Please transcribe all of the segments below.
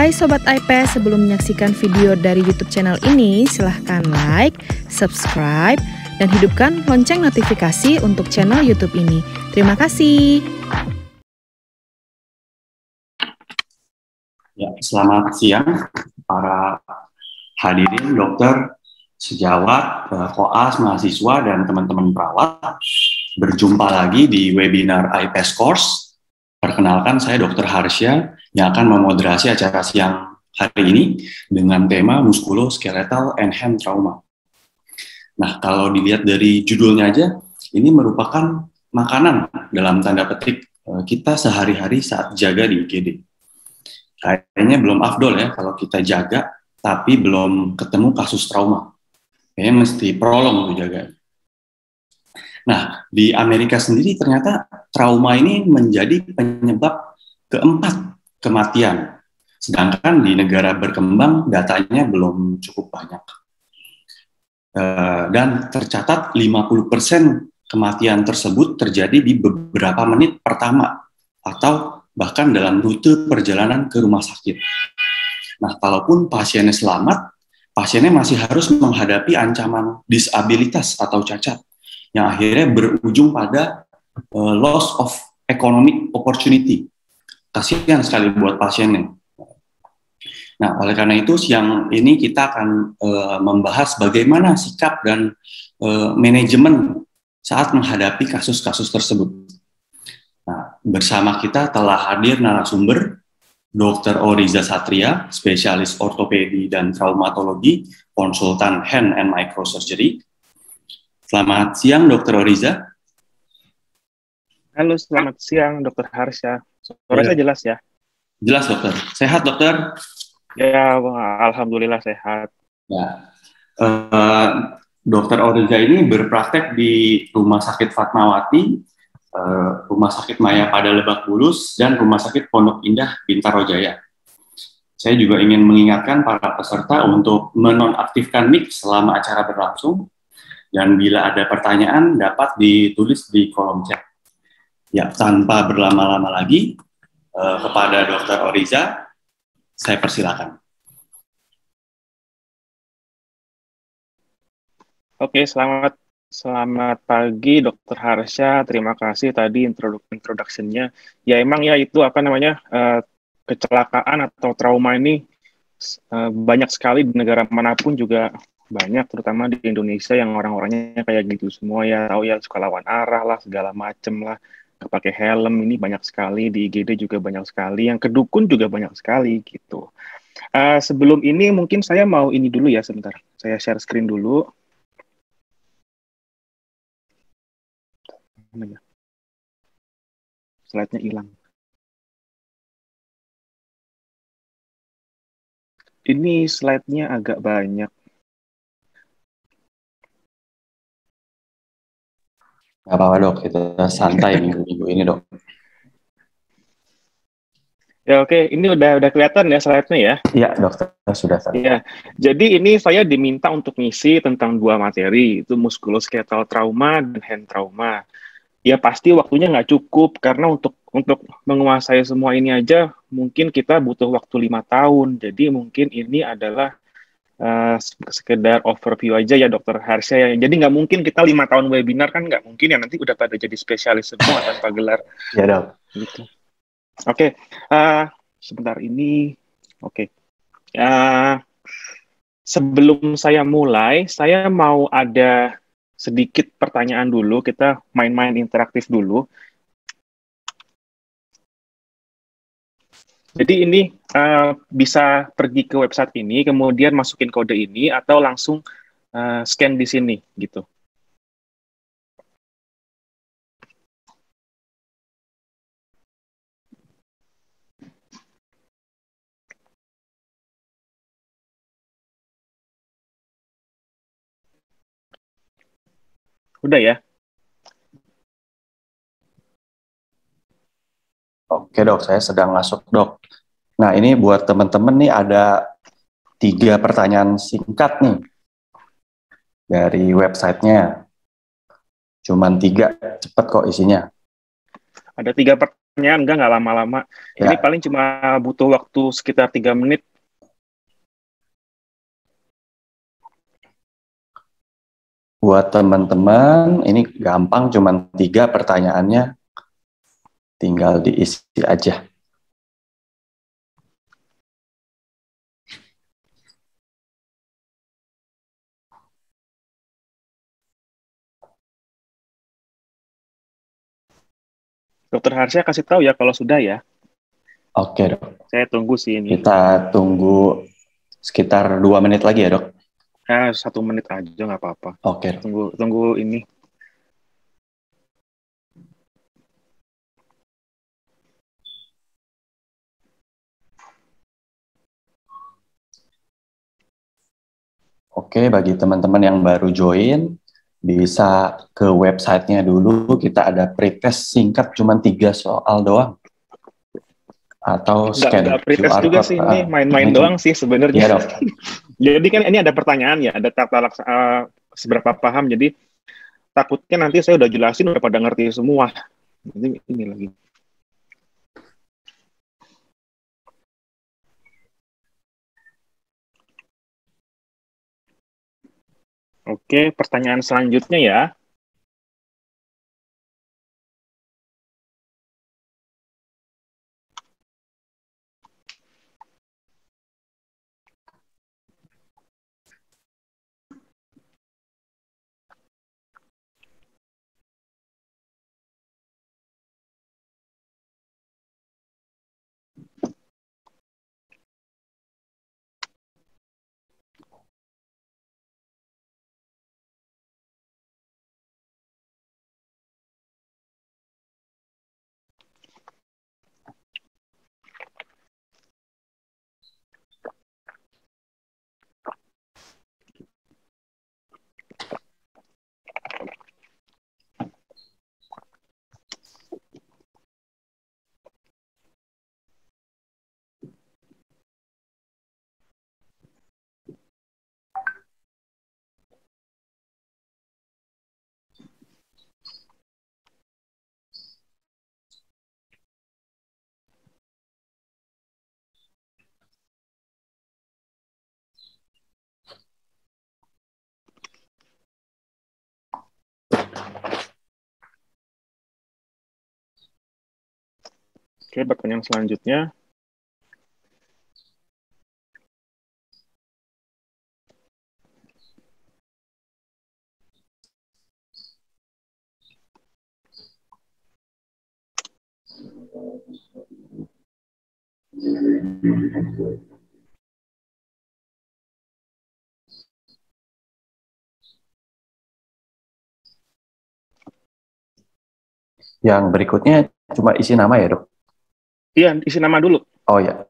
Hai Sobat iPad, sebelum menyaksikan video dari YouTube channel ini, silahkan like, subscribe, dan hidupkan lonceng notifikasi untuk channel YouTube ini. Terima kasih. Ya, selamat siang para hadirin dokter, sejawat, eh, koas, mahasiswa, dan teman-teman perawat. Berjumpa lagi di webinar IPS Course. Perkenalkan, saya Dr. Harsya yang akan memoderasi acara siang hari ini dengan tema muskuloskeletal and hand trauma. Nah, kalau dilihat dari judulnya aja, ini merupakan makanan dalam tanda petik eh, kita sehari-hari saat jaga di IGD. Kayaknya belum afdol ya kalau kita jaga tapi belum ketemu kasus trauma. Kayaknya mesti prolong untuk jaga. Nah, di Amerika sendiri ternyata trauma ini menjadi penyebab keempat kematian. Sedangkan di negara berkembang datanya belum cukup banyak. Eh, dan tercatat 50% kematian tersebut terjadi di beberapa menit pertama atau bahkan dalam rute perjalanan ke rumah sakit. Nah, kalaupun pasiennya selamat, pasiennya masih harus menghadapi ancaman disabilitas atau cacat yang akhirnya berujung pada uh, loss of economic opportunity. Kasihan sekali buat pasiennya. Nah, oleh karena itu siang ini kita akan uh, membahas bagaimana sikap dan uh, manajemen saat menghadapi kasus-kasus tersebut. Nah, bersama kita telah hadir narasumber Dr. Oriza Satria, spesialis ortopedi dan traumatologi, konsultan hand and microsurgery. Selamat siang, Dr. Oriza. Halo, selamat siang, Dr. Harsha. Suara saya jelas ya? Jelas, dokter. Sehat, dokter? Ya, alhamdulillah sehat. Ya. Uh, Dokter Oriza ini berpraktek di Rumah Sakit Fatmawati, uh, Rumah Sakit Maya pada Lebak Bulus, dan Rumah Sakit Pondok Indah Bintaro Jaya. Saya juga ingin mengingatkan para peserta untuk menonaktifkan mic selama acara berlangsung, dan bila ada pertanyaan dapat ditulis di kolom chat. Ya, tanpa berlama-lama lagi, uh, kepada Dokter Oriza, saya persilakan. Oke, selamat selamat pagi Dokter Harsha. Terima kasih tadi introduction-nya. Ya emang ya itu apa namanya uh, kecelakaan atau trauma ini uh, banyak sekali di negara mana pun juga banyak, terutama di Indonesia yang orang-orangnya kayak gitu semua ya. Tahu ya suka lawan arah lah segala macem lah. Pakai helm ini banyak sekali. Di IGD juga banyak sekali. Yang kedukun juga banyak sekali gitu. Uh, sebelum ini mungkin saya mau ini dulu ya sebentar. Saya share screen dulu. Ya? Slide-nya hilang. Ini slide-nya agak banyak Gak apa-apa dok, kita santai minggu-minggu ini dok. Ya oke, ini udah udah kelihatan ya slide-nya ya? Iya dokter, sudah. Iya, jadi ini saya diminta untuk ngisi tentang dua materi, itu muskuloskeletal trauma dan hand trauma. Ya pasti waktunya nggak cukup, karena untuk untuk menguasai semua ini aja mungkin kita butuh waktu lima tahun. Jadi mungkin ini adalah uh, sekedar overview aja ya dokter Harsha ya. Jadi nggak mungkin kita lima tahun webinar kan nggak mungkin ya nanti udah pada jadi spesialis semua tanpa gelar. Ya dok. Gitu. Oke, okay. uh, eh, sebentar ini. Oke. Okay. Uh, eh, sebelum saya mulai, saya mau ada sedikit pertanyaan dulu. Kita main-main interaktif dulu. Jadi ini uh, bisa pergi ke website ini, kemudian masukin kode ini, atau langsung uh, scan di sini, gitu. Udah ya? Oke dok, saya sedang masuk dok. Nah ini buat teman-teman nih ada tiga pertanyaan singkat nih dari websitenya. Cuman tiga, cepet kok isinya. Ada tiga pertanyaan, enggak, nggak lama-lama. Ya. Ini paling cuma butuh waktu sekitar tiga menit. Buat teman-teman, ini gampang, cuma tiga pertanyaannya. Tinggal diisi aja. Dokter Harsha kasih tahu ya kalau sudah ya. Oke dok, Saya tunggu sih ini. kita tunggu sekitar dua menit lagi ya dok. Ya, satu menit aja nggak apa-apa. Oke dok. Tunggu, tunggu ini. Oke, bagi teman-teman yang baru join, bisa ke websitenya dulu. Kita ada pretest singkat, cuma tiga soal doang. Atau scan nggak pretest QR juga code. sih, Ah, ini main-main ini doang sih sebenarnya. Dok. Jadi kan ini ada pertanyaan ya, ada tata laksa, eh, seberapa paham. Jadi takutnya nanti saya udah jelasin udah pada ngerti semua. Nanti ini lagi. Oke, pertanyaan selanjutnya ya. Oke, pertanyaan selanjutnya. Yang berikutnya cuma isi nama ya dok. Iya, isi nama dulu. Oh ya.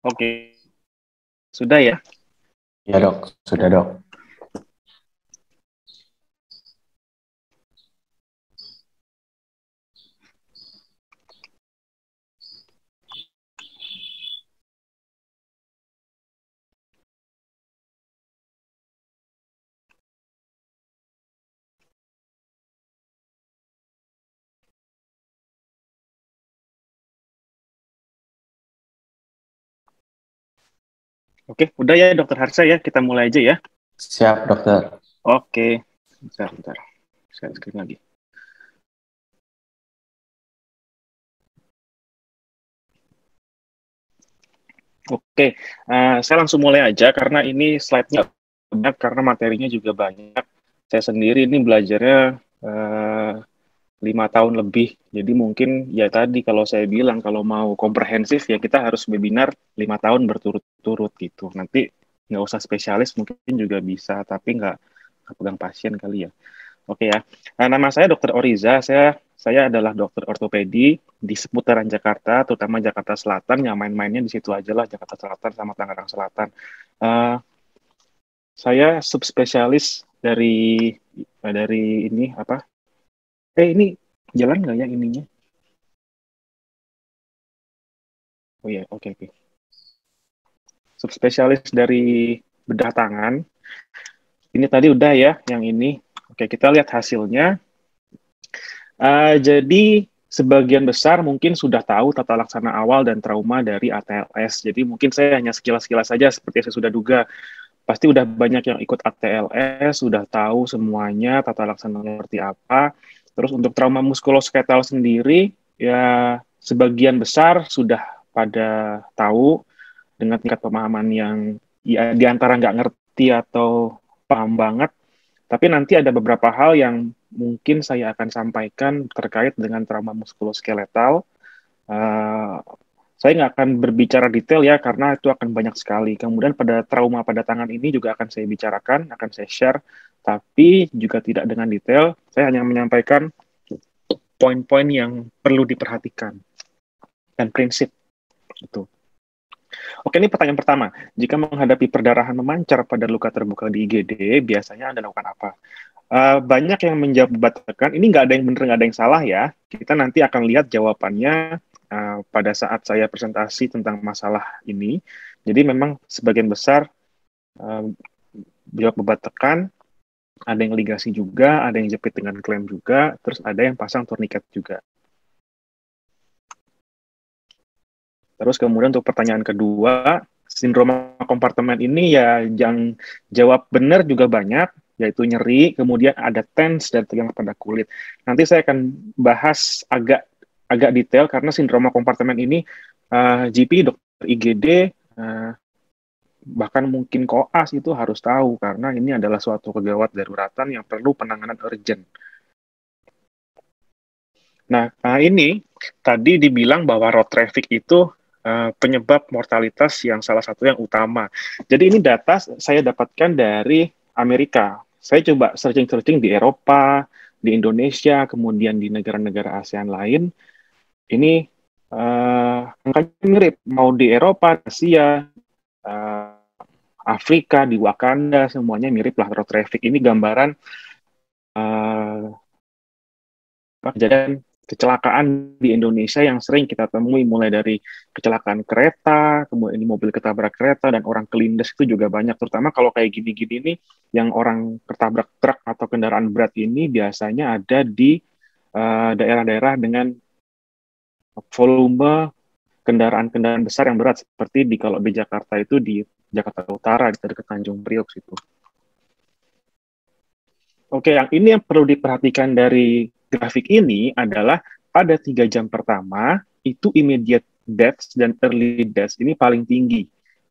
Oke. Sudah ya? Ya dok, sudah dok. Oke, udah ya Dokter Harsha ya, kita mulai aja ya. Siap dokter. Oke, bentar, bentar. Saya screen lagi. Oke, eh, saya langsung mulai aja karena ini slide-nya banyak, karena materinya juga banyak. Saya sendiri ini belajarnya eh, lima tahun lebih. Jadi mungkin ya tadi kalau saya bilang kalau mau komprehensif ya kita harus webinar lima tahun berturut-turut gitu. Nanti nggak usah spesialis mungkin juga bisa, tapi nggak pegang pasien kali ya. Oke ya. Nah, nama saya Dr. Oriza. Saya saya adalah dokter ortopedi di seputaran Jakarta, terutama Jakarta Selatan. Yang main-mainnya di situ aja lah, Jakarta Selatan sama Tangerang Selatan. Uh, saya subspesialis dari dari ini apa eh ini jalan nggak ya ininya? Oh ya oke okay, oke. Okay. subspesialis dari bedah tangan. Ini tadi udah ya yang ini. Oke kita lihat hasilnya. Uh, jadi sebagian besar mungkin sudah tahu tata laksana awal dan trauma dari ATLS jadi mungkin saya hanya sekilas-sekilas saja seperti yang saya sudah duga. Pasti udah banyak yang ikut ATLS sudah tahu semuanya tata laksana seperti apa Terus untuk trauma muskuloskeletal sendiri ya sebagian besar sudah pada tahu dengan tingkat pemahaman yang ya di antara nggak ngerti atau paham banget. Tapi nanti ada beberapa hal yang mungkin saya akan sampaikan terkait dengan trauma muskuloskeletal. Uh, saya nggak akan berbicara detail ya karena itu akan banyak sekali. Kemudian pada trauma pada tangan ini juga akan saya bicarakan, akan saya share, tapi juga tidak dengan detail. Saya hanya menyampaikan poin-poin yang perlu diperhatikan dan prinsip. Itu. Oke, ini pertanyaan pertama. Jika menghadapi perdarahan memancar pada luka terbuka di IGD, biasanya Anda lakukan apa? Uh, banyak yang menjawab batakan, ini nggak ada yang benar, nggak ada yang salah ya. Kita nanti akan lihat jawabannya uh, pada saat saya presentasi tentang masalah ini. Jadi memang sebagian besar uh, jawab bebat tekan, ada yang ligasi juga, ada yang jepit dengan klem juga, terus ada yang pasang turniket juga. Terus kemudian untuk pertanyaan kedua, sindroma kompartemen ini ya yang jawab benar juga banyak, yaitu nyeri, kemudian ada tense dan tegang pada kulit. Nanti saya akan bahas agak agak detail karena sindroma kompartemen ini uh, eh, GP dokter IGD uh, eh, bahkan mungkin koas itu harus tahu karena ini adalah suatu kegawat daruratan yang perlu penanganan urgent. Nah, uh, ini tadi dibilang bahwa road traffic itu uh, penyebab mortalitas yang salah satu yang utama. Jadi ini data saya dapatkan dari Amerika. Saya coba searching-searching di Eropa, di Indonesia, kemudian di negara-negara ASEAN lain ini uh, angkanya mirip mau di Eropa, Asia, uh, Afrika, di Wakanda semuanya mirip lah road traffic. Ini gambaran uh, kejadian kecelakaan di Indonesia yang sering kita temui mulai dari kecelakaan kereta, kemudian ini mobil ketabrak kereta dan orang kelindes itu juga banyak terutama kalau kayak gini-gini ini yang orang ketabrak truk atau kendaraan berat ini biasanya ada di daerah-daerah uh, daerah -daerah dengan volume kendaraan-kendaraan besar yang berat seperti di kalau di Jakarta itu di Jakarta Utara di dekat Tanjung Priok situ. Oke, yang ini yang perlu diperhatikan dari grafik ini adalah pada tiga jam pertama itu immediate deaths dan early deaths ini paling tinggi.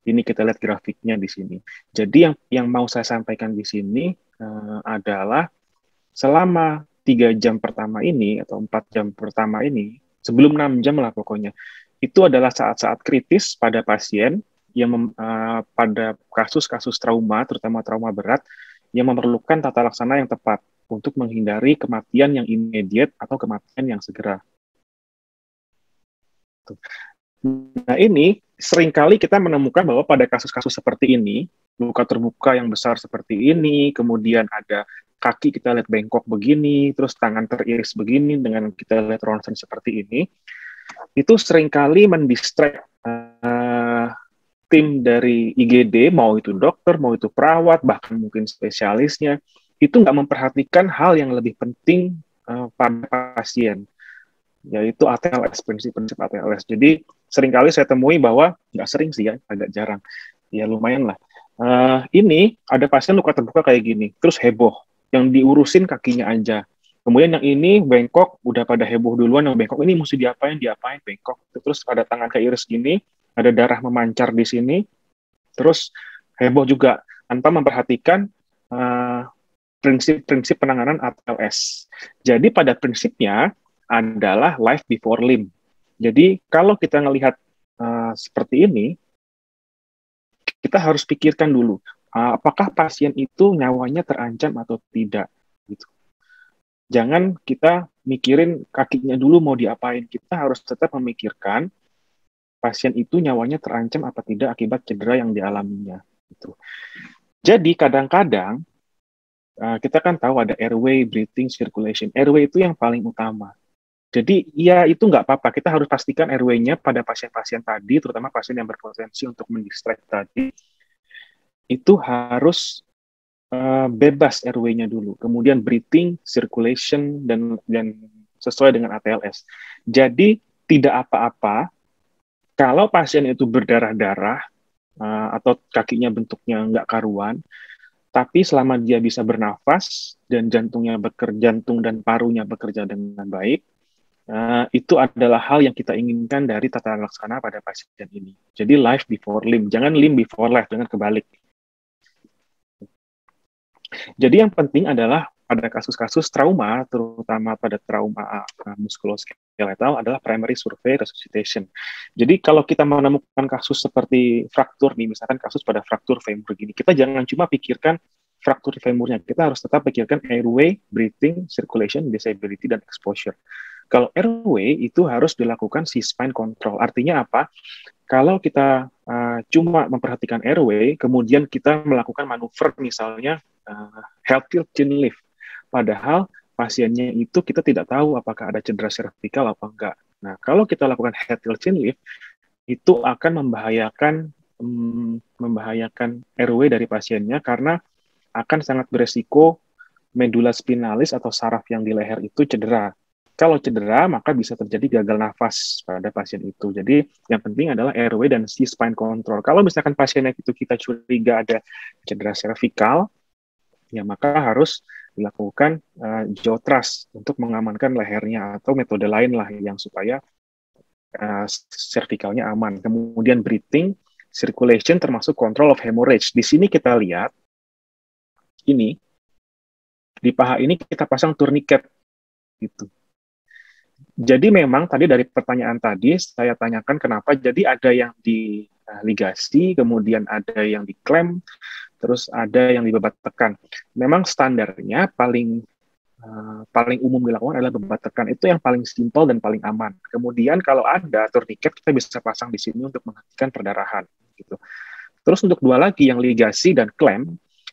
Ini kita lihat grafiknya di sini. Jadi yang yang mau saya sampaikan di sini uh, adalah selama tiga jam pertama ini atau empat jam pertama ini sebelum 6 jam lah pokoknya. Itu adalah saat-saat kritis pada pasien yang mem, uh, pada kasus-kasus trauma, terutama trauma berat, yang memerlukan tata laksana yang tepat untuk menghindari kematian yang immediate atau kematian yang segera. Nah ini sering kali kita menemukan bahwa pada kasus-kasus seperti ini, luka terbuka yang besar seperti ini, kemudian ada kaki kita lihat bengkok begini, terus tangan teriris begini dengan kita lihat ronsen seperti ini, itu sering kali mendistract uh, tim dari IGD, mau itu dokter, mau itu perawat, bahkan mungkin spesialisnya, itu nggak memperhatikan hal yang lebih penting uh, pasien, yaitu ATLS, prinsip-prinsip ATLS. Jadi sering kali saya temui bahwa, nggak sering sih ya, agak jarang, ya lumayan lah. Uh, ini ada pasien luka terbuka kayak gini, terus heboh, yang diurusin kakinya aja. Kemudian yang ini bengkok, udah pada heboh duluan yang bengkok ini mesti diapain, diapain bengkok. Terus ada tangan keiris gini, ada darah memancar di sini. Terus heboh juga tanpa memperhatikan uh, prinsip-prinsip penanganan ATLS. Jadi pada prinsipnya adalah life before limb. Jadi kalau kita melihat uh, seperti ini, kita harus pikirkan dulu uh, apakah pasien itu nyawanya terancam atau tidak. Gitu. Jangan kita mikirin kakinya dulu mau diapain. Kita harus tetap memikirkan pasien itu nyawanya terancam apa tidak akibat cedera yang dialaminya. Gitu. Jadi kadang-kadang uh, kita kan tahu ada airway, breathing, circulation. Airway itu yang paling utama. Jadi ya itu nggak apa-apa. Kita harus pastikan airway-nya pada pasien-pasien tadi, terutama pasien yang berpotensi untuk mendistract tadi, itu harus uh, bebas airway-nya dulu. Kemudian breathing, circulation, dan dan sesuai dengan ATLS. Jadi tidak apa-apa kalau pasien itu berdarah-darah uh, atau kakinya bentuknya nggak karuan, tapi selama dia bisa bernafas dan jantungnya bekerja, jantung dan parunya bekerja dengan baik, Uh, itu adalah hal yang kita inginkan dari tata laksana pada pasien ini. Jadi life before limb, jangan limb before life, jangan kebalik. Jadi yang penting adalah pada kasus-kasus trauma, terutama pada trauma uh, muskuloskeletal adalah primary survey resuscitation. Jadi kalau kita menemukan kasus seperti fraktur nih, misalkan kasus pada fraktur femur begini, kita jangan cuma pikirkan fraktur femurnya, kita harus tetap pikirkan airway, breathing, circulation, disability, dan exposure. Kalau airway itu harus dilakukan si spine control. Artinya apa? Kalau kita uh, cuma memperhatikan airway, kemudian kita melakukan manuver misalnya uh, health tilt chin lift, padahal pasiennya itu kita tidak tahu apakah ada cedera servikal apa enggak. Nah, kalau kita lakukan head chin lift, itu akan membahayakan um, membahayakan airway dari pasiennya karena akan sangat beresiko medula spinalis atau saraf yang di leher itu cedera. Kalau cedera, maka bisa terjadi gagal nafas pada pasien itu. Jadi yang penting adalah airway dan si spine control. Kalau misalkan pasiennya itu kita curiga ada cedera cervical, ya maka harus dilakukan uh, jaw thrust untuk mengamankan lehernya atau metode lain lah yang supaya uh, aman. Kemudian breathing, circulation termasuk control of hemorrhage. Di sini kita lihat ini di paha ini kita pasang tourniquet gitu jadi memang tadi dari pertanyaan tadi saya tanyakan kenapa jadi ada yang di uh, ligasi, kemudian ada yang diklaim, terus ada yang dibebat tekan. Memang standarnya paling uh, paling umum dilakukan adalah bebat tekan. Itu yang paling simpel dan paling aman. Kemudian kalau ada tourniquet kita bisa pasang di sini untuk menghentikan perdarahan gitu. Terus untuk dua lagi yang ligasi dan klem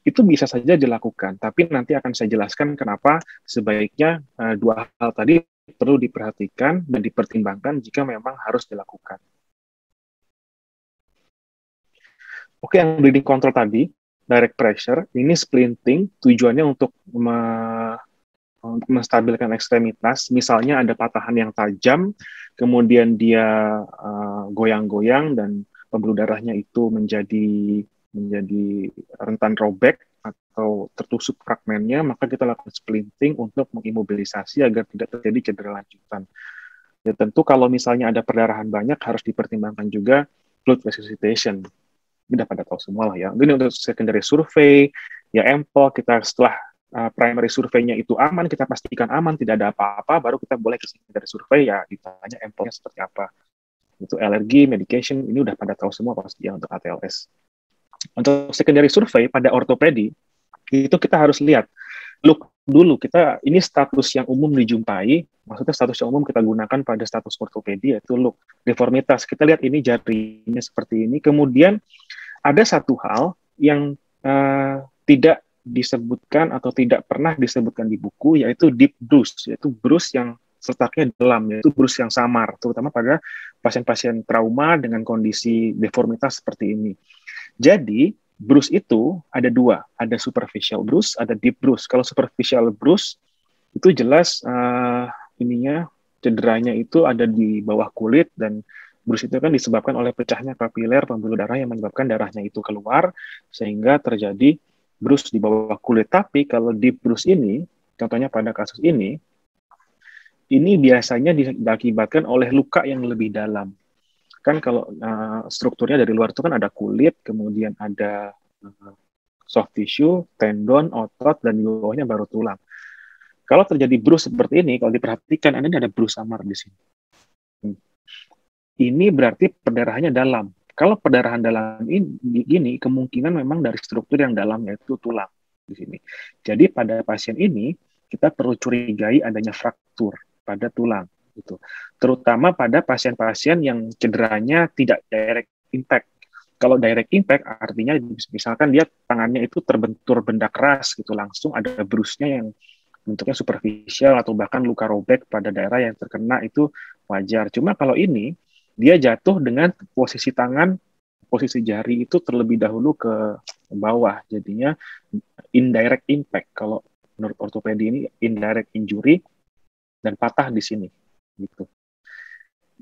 itu bisa saja dilakukan, tapi nanti akan saya jelaskan kenapa sebaiknya uh, dua hal tadi perlu diperhatikan dan dipertimbangkan jika memang harus dilakukan. Oke, yang bleeding control tadi, direct pressure, ini splinting tujuannya untuk me menstabilkan ekstremitas. Misalnya ada patahan yang tajam, kemudian dia eh, goyang-goyang uh, dan pembuluh darahnya itu menjadi menjadi rentan robek, atau tertusuk fragmennya, maka kita lakukan splinting untuk mengimobilisasi agar tidak terjadi cedera lanjutan. Ya tentu kalau misalnya ada perdarahan banyak harus dipertimbangkan juga blood resuscitation. Kita pada tahu semua lah ya. Ini untuk secondary survey, ya ample kita setelah uh, primary survey-nya itu aman, kita pastikan aman, tidak ada apa-apa, baru kita boleh ke secondary survey ya ditanya ample-nya seperti apa. Itu alergi, medication, ini udah pada tahu semua pasti ya untuk ATLS. Untuk secondary survey pada ortopedi, itu kita harus lihat look dulu kita ini status yang umum dijumpai maksudnya status yang umum kita gunakan pada status ortopedi yaitu look deformitas. Kita lihat ini jarinya seperti ini. Kemudian ada satu hal yang uh, tidak disebutkan atau tidak pernah disebutkan di buku yaitu deep bruise yaitu bruise yang letaknya dalam yaitu bruise yang samar terutama pada pasien-pasien trauma dengan kondisi deformitas seperti ini. Jadi bruise itu ada dua, ada superficial bruise, ada deep bruise. Kalau superficial bruise itu jelas uh, ininya cederanya itu ada di bawah kulit dan bruise itu kan disebabkan oleh pecahnya kapiler pembuluh darah yang menyebabkan darahnya itu keluar sehingga terjadi bruise di bawah kulit. Tapi kalau deep bruise ini, contohnya pada kasus ini, ini biasanya diakibatkan oleh luka yang lebih dalam kan kalau uh, strukturnya dari luar itu kan ada kulit, kemudian ada uh, soft tissue, tendon, otot, dan di bawahnya baru tulang. Kalau terjadi bruise seperti ini, kalau diperhatikan, ini ada bruise samar di sini. Hmm. Ini berarti perdarahannya dalam. Kalau perdarahan dalam ini gini, kemungkinan memang dari struktur yang dalam yaitu tulang di sini. Jadi pada pasien ini kita perlu curigai adanya fraktur pada tulang itu. Terutama pada pasien-pasien yang cederanya tidak direct impact. Kalau direct impact artinya misalkan dia tangannya itu terbentur benda keras gitu langsung ada bruise-nya yang bentuknya superficial atau bahkan luka robek pada daerah yang terkena itu wajar. Cuma kalau ini dia jatuh dengan posisi tangan posisi jari itu terlebih dahulu ke bawah jadinya indirect impact kalau menurut ortopedi ini indirect injury dan patah di sini gitu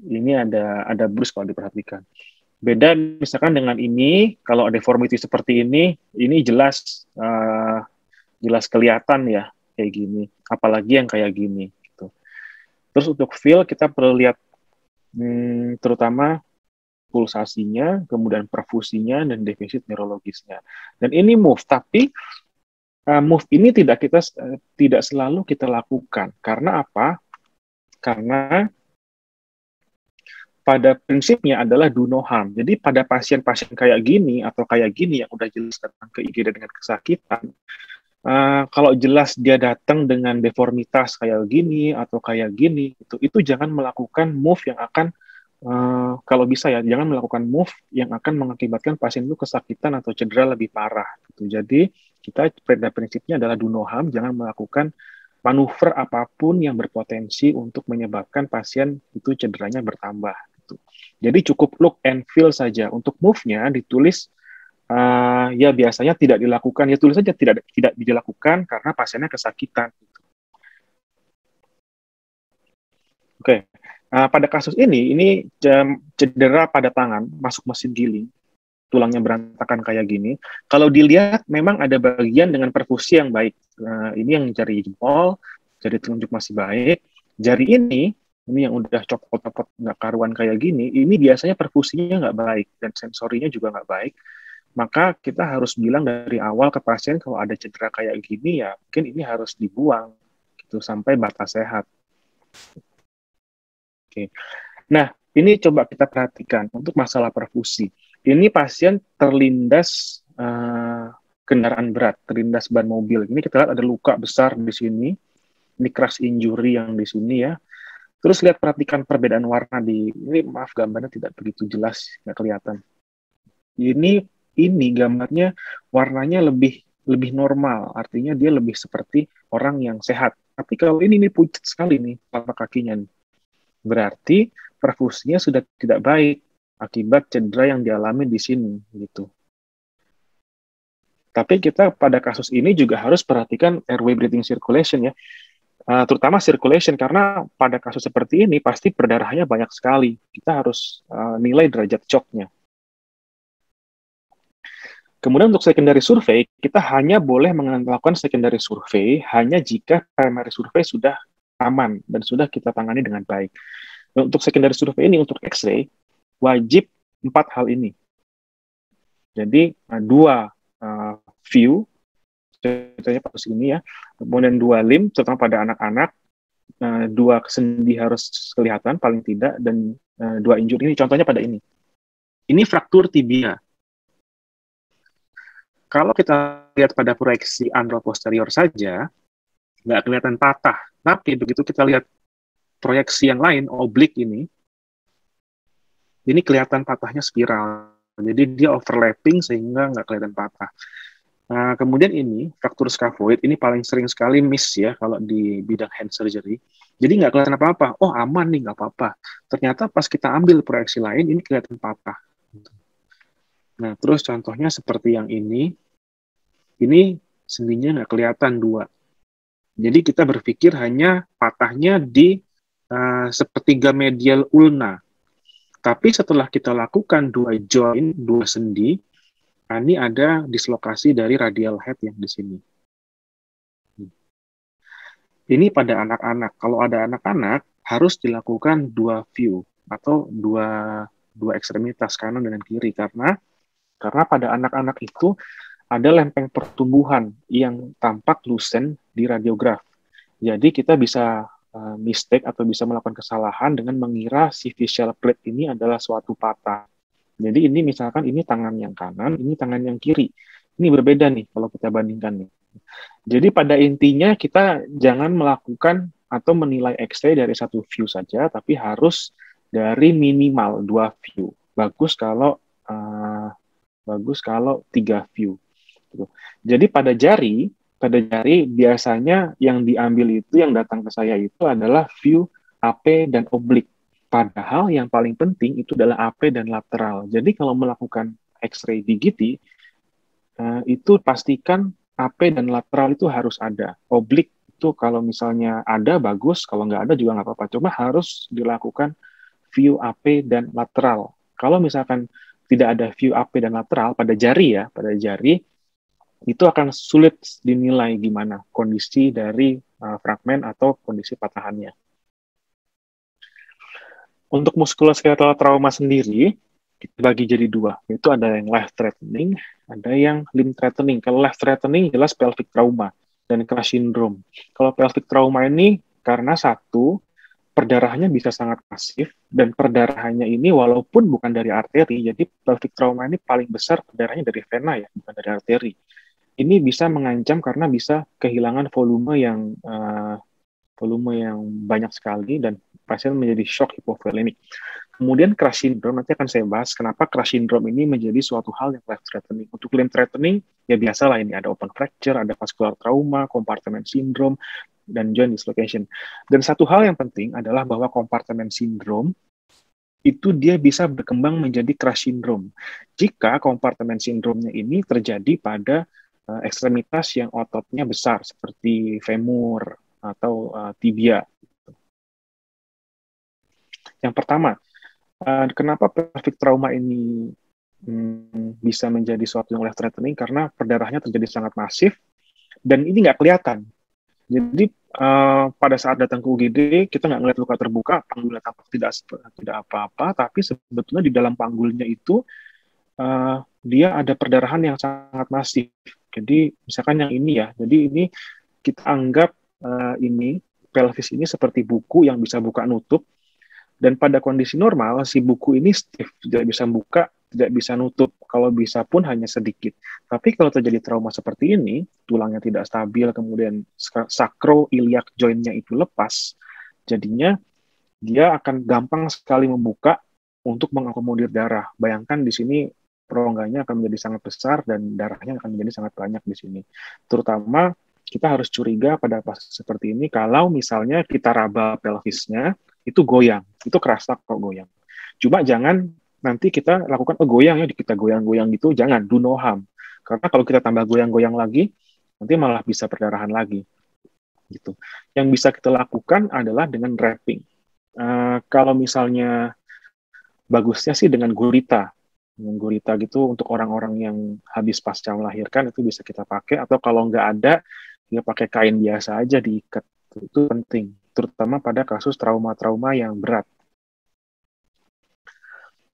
ini ada ada bruise kalau diperhatikan beda misalkan dengan ini kalau deformity seperti ini ini jelas uh, jelas kelihatan ya kayak gini apalagi yang kayak gini gitu terus untuk feel kita perlu lihat hmm, terutama pulsasinya, kemudian perfusinya, dan defisit neurologisnya. Dan ini move, tapi uh, move ini tidak kita uh, tidak selalu kita lakukan. Karena apa? Karena pada prinsipnya adalah do no harm. Jadi pada pasien-pasien kayak gini atau kayak gini yang udah jelas datang ke IGD dengan kesakitan, uh, kalau jelas dia datang dengan deformitas kayak gini atau kayak gini, itu itu jangan melakukan move yang akan uh, kalau bisa ya jangan melakukan move yang akan mengakibatkan pasien itu kesakitan atau cedera lebih parah. Gitu. Jadi kita pada prinsipnya adalah do no harm, jangan melakukan manuver apa pun yang berpotensi untuk menyebabkan pasien itu cederanya bertambah. Gitu. Jadi cukup look and feel saja. Untuk move-nya ditulis uh, ya biasanya tidak dilakukan ya tulis saja tidak tidak dilakukan karena pasiennya kesakitan gitu. oke okay. uh, pada kasus ini ini cedera pada tangan masuk mesin giling tulangnya berantakan kayak gini kalau dilihat memang ada bagian dengan perfusi yang baik uh, ini yang jari jempol jari telunjuk masih baik jari ini ini yang udah copot-copot nggak karuan kayak gini, ini biasanya perfusinya nggak baik dan sensorinya juga nggak baik maka kita harus bilang dari awal ke pasien kalau ada cedera kayak gini ya mungkin ini harus dibuang gitu sampai batas sehat. Oke. Nah, ini coba kita perhatikan untuk masalah perfusi. Ini pasien terlindas uh, kendaraan berat, terlindas ban mobil. Ini kita lihat ada luka besar di sini. Ini crash injury yang di sini ya. Terus lihat perhatikan perbedaan warna di ini maaf gambarnya tidak begitu jelas, nggak kelihatan. Ini ini gambarnya warnanya lebih lebih normal, artinya dia lebih seperti orang yang sehat. Tapi kalau ini ini pucat sekali nih telapak kakinya. Berarti perfusinya sudah tidak baik akibat cedera yang dialami di sini gitu. Tapi kita pada kasus ini juga harus perhatikan airway breathing circulation ya. Uh, terutama circulation karena pada kasus seperti ini pasti perdarahannya banyak sekali. Kita harus uh, nilai derajat shocknya. Kemudian untuk secondary survey, kita hanya boleh melakukan secondary survey hanya jika primary survey sudah aman dan sudah kita tangani dengan baik. Dan untuk secondary survey ini, untuk X-ray, wajib empat hal ini. Jadi, uh, dua view, contohnya pada sini ya, kemudian dua lim, terutama pada anak-anak, uh, dua sendi harus kelihatan paling tidak, dan uh, dua injury ini, contohnya pada ini. Ini fraktur tibia kalau kita lihat pada proyeksi antral posterior saja, nggak kelihatan patah. Tapi begitu kita lihat proyeksi yang lain, oblik ini, ini kelihatan patahnya spiral. Jadi dia overlapping sehingga nggak kelihatan patah. Nah, kemudian ini, fraktur scaphoid, ini paling sering sekali miss ya kalau di bidang hand surgery. Jadi nggak kelihatan apa-apa. Oh aman nih, nggak apa-apa. Ternyata pas kita ambil proyeksi lain, ini kelihatan patah. Nah, terus contohnya seperti yang ini, ini sendinya nggak kelihatan dua. Jadi kita berpikir hanya patahnya di uh, sepertiga medial ulna. Tapi setelah kita lakukan dua join, dua sendi, ini ada dislokasi dari radial head yang di sini. Ini pada anak-anak. Kalau ada anak-anak, harus dilakukan dua view atau dua dua ekstremitas kanan dan kiri karena karena pada anak-anak itu ada lempeng pertumbuhan yang tampak lusen di radiograf. Jadi kita bisa uh, mistake atau bisa melakukan kesalahan dengan mengira si facial plate ini adalah suatu patah. Jadi ini misalkan ini tangan yang kanan, ini tangan yang kiri. Ini berbeda nih kalau kita bandingkan nih. Jadi pada intinya kita jangan melakukan atau menilai X-ray dari satu view saja, tapi harus dari minimal dua view. Bagus kalau uh, bagus kalau tiga view. Gitu. Jadi pada jari, pada jari biasanya yang diambil itu yang datang ke saya itu adalah view AP dan oblik. Padahal yang paling penting itu adalah AP dan lateral. Jadi kalau melakukan X-ray digiti, uh, itu pastikan AP dan lateral itu harus ada. Oblik itu kalau misalnya ada bagus, kalau nggak ada juga nggak apa-apa. Cuma harus dilakukan view AP dan lateral. Kalau misalkan tidak ada view AP dan lateral pada jari ya, pada jari itu akan sulit dinilai gimana kondisi dari uh, fragmen atau kondisi patahannya. Untuk muskuloskeletal trauma sendiri, kita bagi jadi dua, yaitu ada yang life threatening, ada yang limb threatening. Kalau life threatening jelas pelvic trauma dan crash syndrome. Kalau pelvic trauma ini karena satu, perdarahannya bisa sangat masif dan perdarahannya ini walaupun bukan dari arteri, jadi pelvic trauma ini paling besar perdarahannya dari vena ya, bukan dari arteri ini bisa mengancam karena bisa kehilangan volume yang uh, volume yang banyak sekali dan pasien menjadi shock hipovolemik. Kemudian crash syndrome nanti akan saya bahas kenapa crash syndrome ini menjadi suatu hal yang life threatening. Untuk limb threatening ya biasalah ini ada open fracture, ada vascular trauma, compartment syndrome dan joint dislocation. Dan satu hal yang penting adalah bahwa compartment syndrome itu dia bisa berkembang menjadi crash syndrome. Jika compartment syndrome-nya ini terjadi pada uh, ekstremitas yang ototnya besar seperti femur atau uh, tibia. Yang pertama, uh, kenapa pelvic trauma ini hmm, bisa menjadi suatu yang life threatening karena perdarahannya terjadi sangat masif dan ini nggak kelihatan. Jadi uh, pada saat datang ke UGD kita nggak ngeliat luka terbuka, panggulnya tampak tidak tidak apa-apa, tapi sebetulnya di dalam panggulnya itu uh, dia ada perdarahan yang sangat masif. Jadi misalkan yang ini ya, jadi ini kita anggap uh, ini pelvis ini seperti buku yang bisa buka nutup dan pada kondisi normal si buku ini stiff, tidak bisa buka, tidak bisa nutup. Kalau bisa pun hanya sedikit. Tapi kalau terjadi trauma seperti ini, tulangnya tidak stabil, kemudian sakro iliac jointnya itu lepas, jadinya dia akan gampang sekali membuka untuk mengakomodir darah. Bayangkan di sini rongganya akan menjadi sangat besar dan darahnya akan menjadi sangat banyak di sini. Terutama kita harus curiga pada pas seperti ini kalau misalnya kita raba pelvisnya itu goyang, itu kerasa kok goyang. Cuma jangan nanti kita lakukan oh goyang ya kita goyang-goyang gitu, jangan do no harm. Karena kalau kita tambah goyang-goyang lagi, nanti malah bisa perdarahan lagi. Gitu. Yang bisa kita lakukan adalah dengan wrapping. Uh, kalau misalnya bagusnya sih dengan gurita gurita gitu untuk orang-orang yang habis pasca melahirkan itu bisa kita pakai atau kalau nggak ada ya pakai kain biasa aja diikat itu penting terutama pada kasus trauma-trauma yang berat.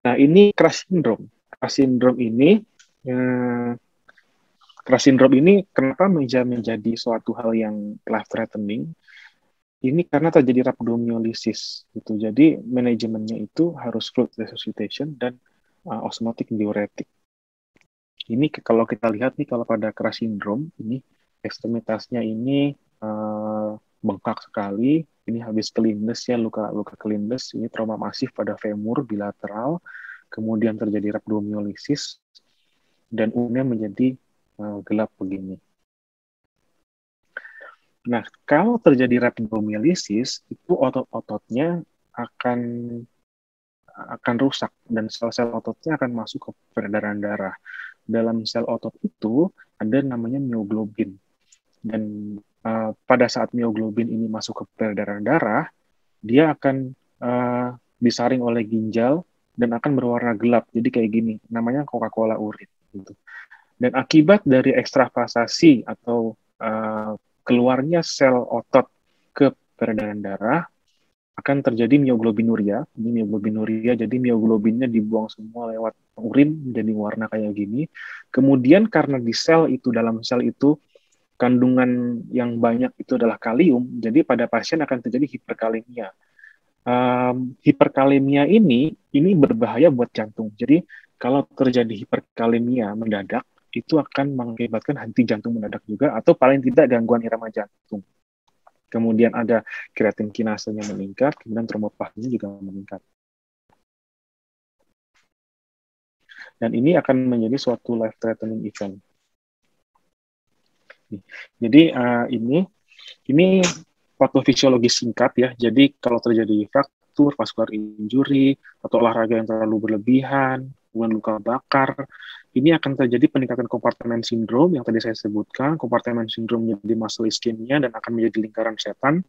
Nah ini crash syndrome. Crash syndrome ini eh, crash syndrome ini kenapa menjadi, menjadi suatu hal yang life threatening? Ini karena terjadi rhabdomyolysis gitu. Jadi manajemennya itu harus fluid resuscitation dan uh, osmotic diuretik. Ini kalau kita lihat nih kalau pada crash syndrome ini ekstremitasnya ini uh, bengkak sekali, ini habis kelindes ya luka luka kelindes, ini trauma masif pada femur bilateral, kemudian terjadi rhabdomyolysis dan umumnya menjadi uh, gelap begini. Nah, kalau terjadi rhabdomyolysis itu otot-ototnya akan akan rusak dan sel-sel ototnya akan masuk ke peredaran darah. Dalam sel otot itu ada namanya mioglobin. Dan uh, pada saat mioglobin ini masuk ke peredaran darah, dia akan uh, disaring oleh ginjal dan akan berwarna gelap. Jadi kayak gini, namanya Coca-Cola urin. Gitu. Dan akibat dari ekstravasasi atau uh, keluarnya sel otot ke peredaran darah, akan terjadi mioglobinuria. Ini mioglobinuria, jadi mioglobinnya dibuang semua lewat urin menjadi warna kayak gini. Kemudian karena di sel itu, dalam sel itu, kandungan yang banyak itu adalah kalium, jadi pada pasien akan terjadi hiperkalemia. Um, hiperkalemia ini, ini berbahaya buat jantung. Jadi kalau terjadi hiperkalemia mendadak, itu akan mengakibatkan henti jantung mendadak juga, atau paling tidak gangguan irama jantung kemudian ada kreatin kinasenya meningkat, kemudian tromboplastinnya juga meningkat. Dan ini akan menjadi suatu life threatening event. Jadi uh, ini ini patofisiologi singkat ya. Jadi kalau terjadi fraktur, vascular injury, atau olahraga yang terlalu berlebihan, kemudian luka bakar, ini akan terjadi peningkatan kompartemen sindrom yang tadi saya sebutkan. Kompartemen sindrom menjadi muscle ischemia dan akan menjadi lingkaran setan.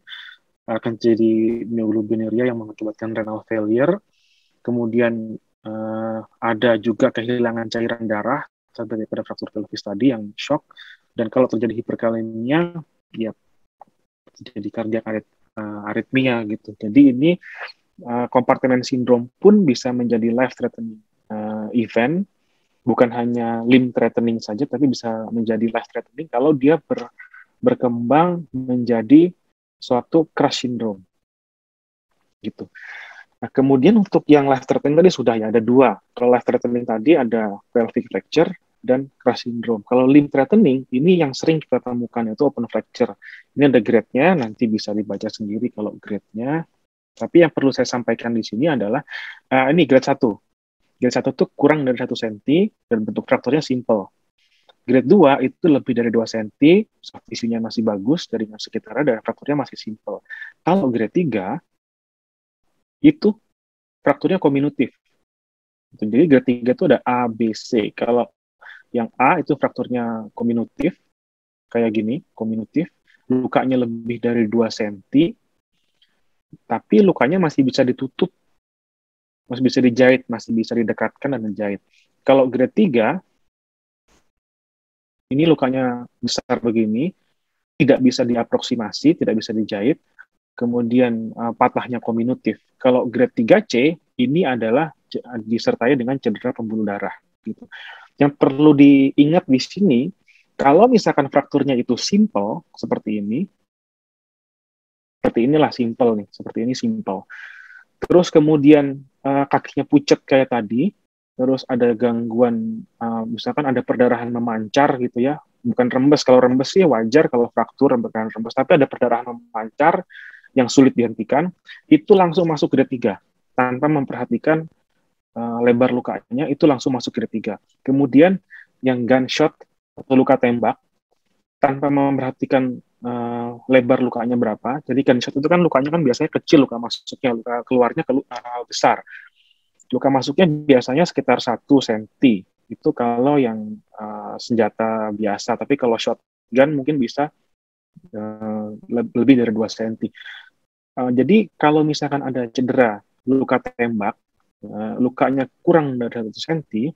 Akan jadi mioglobinuria yang mengakibatkan renal failure. Kemudian uh, ada juga kehilangan cairan darah seperti pada fraktur pelvis tadi yang shock. Dan kalau terjadi hiperkalemia, ya jadi kardiak arit, uh, aritmia gitu. Jadi ini uh, kompartemen sindrom pun bisa menjadi life threatening uh, event bukan hanya limb threatening saja, tapi bisa menjadi life threatening kalau dia ber, berkembang menjadi suatu crash syndrome. Gitu. Nah, kemudian untuk yang life threatening tadi sudah ya ada dua. Kalau life threatening tadi ada pelvic fracture dan crash syndrome. Kalau limb threatening ini yang sering kita temukan itu open fracture. Ini ada grade-nya, nanti bisa dibaca sendiri kalau grade-nya. Tapi yang perlu saya sampaikan di sini adalah uh, ini grade 1 Grade 1 itu kurang dari 1 cm dan bentuk frakturnya simple. Grade 2 itu lebih dari 2 cm, soft masih bagus, dari sekitarnya dan frakturnya masih simple. Kalau grade 3, itu frakturnya kominutif. Jadi grade 3 itu ada A, B, C. Kalau yang A itu frakturnya kominutif, kayak gini, kominutif. Lukanya lebih dari 2 cm, tapi lukanya masih bisa ditutup masih bisa dijahit, masih bisa didekatkan dan menjahit. Kalau grade 3, ini lukanya besar begini, tidak bisa diaproksimasi, tidak bisa dijahit, kemudian uh, patahnya kominutif. Kalau grade 3C, ini adalah disertai dengan cedera pembuluh darah. Gitu. Yang perlu diingat di sini, kalau misalkan frakturnya itu simple, seperti ini, seperti inilah simple nih, seperti ini simple. Terus kemudian uh, kakinya pucat kayak tadi, terus ada gangguan, uh, misalkan ada perdarahan memancar gitu ya, bukan rembes, kalau rembes sih wajar kalau fraktur bukan rembes, tapi ada perdarahan memancar yang sulit dihentikan, itu langsung masuk grade 3, tanpa memperhatikan uh, lebar lukanya, itu langsung masuk 3. Kemudian yang gunshot atau luka tembak, tanpa memperhatikan uh, lebar lukanya berapa. Jadi gunshot itu kan lukanya kan biasanya kecil luka masuknya, luka keluarnya ke uh, besar. Luka masuknya biasanya sekitar 1 cm. Itu kalau yang uh, senjata biasa, tapi kalau shotgun mungkin bisa uh, lebih dari 2 cm. Uh, jadi kalau misalkan ada cedera, luka tembak, uh, lukanya kurang dari 1 cm,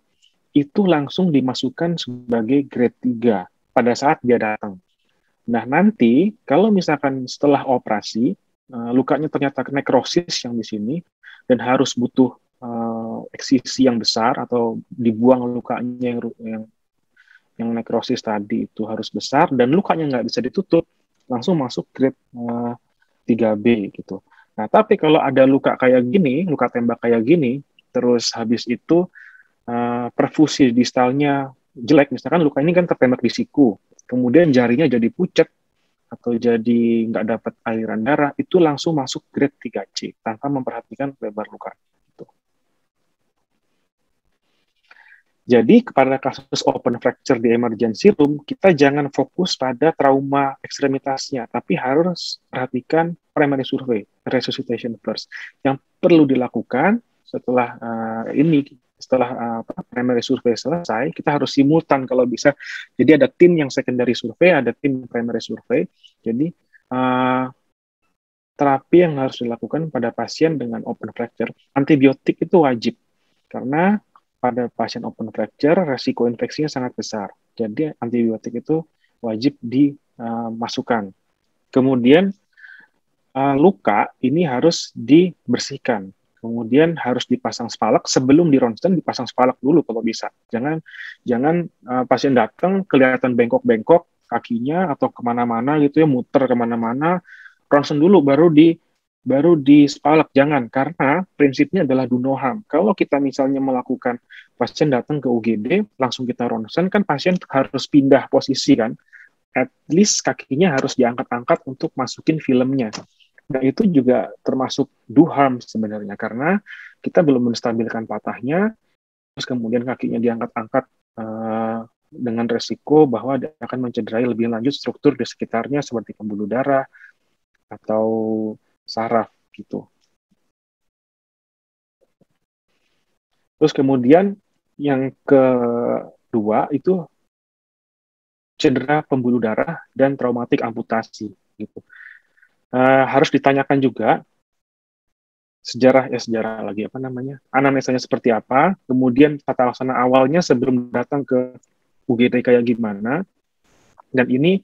itu langsung dimasukkan sebagai grade 3 pada saat dia datang. Nah, nanti kalau misalkan setelah operasi, uh, lukanya ternyata nekrosis yang di sini, dan harus butuh uh, eksisi yang besar atau dibuang lukanya yang, yang yang nekrosis tadi itu harus besar dan lukanya nggak bisa ditutup langsung masuk grade uh, 3B gitu. Nah tapi kalau ada luka kayak gini, luka tembak kayak gini, terus habis itu uh, perfusi distalnya jelek. Misalkan luka ini kan tertembak di siku kemudian jarinya jadi pucat atau jadi nggak dapat aliran darah itu langsung masuk grade 3C tanpa memperhatikan lebar luka Jadi kepada kasus open fracture di emergency room, kita jangan fokus pada trauma ekstremitasnya, tapi harus perhatikan primary survey, resuscitation first. Yang perlu dilakukan setelah uh, ini setelah apa, primary survey selesai, kita harus simultan kalau bisa. Jadi ada tim yang secondary survey, ada tim primary survey. Jadi uh, terapi yang harus dilakukan pada pasien dengan open fracture, antibiotik itu wajib karena pada pasien open fracture resiko infeksinya sangat besar. Jadi antibiotik itu wajib dimasukkan. Uh, Kemudian uh, luka ini harus dibersihkan. Kemudian harus dipasang spalak sebelum di ronsen dipasang spalak dulu kalau bisa. Jangan jangan uh, pasien datang kelihatan bengkok-bengkok kakinya atau ke mana-mana gitu ya muter ke mana-mana ronsen dulu baru di baru di spalak jangan karena prinsipnya adalah dunoham. Kalau kita misalnya melakukan pasien datang ke UGD langsung kita ronsen kan pasien harus pindah posisi kan. At least kakinya harus diangkat-angkat untuk masukin filmnya. Nah itu juga termasuk do harm sebenarnya karena kita belum menstabilkan patahnya, terus kemudian kakinya diangkat-angkat uh, dengan resiko bahwa akan mencederai lebih lanjut struktur di sekitarnya seperti pembuluh darah atau saraf gitu. Terus kemudian yang kedua itu cedera pembuluh darah dan traumatik amputasi gitu. Uh, harus ditanyakan juga sejarah ya sejarah lagi apa namanya anamnesanya seperti apa kemudian tata laksana awalnya sebelum datang ke UGD kayak gimana dan ini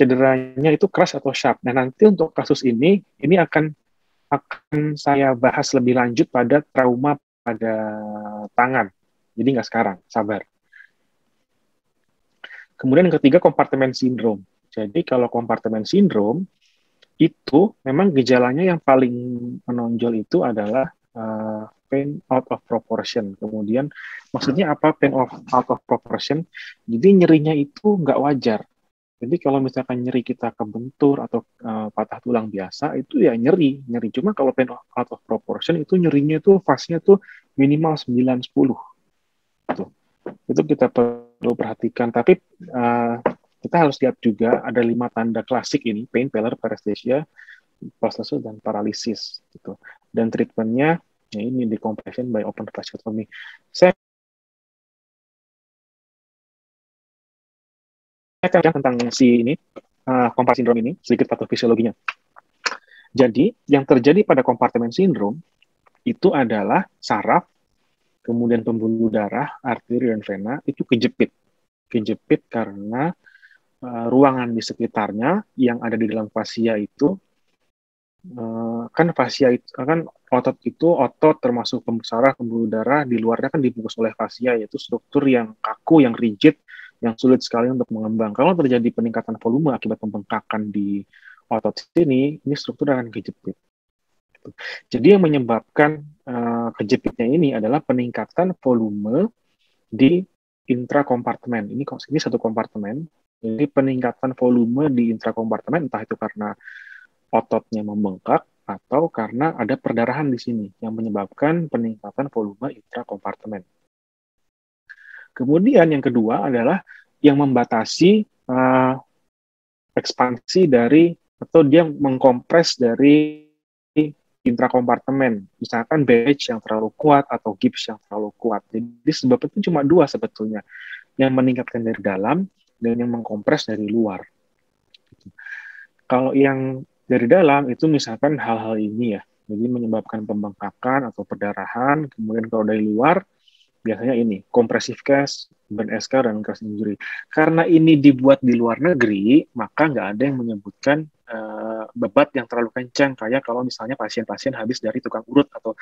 cederanya itu keras atau sharp. Nah nanti untuk kasus ini, ini akan akan saya bahas lebih lanjut pada trauma pada tangan. Jadi nggak sekarang, sabar. Kemudian yang ketiga kompartemen sindrom. Jadi kalau kompartemen sindrom itu memang gejalanya yang paling menonjol itu adalah uh, pain out of proportion. Kemudian maksudnya apa pain of out of proportion? Jadi nyerinya itu nggak wajar. Jadi kalau misalkan nyeri kita kebentur atau uh, patah tulang biasa itu ya nyeri, nyeri. Cuma kalau pain out of proportion itu nyerinya itu fasenya tuh minimal 9 10. Itu. Itu kita perlu perhatikan. Tapi uh, kita harus lihat juga ada lima tanda klasik ini, pain, pallor, paresthesia, paralysis dan paralisis gitu. Dan treatmentnya ya ini decompression by open fasciotomy. Saya akan tentang si ini uh, kompas sindrom ini sedikit patofisiologinya. Jadi yang terjadi pada kompartemen sindrom itu adalah saraf, kemudian pembuluh darah, arteri dan vena itu kejepit, kejepit karena uh, ruangan di sekitarnya yang ada di dalam fasia itu uh, kan fasia itu kan otot itu otot termasuk saraf, pembuluh darah di luarnya kan dibungkus oleh fasia yaitu struktur yang kaku, yang rigid yang sulit sekali untuk mengembang. Kalau terjadi peningkatan volume akibat pembengkakan di otot sini, ini struktur akan kejepit. Jadi yang menyebabkan uh, kejepitnya ini adalah peningkatan volume di intrakompartemen. Ini ini satu kompartemen. Jadi peningkatan volume di intrakompartemen entah itu karena ototnya membengkak atau karena ada perdarahan di sini yang menyebabkan peningkatan volume intrakompartemen. Kemudian yang kedua adalah yang membatasi uh, ekspansi dari atau dia mengkompres dari intrakompartemen, misalkan badge yang terlalu kuat atau gips yang terlalu kuat. Jadi sebab itu cuma dua sebetulnya, yang meningkatkan dari dalam dan yang mengkompres dari luar. Kalau yang dari dalam itu misalkan hal-hal ini ya, jadi menyebabkan pembengkakan atau perdarahan, kemudian kalau dari luar biasanya ini kompresif case, burn SK dan crash injury. Karena ini dibuat di luar negeri, maka nggak ada yang menyebutkan uh, bebat yang terlalu kencang kayak kalau misalnya pasien-pasien habis dari tukang urut atau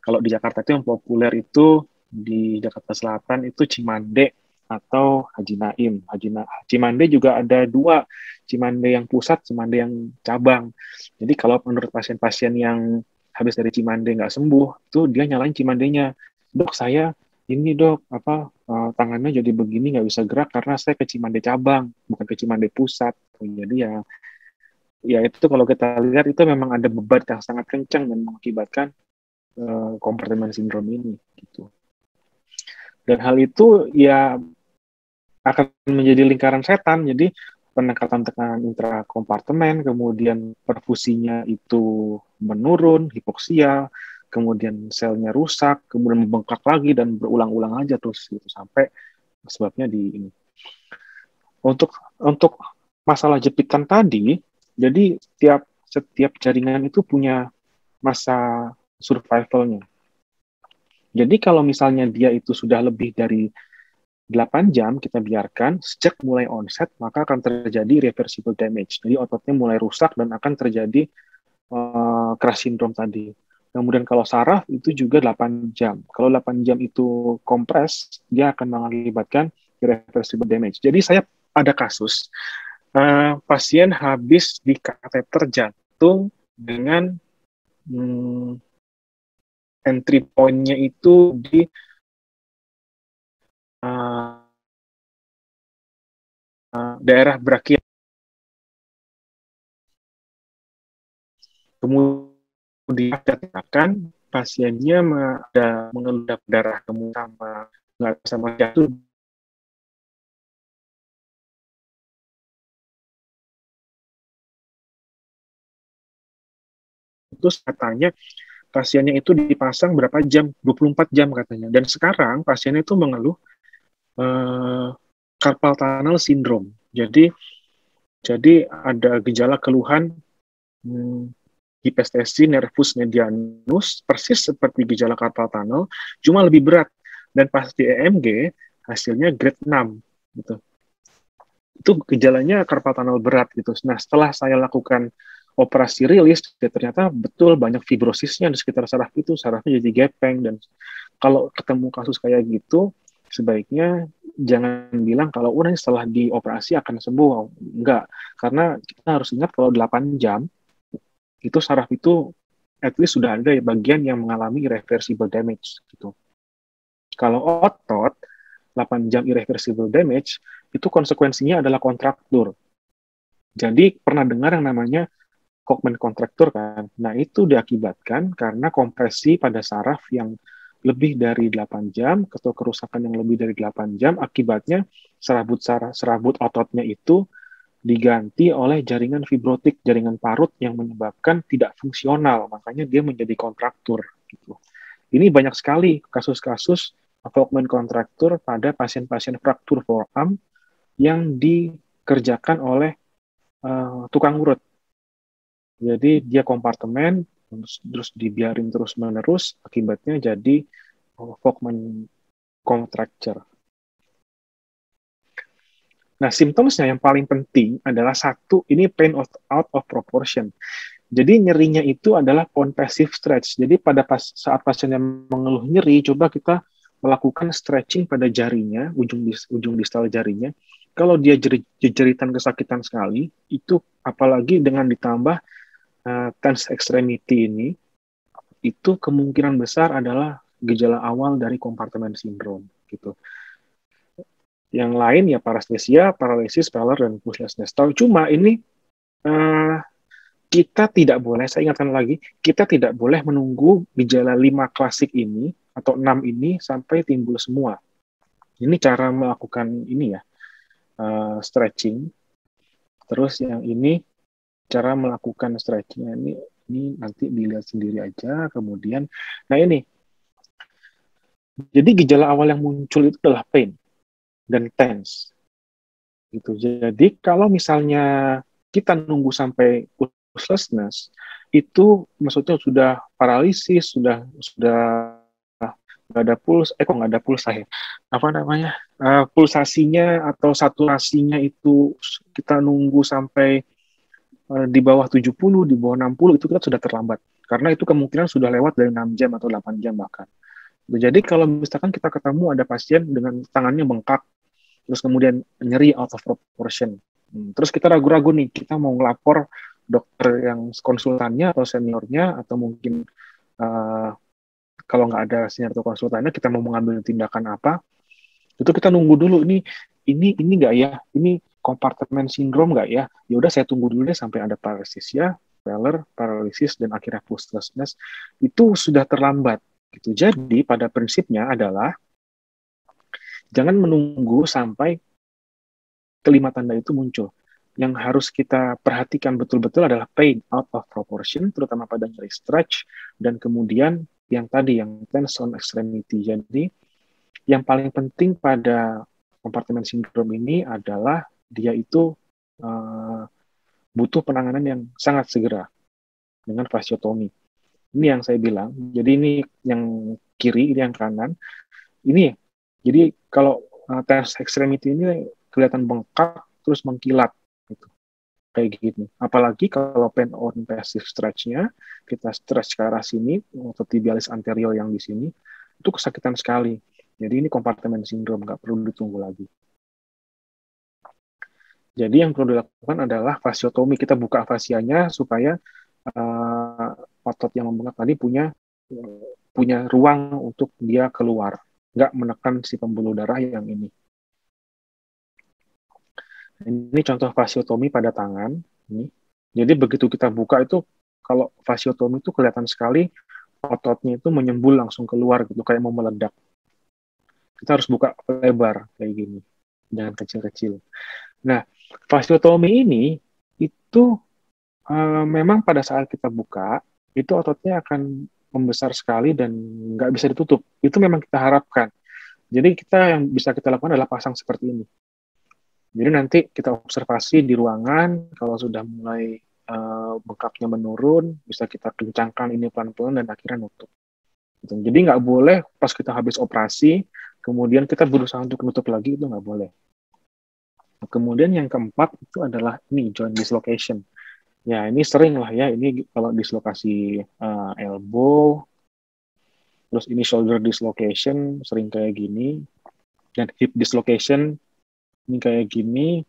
kalau di Jakarta itu yang populer itu di Jakarta Selatan itu Cimande atau Haji Naim. Haji Na Cimande juga ada dua, Cimande yang pusat, Cimande yang cabang. Jadi kalau menurut pasien-pasien yang habis dari Cimande nggak sembuh, itu dia nyalain Cimandenya. Dok, saya ini dok apa uh, tangannya jadi begini nggak bisa gerak karena saya ke Cimande cabang bukan ke Cimande pusat. Jadi ya ya itu kalau kita lihat itu memang ada beban yang sangat kencang dan mengakibatkan uh, kompartemen sindrom ini gitu. Dan hal itu ya akan menjadi lingkaran setan. Jadi peningkatan tekanan intrakompartemen kemudian perfusinya itu menurun hipoksia kemudian selnya rusak, kemudian membengkak lagi dan berulang-ulang aja terus gitu sampai sebabnya di ini. Untuk untuk masalah jepitan tadi, jadi setiap setiap jaringan itu punya masa survivalnya. Jadi kalau misalnya dia itu sudah lebih dari 8 jam kita biarkan, sejak mulai onset maka akan terjadi reversible damage. Jadi ototnya mulai rusak dan akan terjadi uh, crash syndrome tadi. Kemudian kalau saraf itu juga 8 jam. Kalau 8 jam itu kompres, dia akan mengakibatkan irreversible damage. Jadi saya ada kasus uh, pasien habis di kateter jantung dengan hmm, entry point-nya itu di uh, uh, daerah brachial. Kemudian dikatakan pasiennya ada mengeludak darah kemudian sama nggak sama jatuh terus katanya pasiennya itu dipasang berapa jam? 24 jam katanya. Dan sekarang pasiennya itu mengeluh uh, carpal tunnel syndrome. Jadi jadi ada gejala keluhan hmm, hipestesi nervus medianus persis seperti gejala carpal tunnel, cuma lebih berat dan pas di EMG hasilnya grade 6 gitu. Itu gejalanya carpal tunnel berat gitu. Nah, setelah saya lakukan operasi rilis, ya ternyata betul banyak fibrosisnya di sekitar saraf itu, sarafnya jadi gepeng dan kalau ketemu kasus kayak gitu, sebaiknya jangan bilang kalau udah oh, setelah dioperasi akan sembuh. Enggak, karena kita harus ingat kalau 8 jam itu saraf itu at least sudah ada bagian yang mengalami irreversible damage gitu. Kalau otot 8 jam irreversible damage itu konsekuensinya adalah kontraktur. Jadi pernah dengar yang namanya Cockman kontraktur kan. Nah, itu diakibatkan karena kompresi pada saraf yang lebih dari 8 jam atau kerusakan yang lebih dari 8 jam akibatnya serabut serabut ototnya itu diganti oleh jaringan fibrotik, jaringan parut yang menyebabkan tidak fungsional, makanya dia menjadi kontraktur. Gitu. Ini banyak sekali kasus-kasus Volkmann kontraktur pada pasien-pasien fraktur forearm yang dikerjakan oleh uh, tukang urut. Jadi dia kompartemen, terus, terus dibiarin terus-menerus, akibatnya jadi Volkmann contracture. Nah, simptomnya yang paling penting adalah satu, ini pain of, out of proportion. Jadi nyerinya itu adalah passive stretch. Jadi pada pas, saat pasien yang mengeluh nyeri, coba kita melakukan stretching pada jarinya, ujung ujung distal jarinya. Kalau dia jeri, jeritan kesakitan sekali, itu apalagi dengan ditambah uh, tense extremity ini, itu kemungkinan besar adalah gejala awal dari kompartemen sindrom gitu. Yang lain ya parestesia, paralisis, pallor, dan pushlessness. Tahu cuma ini uh, kita tidak boleh, saya ingatkan lagi, kita tidak boleh menunggu gejala lima klasik ini atau enam ini sampai timbul semua. Ini cara melakukan ini ya, uh, stretching. Terus yang ini cara melakukan stretching ini ini nanti dilihat sendiri aja. Kemudian, nah ini, jadi gejala awal yang muncul itu adalah pain dan tense. Gitu. Jadi kalau misalnya kita nunggu sampai uselessness, itu maksudnya sudah paralisis, sudah sudah nggak ada puls, eh kok nggak ada puls saya, apa namanya, uh, pulsasinya atau saturasinya itu kita nunggu sampai uh, di bawah 70, di bawah 60 itu kita sudah terlambat, karena itu kemungkinan sudah lewat dari 6 jam atau 8 jam bahkan. Jadi kalau misalkan kita ketemu ada pasien dengan tangannya bengkak, terus kemudian nyeri out of proportion. Hmm, terus kita ragu-ragu nih, kita mau ngelapor dokter yang konsultannya atau seniornya atau mungkin uh, kalau nggak ada senior atau konsultannya kita mau mengambil tindakan apa? Itu kita nunggu dulu ini ini ini nggak ya? Ini kompartemen sindrom nggak ya? Ya udah saya tunggu dulu deh sampai ada paralisis ya, failure, paralisis dan akhirnya pustlessness itu sudah terlambat gitu. Jadi pada prinsipnya adalah jangan menunggu sampai kelima tanda itu muncul. Yang harus kita perhatikan betul-betul adalah pain out of proportion, terutama pada nyeri stretch, dan kemudian yang tadi, yang tense on extremity. Jadi, yang paling penting pada kompartemen sindrom ini adalah dia itu uh, butuh penanganan yang sangat segera dengan fasiotomi. Ini yang saya bilang. Jadi ini yang kiri, ini yang kanan. Ini jadi kalau uh, tes extremity ini kelihatan bengkak terus mengkilat gitu. kayak gini. Apalagi kalau pen on passive stretch-nya, kita stretch ke arah sini, atau tibialis anterior yang di sini, itu kesakitan sekali. Jadi ini kompartemen sindrom, nggak perlu ditunggu lagi. Jadi yang perlu dilakukan adalah fasiotomi. Kita buka fasianya supaya uh, otot yang membengkak tadi punya punya ruang untuk dia keluar, nggak menekan si pembuluh darah yang ini. Ini contoh fasiotomi pada tangan. Ini. Jadi begitu kita buka itu, kalau fasiotomi itu kelihatan sekali ototnya itu menyembul langsung keluar gitu, kayak mau meledak. Kita harus buka lebar kayak gini, jangan kecil-kecil. Nah, fasiotomi ini itu uh, memang pada saat kita buka itu ototnya akan membesar sekali dan nggak bisa ditutup. Itu memang kita harapkan. Jadi kita yang bisa kita lakukan adalah pasang seperti ini. Jadi nanti kita observasi di ruangan, kalau sudah mulai uh, bengkaknya menurun, bisa kita kencangkan ini pelan-pelan dan akhirnya nutup. Gitu. Jadi nggak boleh pas kita habis operasi, kemudian kita berusaha untuk nutup lagi, itu nggak boleh. Kemudian yang keempat itu adalah ini joint dislocation. Ya ini sering lah ya, ini kalau dislokasi uh, elbow, terus ini shoulder dislocation sering kayak gini, dan hip dislocation ini kayak gini.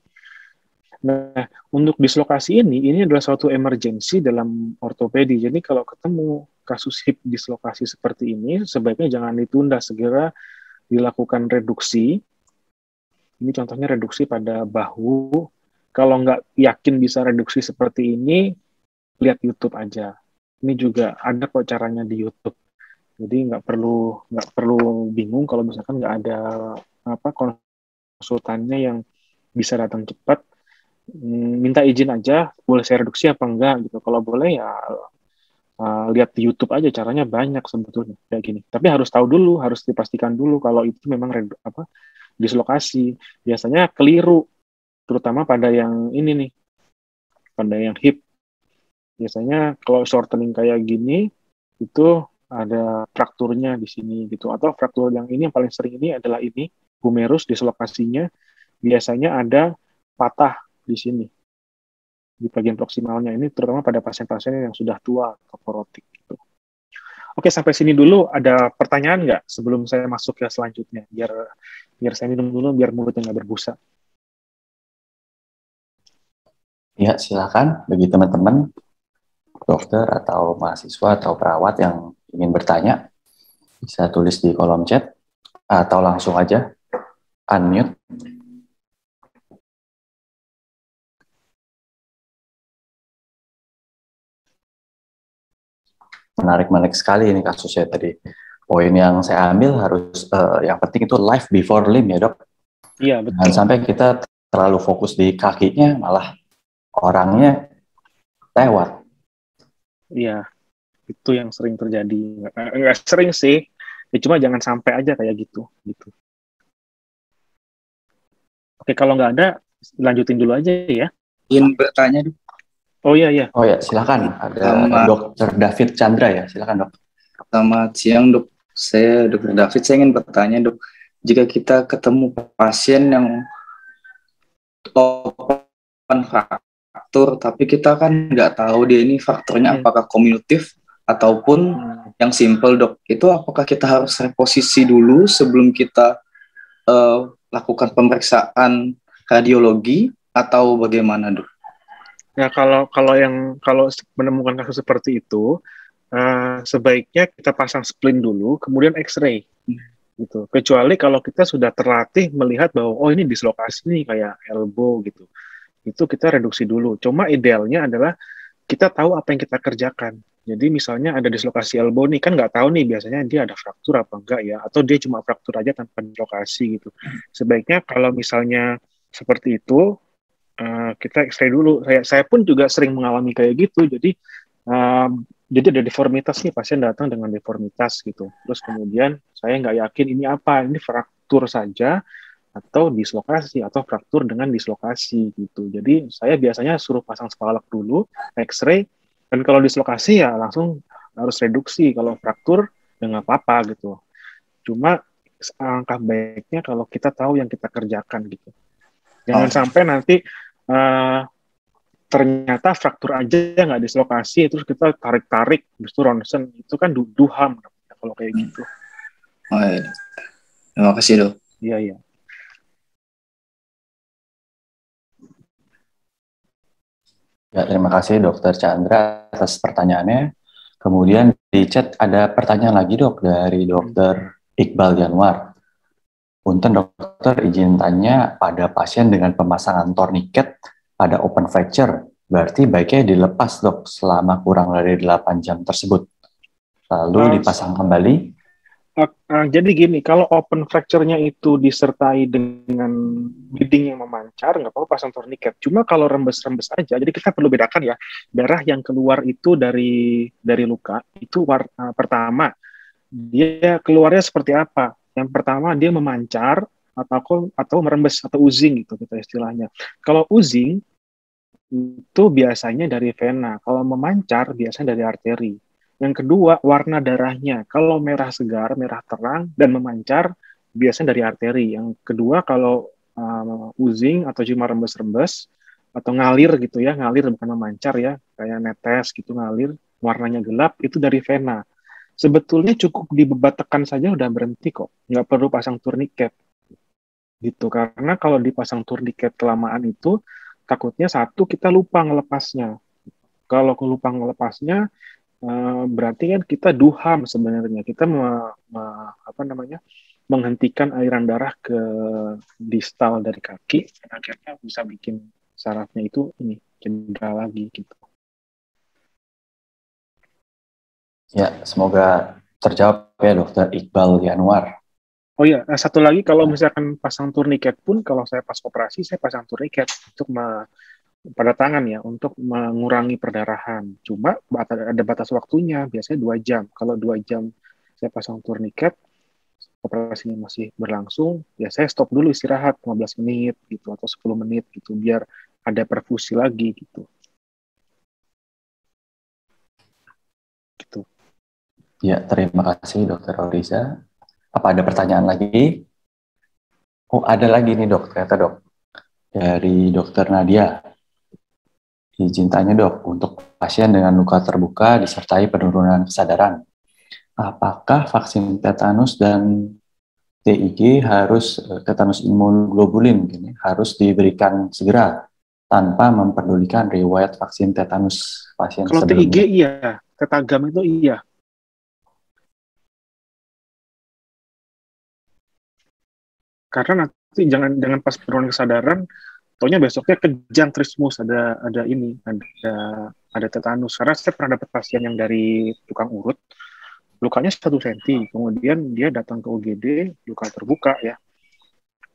Nah, untuk dislokasi ini, ini adalah suatu emergency dalam ortopedi. Jadi kalau ketemu kasus hip dislokasi seperti ini, sebaiknya jangan ditunda, segera dilakukan reduksi. Ini contohnya reduksi pada bahu. Kalau nggak yakin bisa reduksi seperti ini, lihat YouTube aja. Ini juga ada kok caranya di YouTube. Jadi nggak perlu nggak perlu bingung kalau misalkan nggak ada apa konsultannya yang bisa datang cepat. Mm, minta izin aja boleh saya reduksi apa enggak gitu. Kalau boleh ya uh, lihat di YouTube aja caranya banyak sebetulnya kayak gini. Tapi harus tahu dulu harus dipastikan dulu kalau itu memang apa dislokasi. Biasanya keliru terutama pada yang ini nih pada yang hip. Biasanya kalau shortening kayak gini itu ada frakturnya di sini gitu. Atau fraktur yang ini yang paling sering ini adalah ini humerus dislokasinya. Biasanya ada patah di sini di bagian proksimalnya. Ini terutama pada pasien-pasien yang sudah tua atau porotik gitu. Oke sampai sini dulu. Ada pertanyaan nggak sebelum saya masuk ke selanjutnya? Biar biar saya minum dulu biar mulutnya nggak berbusa. Ya silakan bagi teman-teman dokter atau mahasiswa atau perawat yang ingin bertanya bisa tulis di kolom chat atau langsung aja unmute. Menarik-menarik sekali ini kasusnya tadi. Poin yang saya ambil harus uh, yang penting itu life before limb ya dok. Iya betul. Dan sampai kita terlalu fokus di kakinya malah orangnya lewat. Iya, itu yang sering terjadi. Enggak sering sih, ya cuma jangan sampai aja kayak gitu. gitu. Oke, kalau nggak ada, lanjutin dulu aja ya. Ingin bertanya, dok. Oh iya, iya. Oh ya, silakan. Ada Sama, Dokter David Chandra ya, silakan dok. Selamat siang dok. Saya Dokter David, saya ingin bertanya dok. Jika kita ketemu pasien yang open faktor, tapi kita kan nggak tahu dia ini faktornya hmm. apakah komunitif ataupun hmm. yang simple dok. Itu apakah kita harus reposisi dulu sebelum kita uh, lakukan pemeriksaan radiologi atau bagaimana dok? Ya kalau kalau yang kalau menemukan kasus seperti itu uh, sebaiknya kita pasang splint dulu, kemudian X-ray. Hmm. Gitu. Kecuali kalau kita sudah terlatih melihat bahwa oh ini dislokasi nih kayak elbow gitu. Itu kita reduksi dulu. Cuma idealnya adalah kita tahu apa yang kita kerjakan. Jadi misalnya ada dislokasi elbow nih kan nggak tahu nih biasanya dia ada fraktur apa enggak ya atau dia cuma fraktur aja tanpa dislokasi gitu. Sebaiknya kalau misalnya seperti itu uh, kita X-ray dulu. Saya saya pun juga sering mengalami kayak gitu. Jadi uh, jadi ada deformitas nih pasien datang dengan deformitas gitu. Terus kemudian saya nggak yakin ini apa ini fraktur saja atau dislokasi atau fraktur dengan dislokasi gitu. Jadi saya biasanya suruh pasang spalak dulu, X-ray dan kalau dislokasi ya langsung harus reduksi. Kalau fraktur ya nggak apa-apa gitu. Cuma angka baiknya kalau kita tahu yang kita kerjakan gitu. Jangan oh. sampai nanti uh, ternyata fraktur aja nggak dislokasi terus kita tarik-tarik itu ronsen itu kan du duham kalau kayak gitu. Oh, iya. Terima kasih dok. Iya iya. Ya, terima kasih Dokter Chandra atas pertanyaannya. Kemudian di chat ada pertanyaan lagi dok dari Dokter Iqbal Januar. Punten dokter izin tanya pada pasien dengan pemasangan torniket pada open fracture, berarti baiknya dilepas dok selama kurang dari 8 jam tersebut. Lalu dipasang kembali Uh, jadi gini, kalau open fracture-nya itu disertai dengan bleeding yang memancar, nggak apa-apa pasang tourniquet. Cuma kalau rembes-rembes aja, jadi kita perlu bedakan ya, darah yang keluar itu dari dari luka itu war, uh, pertama dia keluarnya seperti apa? Yang pertama dia memancar atau atau merembes atau uzing gitu kita istilahnya. Kalau uzing itu biasanya dari vena, kalau memancar biasanya dari arteri. Yang kedua, warna darahnya. Kalau merah segar, merah terang, dan memancar, biasanya dari arteri. Yang kedua, kalau uh, uzing atau cuma rembes-rembes, atau ngalir gitu ya, ngalir bukan memancar ya, kayak netes gitu ngalir, warnanya gelap, itu dari vena. Sebetulnya cukup dibebatakan saja udah berhenti kok, nggak perlu pasang turniket. Gitu, karena kalau dipasang turniket kelamaan itu, takutnya satu, kita lupa ngelepasnya. Kalau lupa ngelepasnya, Eh, berarti kan kita duham sebenarnya kita me, me, apa namanya menghentikan aliran darah ke distal dari kaki dan akhirnya bisa bikin sarafnya itu ini cedera lagi gitu. Ya, semoga terjawab ya dokter Iqbal Yanwar. Oh iya, satu lagi kalau misalkan pasang turniket pun kalau saya pas operasi saya pasang turniket untuk pada tangan ya untuk mengurangi perdarahan. Cuma ada batas waktunya, biasanya dua jam. Kalau dua jam saya pasang turniket, operasinya masih berlangsung, ya saya stop dulu istirahat 15 menit gitu atau 10 menit gitu biar ada perfusi lagi gitu. Gitu. Ya, terima kasih Dokter Oriza. Apa ada pertanyaan lagi? Oh, ada lagi nih dok, ternyata dok. Dari Dokter Nadia. Izin tanya dok, untuk pasien dengan luka terbuka disertai penurunan kesadaran, apakah vaksin tetanus dan TIG harus eh, tetanus imunoglobulin gini, harus diberikan segera tanpa memperdulikan riwayat vaksin tetanus pasien Kalau sebelumnya? TIG iya, tetagam itu iya. Karena nanti jangan jangan pas penurunan kesadaran Taunya besoknya kejang trismus ada ada ini ada ada tetanus. Karena saya pernah dapat pasien yang dari tukang urut lukanya satu senti. Kemudian dia datang ke UGD luka terbuka ya.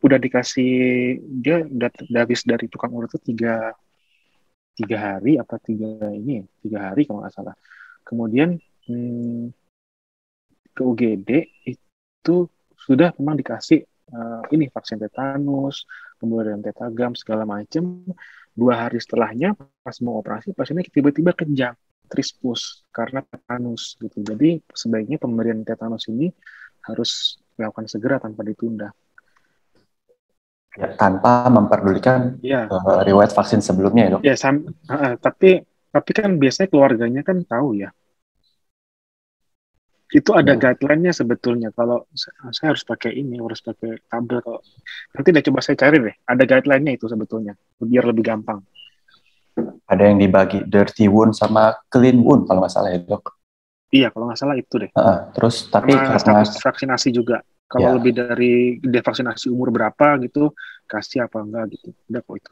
Udah dikasih dia habis dari tukang urut itu tiga tiga hari apa tiga ini tiga hari kalau nggak salah. Kemudian hmm, ke UGD itu sudah memang dikasih uh, ini vaksin tetanus kemudian tetagam segala macam dua hari setelahnya pas mau operasi pasiennya tiba-tiba kejang trispus karena tetanus gitu. Jadi sebaiknya pemberian tetanus ini harus dilakukan segera tanpa ditunda. Ya, tanpa memperdulikan ya. uh, riwayat vaksin sebelumnya ya dok? Ya sam uh, tapi tapi kan biasanya keluarganya kan tahu ya itu ada ya. guideline-nya sebetulnya. Kalau saya harus pakai ini harus pakai tabel. Kalau nanti deh coba saya cari deh. Ada guideline-nya itu sebetulnya biar lebih gampang. Ada yang dibagi dirty wound sama clean wound kalau nggak salah ya dok? Iya kalau nggak salah itu deh. Uh, terus tapi karena karena vaksinasi juga. Kalau ya. lebih dari devaksinasi umur berapa gitu kasih apa enggak gitu. Udah kok itu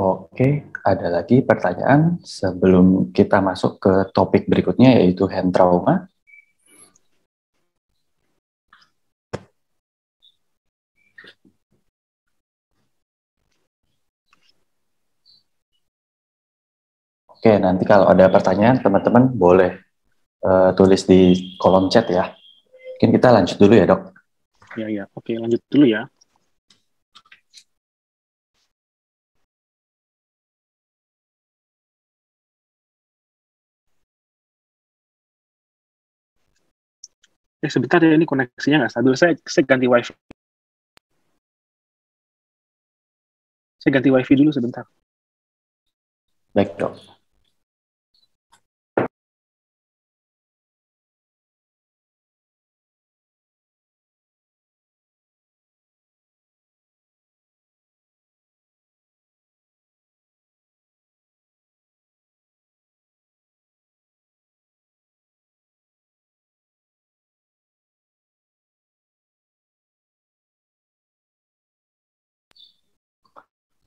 Oke, ada lagi pertanyaan sebelum kita masuk ke topik berikutnya yaitu hand trauma. Oke, nanti kalau ada pertanyaan teman-teman boleh uh, tulis di kolom chat ya. Mungkin kita lanjut dulu ya dok. Ya ya, oke lanjut dulu ya. eh sebentar ya ini koneksinya nggak stabil. Saya saya ganti wifi. Saya ganti wifi dulu sebentar. Baik dok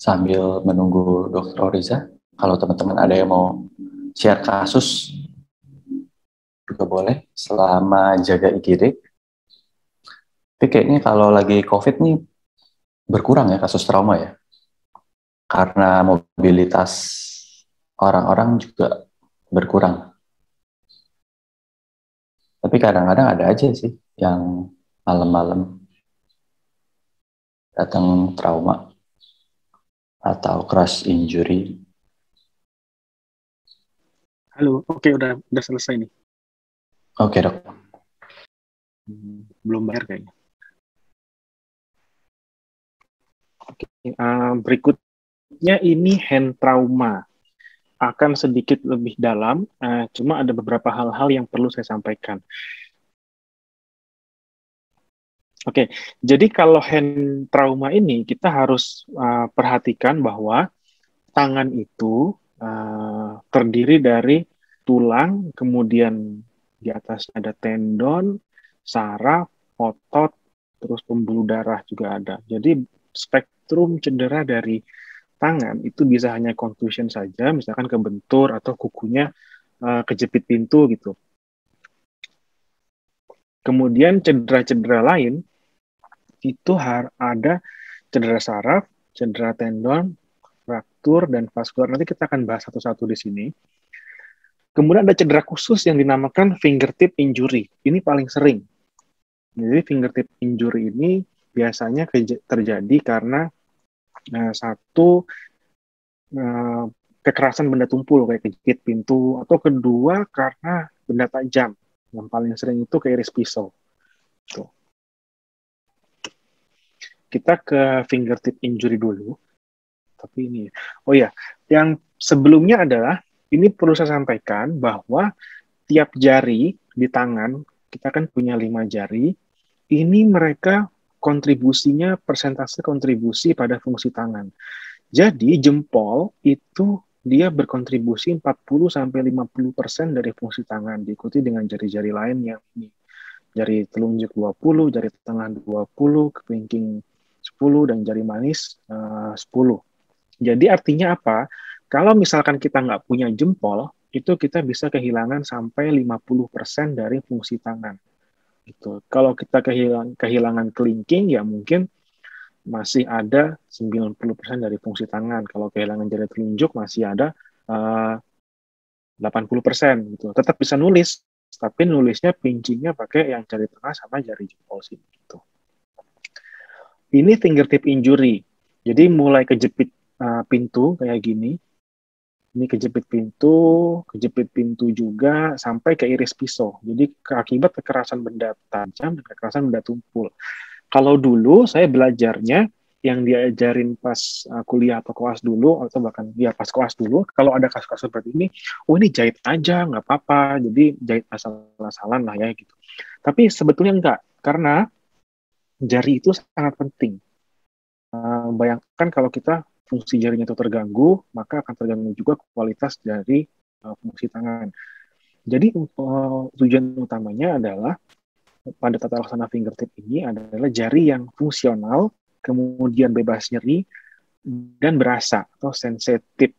sambil menunggu Dokter Oriza, kalau teman-teman ada yang mau share kasus juga boleh selama jaga IGD. Tapi kayaknya kalau lagi COVID nih berkurang ya kasus trauma ya. Karena mobilitas orang-orang juga berkurang. Tapi kadang-kadang ada aja sih yang malam-malam datang trauma atau crush injury. Halo, oke udah udah selesai nih. Oke dok. Hmm, belum bayar kayaknya. Oke, uh, berikutnya ini hand trauma akan sedikit lebih dalam, uh, cuma ada beberapa hal-hal yang perlu saya sampaikan. Oke, jadi kalau hand trauma ini kita harus uh, perhatikan bahwa tangan itu uh, terdiri dari tulang, kemudian di atas ada tendon, saraf, otot, terus pembuluh darah juga ada. Jadi spektrum cedera dari tangan itu bisa hanya contusion saja, misalkan kebentur atau kukunya uh, kejepit pintu gitu. Kemudian cedera-cedera lain itu ada cedera saraf, cedera tendon, fraktur, dan vaskular. Nanti kita akan bahas satu-satu di sini. Kemudian ada cedera khusus yang dinamakan fingertip injury. Ini paling sering. Jadi fingertip injury ini biasanya terjadi karena uh, satu uh, kekerasan benda tumpul kayak kejepit pintu atau kedua karena benda tajam yang paling sering itu kayak iris pisau. Tuh kita ke fingertip injury dulu. Tapi ini, oh ya, yang sebelumnya adalah ini perlu saya sampaikan bahwa tiap jari di tangan kita kan punya lima jari. Ini mereka kontribusinya persentase kontribusi pada fungsi tangan. Jadi jempol itu dia berkontribusi 40 sampai 50% dari fungsi tangan diikuti dengan jari-jari lain yang ini. Jari telunjuk 20, jari tengah 20, kelingking 10 dan jari manis eh, uh, 10. Jadi artinya apa? Kalau misalkan kita nggak punya jempol, itu kita bisa kehilangan sampai 50% dari fungsi tangan. Gitu. Kalau kita kehilangan, kehilangan kelingking, ya mungkin masih ada 90% dari fungsi tangan. Kalau kehilangan jari telunjuk masih ada uh, 80% gitu. Tetap bisa nulis, tapi nulisnya pincingnya pakai yang jari tengah sama jari jempol sih gitu. Ini fingertip injury. Jadi mulai kejepit uh, pintu kayak gini. Ini kejepit pintu, kejepit pintu juga sampai ke iris pisau. Jadi akibat kekerasan benda tajam dan kekerasan benda tumpul. Kalau dulu saya belajarnya yang diajarin pas uh, kuliah atau kelas dulu atau bahkan ya pas kelas dulu kalau ada kasus-kasus seperti ini oh ini jahit aja nggak apa-apa jadi jahit asal-asalan lah ya gitu tapi sebetulnya enggak karena jari itu sangat penting. Uh, bayangkan kalau kita fungsi jarinya itu terganggu, maka akan terganggu juga kualitas dari uh, fungsi tangan. Jadi uh, tujuan utamanya adalah pada tata laksana fingertip ini adalah jari yang fungsional, kemudian bebas nyeri, dan berasa atau sensitif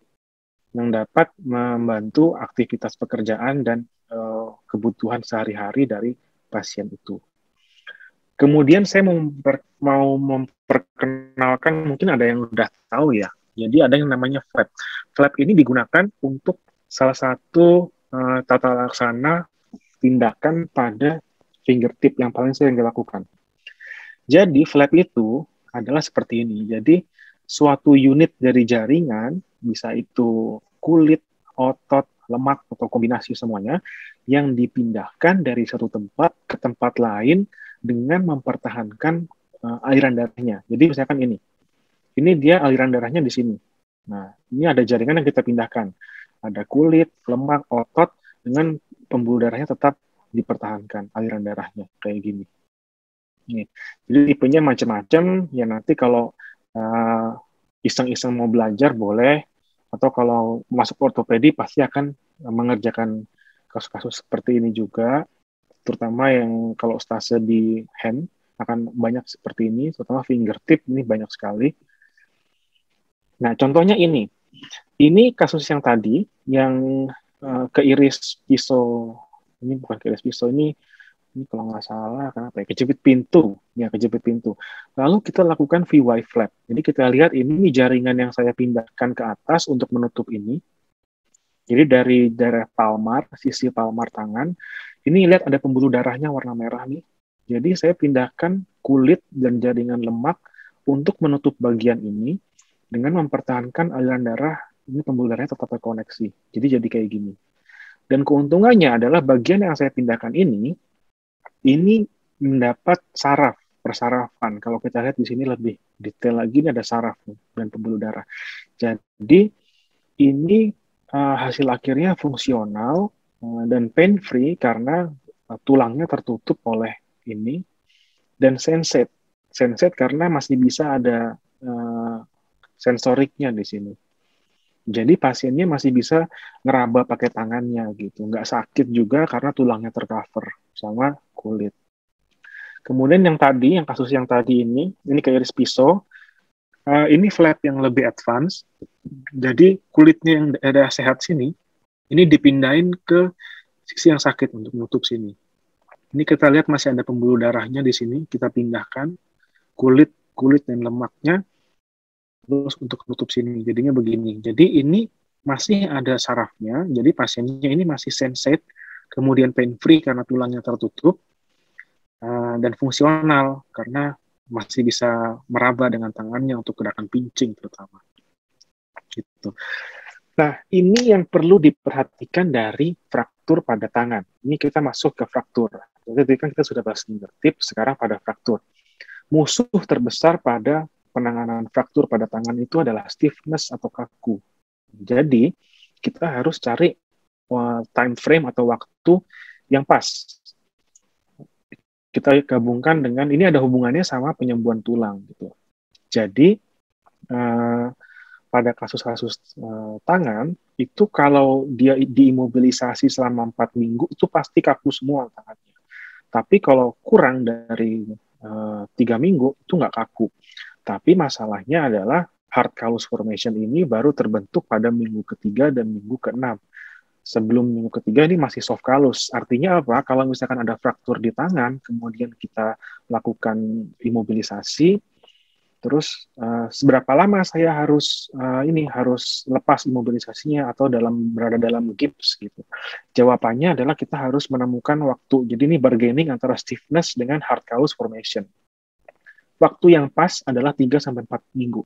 yang dapat membantu aktivitas pekerjaan dan uh, kebutuhan sehari-hari dari pasien itu. Kemudian saya mau, memper, mau memperkenalkan, mungkin ada yang sudah tahu ya. Jadi ada yang namanya flap. Flap ini digunakan untuk salah satu uh, tata laksana tindakan pada fingertip yang paling sering dilakukan. Jadi flap itu adalah seperti ini. Jadi suatu unit dari jaringan, bisa itu kulit, otot, lemak, atau kombinasi semuanya, yang dipindahkan dari satu tempat ke tempat lain dengan mempertahankan uh, aliran darahnya. Jadi misalkan ini, ini dia aliran darahnya di sini. Nah, ini ada jaringan yang kita pindahkan. Ada kulit, lemak, otot, dengan pembuluh darahnya tetap dipertahankan aliran darahnya kayak gini. Nih. Jadi tipenya macam-macam. Ya nanti kalau uh, iseng-iseng mau belajar boleh, atau kalau masuk ortopedi pasti akan mengerjakan kasus-kasus seperti ini juga, terutama yang kalau stase di hand akan banyak seperti ini, terutama fingertip ini banyak sekali. Nah, contohnya ini. Ini kasus yang tadi, yang uh, keiris pisau. Ini bukan keiris pisau, ini ini kalau nggak salah kenapa ya kejepit pintu ya kejepit pintu lalu kita lakukan VY flap jadi kita lihat ini jaringan yang saya pindahkan ke atas untuk menutup ini jadi dari daerah palmar sisi palmar tangan ini lihat ada pembuluh darahnya warna merah nih jadi saya pindahkan kulit dan jaringan lemak untuk menutup bagian ini dengan mempertahankan aliran darah ini pembuluh darahnya tetap terkoneksi. Jadi jadi kayak gini. Dan keuntungannya adalah bagian yang saya pindahkan ini, ini mendapat saraf, persarafan. Kalau kita lihat di sini lebih detail lagi, ini ada saraf dan pembuluh darah. Jadi ini uh, hasil akhirnya fungsional dan pain free karena uh, tulangnya tertutup oleh ini dan sensate. Sensate karena masih bisa ada uh, sensoriknya di sini. Jadi pasiennya masih bisa ngeraba pakai tangannya gitu, nggak sakit juga karena tulangnya tercover sama kulit. Kemudian yang tadi, yang kasus yang tadi ini, ini kayak iris pisau, uh, ini flap yang lebih advance. Jadi kulitnya yang ada sehat sini, ini dipindahin ke sisi yang sakit untuk menutup sini. Ini kita lihat masih ada pembuluh darahnya di sini, kita pindahkan kulit kulit dan lemaknya terus untuk tutup sini. Jadinya begini. Jadi ini masih ada sarafnya. Jadi pasiennya ini masih sensate kemudian pain free karena tulangnya tertutup uh, dan fungsional karena masih bisa meraba dengan tangannya untuk gerakan pincing terutama. Gitu nah ini yang perlu diperhatikan dari fraktur pada tangan ini kita masuk ke fraktur jadi kan kita sudah bahas fingertip sekarang pada fraktur musuh terbesar pada penanganan fraktur pada tangan itu adalah stiffness atau kaku. Jadi, kita harus cari uh, time frame atau waktu yang pas. Kita gabungkan dengan ini ada hubungannya sama penyembuhan tulang gitu. Jadi uh, pada kasus-kasus uh, tangan itu kalau dia diimobilisasi selama empat minggu itu pasti kaku semua tangannya. Tapi kalau kurang dari tiga minggu itu nggak kaku. Tapi masalahnya adalah hard callus formation ini baru terbentuk pada minggu ketiga dan minggu keenam. Sebelum minggu ketiga ini masih soft callus. Artinya apa? Kalau misalkan ada fraktur di tangan, kemudian kita lakukan imobilisasi, terus uh, seberapa lama saya harus uh, ini harus lepas imobilisasinya atau dalam berada dalam gips gitu. Jawabannya adalah kita harus menemukan waktu. Jadi ini bargaining antara stiffness dengan hard callus formation waktu yang pas adalah 3 sampai 4 minggu.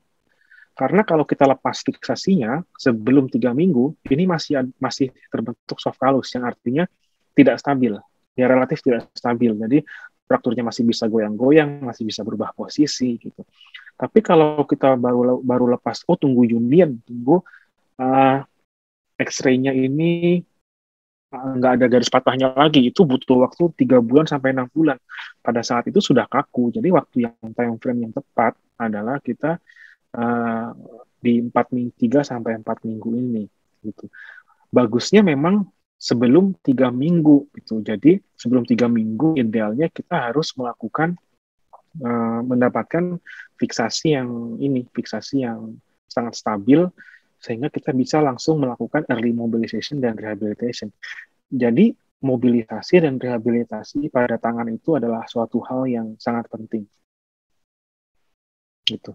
Karena kalau kita lepas fiksasinya sebelum tiga minggu, ini masih masih terbentuk soft callus yang artinya tidak stabil, ya relatif tidak stabil. Jadi frakturnya masih bisa goyang-goyang, masih bisa berubah posisi gitu. Tapi kalau kita baru baru lepas, oh tunggu Union, tunggu uh, X-ray-nya ini nggak ada garis patahnya lagi. Itu butuh waktu tiga bulan sampai enam bulan. Pada saat itu sudah kaku. Jadi waktu yang time frame yang tepat adalah kita uh, di empat minggu tiga sampai empat minggu ini gitu. Bagusnya memang sebelum tiga minggu itu jadi sebelum tiga minggu idealnya kita harus melakukan uh, mendapatkan fiksasi yang ini fiksasi yang sangat stabil sehingga kita bisa langsung melakukan early mobilization dan rehabilitation. Jadi mobilisasi dan rehabilitasi pada tangan itu adalah suatu hal yang sangat penting. Gitu.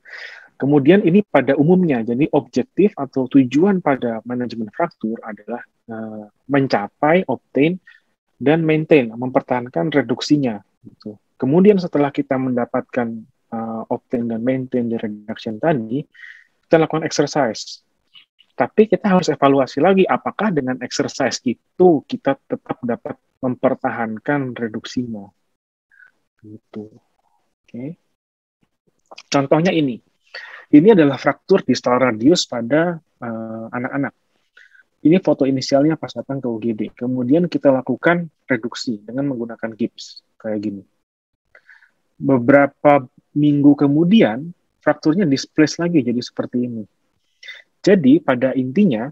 Kemudian ini pada umumnya, jadi objektif atau tujuan pada manajemen fraktur adalah uh, mencapai, obtain, dan maintain, mempertahankan reduksinya. Gitu. Kemudian setelah kita mendapatkan uh, obtain dan maintain the reduction tadi, kita lakukan exercise tapi kita harus evaluasi lagi apakah dengan exercise itu kita tetap dapat mempertahankan reduksinya. Gitu. Oke. Okay. Contohnya ini. Ini adalah fraktur distal radius pada eh, anak-anak. Uh, ini foto inisialnya pas datang ke UGD. Kemudian kita lakukan reduksi dengan menggunakan gips kayak gini. Beberapa minggu kemudian frakturnya displace lagi jadi seperti ini. Jadi pada intinya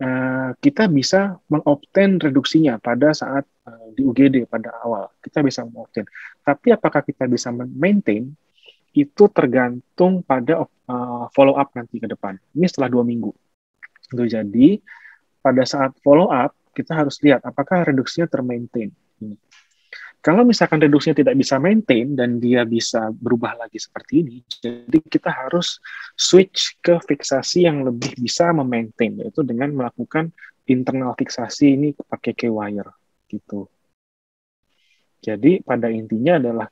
uh, kita bisa mengobtain reduksinya pada saat uh, di UGD pada awal kita bisa mengobtain. Tapi apakah kita bisa maintain itu tergantung pada uh, follow up nanti ke depan. Ini setelah dua minggu. Jadi pada saat follow up kita harus lihat apakah reduksinya termaintain. Kalau misalkan reduksinya tidak bisa maintain dan dia bisa berubah lagi seperti ini, jadi kita harus switch ke fiksasi yang lebih bisa memaintain, yaitu dengan melakukan internal fiksasi ini pakai K-wire gitu. Jadi pada intinya adalah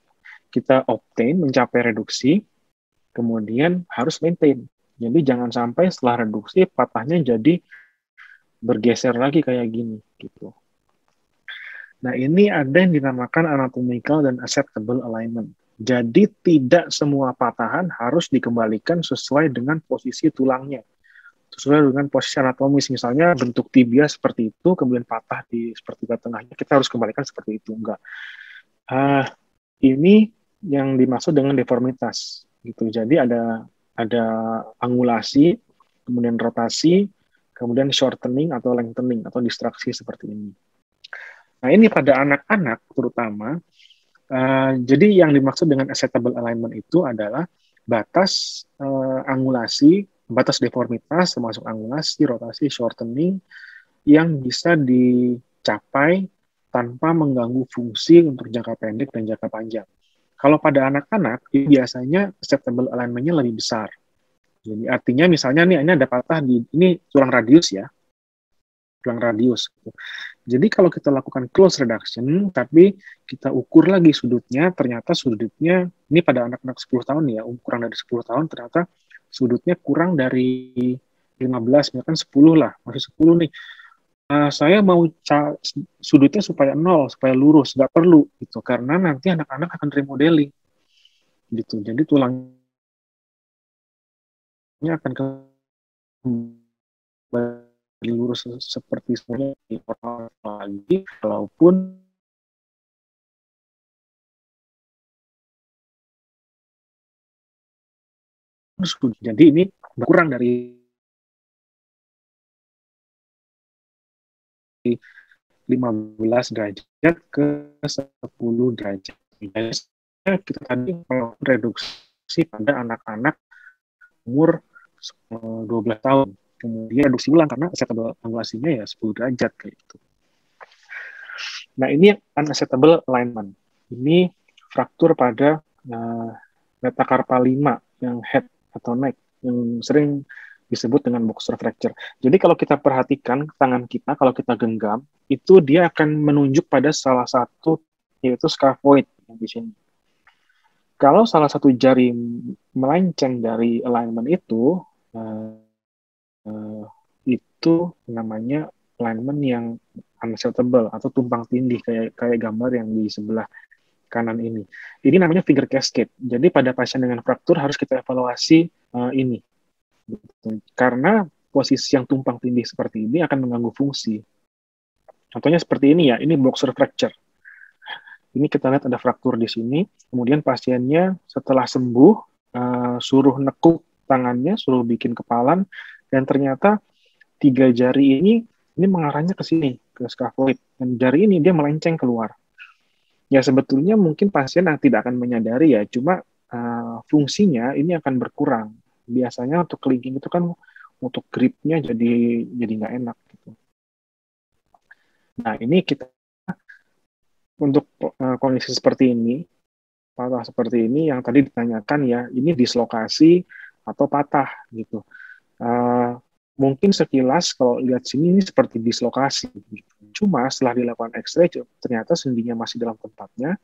kita obtain, mencapai reduksi, kemudian harus maintain. Jadi jangan sampai setelah reduksi patahnya jadi bergeser lagi kayak gini gitu. Nah, ini ada yang dinamakan anatomical dan acceptable alignment. Jadi tidak semua patahan harus dikembalikan sesuai dengan posisi tulangnya. Sesuai dengan posisi anatomis, misalnya bentuk tibia seperti itu, kemudian patah di seperti tengahnya, kita harus kembalikan seperti itu. Enggak. Uh, ini yang dimaksud dengan deformitas. gitu. Jadi ada ada angulasi, kemudian rotasi, kemudian shortening atau lengthening atau distraksi seperti ini. Nah ini pada anak-anak terutama, uh, jadi yang dimaksud dengan acceptable alignment itu adalah batas uh, angulasi, batas deformitas termasuk angulasi, rotasi, shortening yang bisa dicapai tanpa mengganggu fungsi untuk jangka pendek dan jangka panjang. Kalau pada anak-anak, biasanya acceptable alignment-nya lebih besar. Jadi artinya misalnya nih ini ada patah di ini tulang radius ya. Tulang radius. Jadi kalau kita lakukan close reduction tapi kita ukur lagi sudutnya ternyata sudutnya ini pada anak-anak 10 tahun ya, kurang dari 10 tahun ternyata sudutnya kurang dari 15 misalkan 10 lah, masih 10 nih. Uh, saya mau sudutnya supaya nol, supaya lurus, nggak perlu gitu karena nanti anak-anak akan remodeling gitu. Jadi tulang akan kembali lurus seperti semuanya orang lagi walaupun jadi ini berkurang dari 15 derajat ke 10 derajat. Kita tadi reduksi pada anak-anak umur 12 tahun. Kemudian reduksi ulang karena acceptable angulasinya ya 10 derajat kayak gitu. Nah ini unacceptable alignment. Ini fraktur pada uh, metacarpal 5 yang head atau neck yang sering disebut dengan boxer fracture. Jadi kalau kita perhatikan tangan kita, kalau kita genggam, itu dia akan menunjuk pada salah satu yaitu scaphoid yang di sini kalau salah satu jari melenceng dari alignment itu, uh, uh, itu namanya alignment yang unacceptable atau tumpang tindih kayak kayak gambar yang di sebelah kanan ini. Ini namanya finger cascade. Jadi pada pasien dengan fraktur harus kita evaluasi uh, ini. Karena posisi yang tumpang tindih seperti ini akan mengganggu fungsi. Contohnya seperti ini ya, ini boxer fracture. Ini kita lihat ada fraktur di sini. Kemudian pasiennya setelah sembuh uh, suruh nekuk tangannya, suruh bikin kepalan, dan ternyata tiga jari ini ini mengarahnya ke sini ke scaphoid dan jari ini dia melenceng keluar. Ya sebetulnya mungkin pasien yang tidak akan menyadari ya, cuma uh, fungsinya ini akan berkurang. Biasanya untuk clinking itu kan untuk gripnya jadi jadi nggak enak gitu. Nah ini kita untuk uh, kondisi seperti ini, patah seperti ini yang tadi ditanyakan ya, ini dislokasi atau patah gitu. Uh, mungkin sekilas kalau lihat sini ini seperti dislokasi. Cuma setelah dilakukan X-ray ternyata sendinya masih dalam tempatnya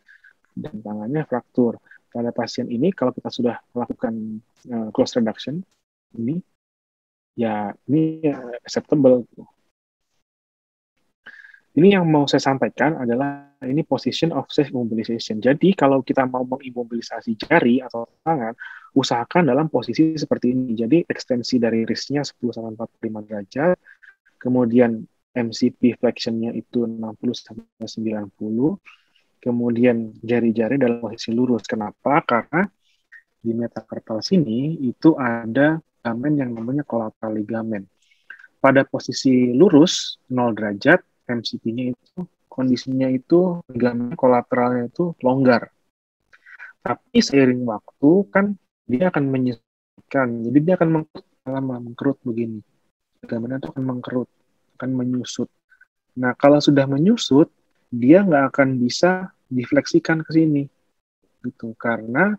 dan tangannya fraktur. Pada pasien ini kalau kita sudah melakukan uh, close reduction ini ya ini acceptable. Ini yang mau saya sampaikan adalah ini position of safe immobilization. Jadi kalau kita mau mengimobilisasi jari atau tangan, usahakan dalam posisi seperti ini. Jadi ekstensi dari wristnya 10 sampai 45 derajat, kemudian MCP flexionnya itu 60 sampai 90, kemudian jari-jari dalam posisi lurus. Kenapa? Karena di metakarpal sini itu ada ligamen yang namanya collateral ligamen. Pada posisi lurus 0 derajat, MCP-nya itu kondisinya itu ligamen kolateralnya itu longgar. Tapi seiring waktu kan dia akan menyesuaikan. Jadi dia akan mengkerut, lama mengkerut begini. Ligamennya itu akan mengkerut, akan menyusut. Nah, kalau sudah menyusut, dia nggak akan bisa difleksikan ke sini. Gitu. Karena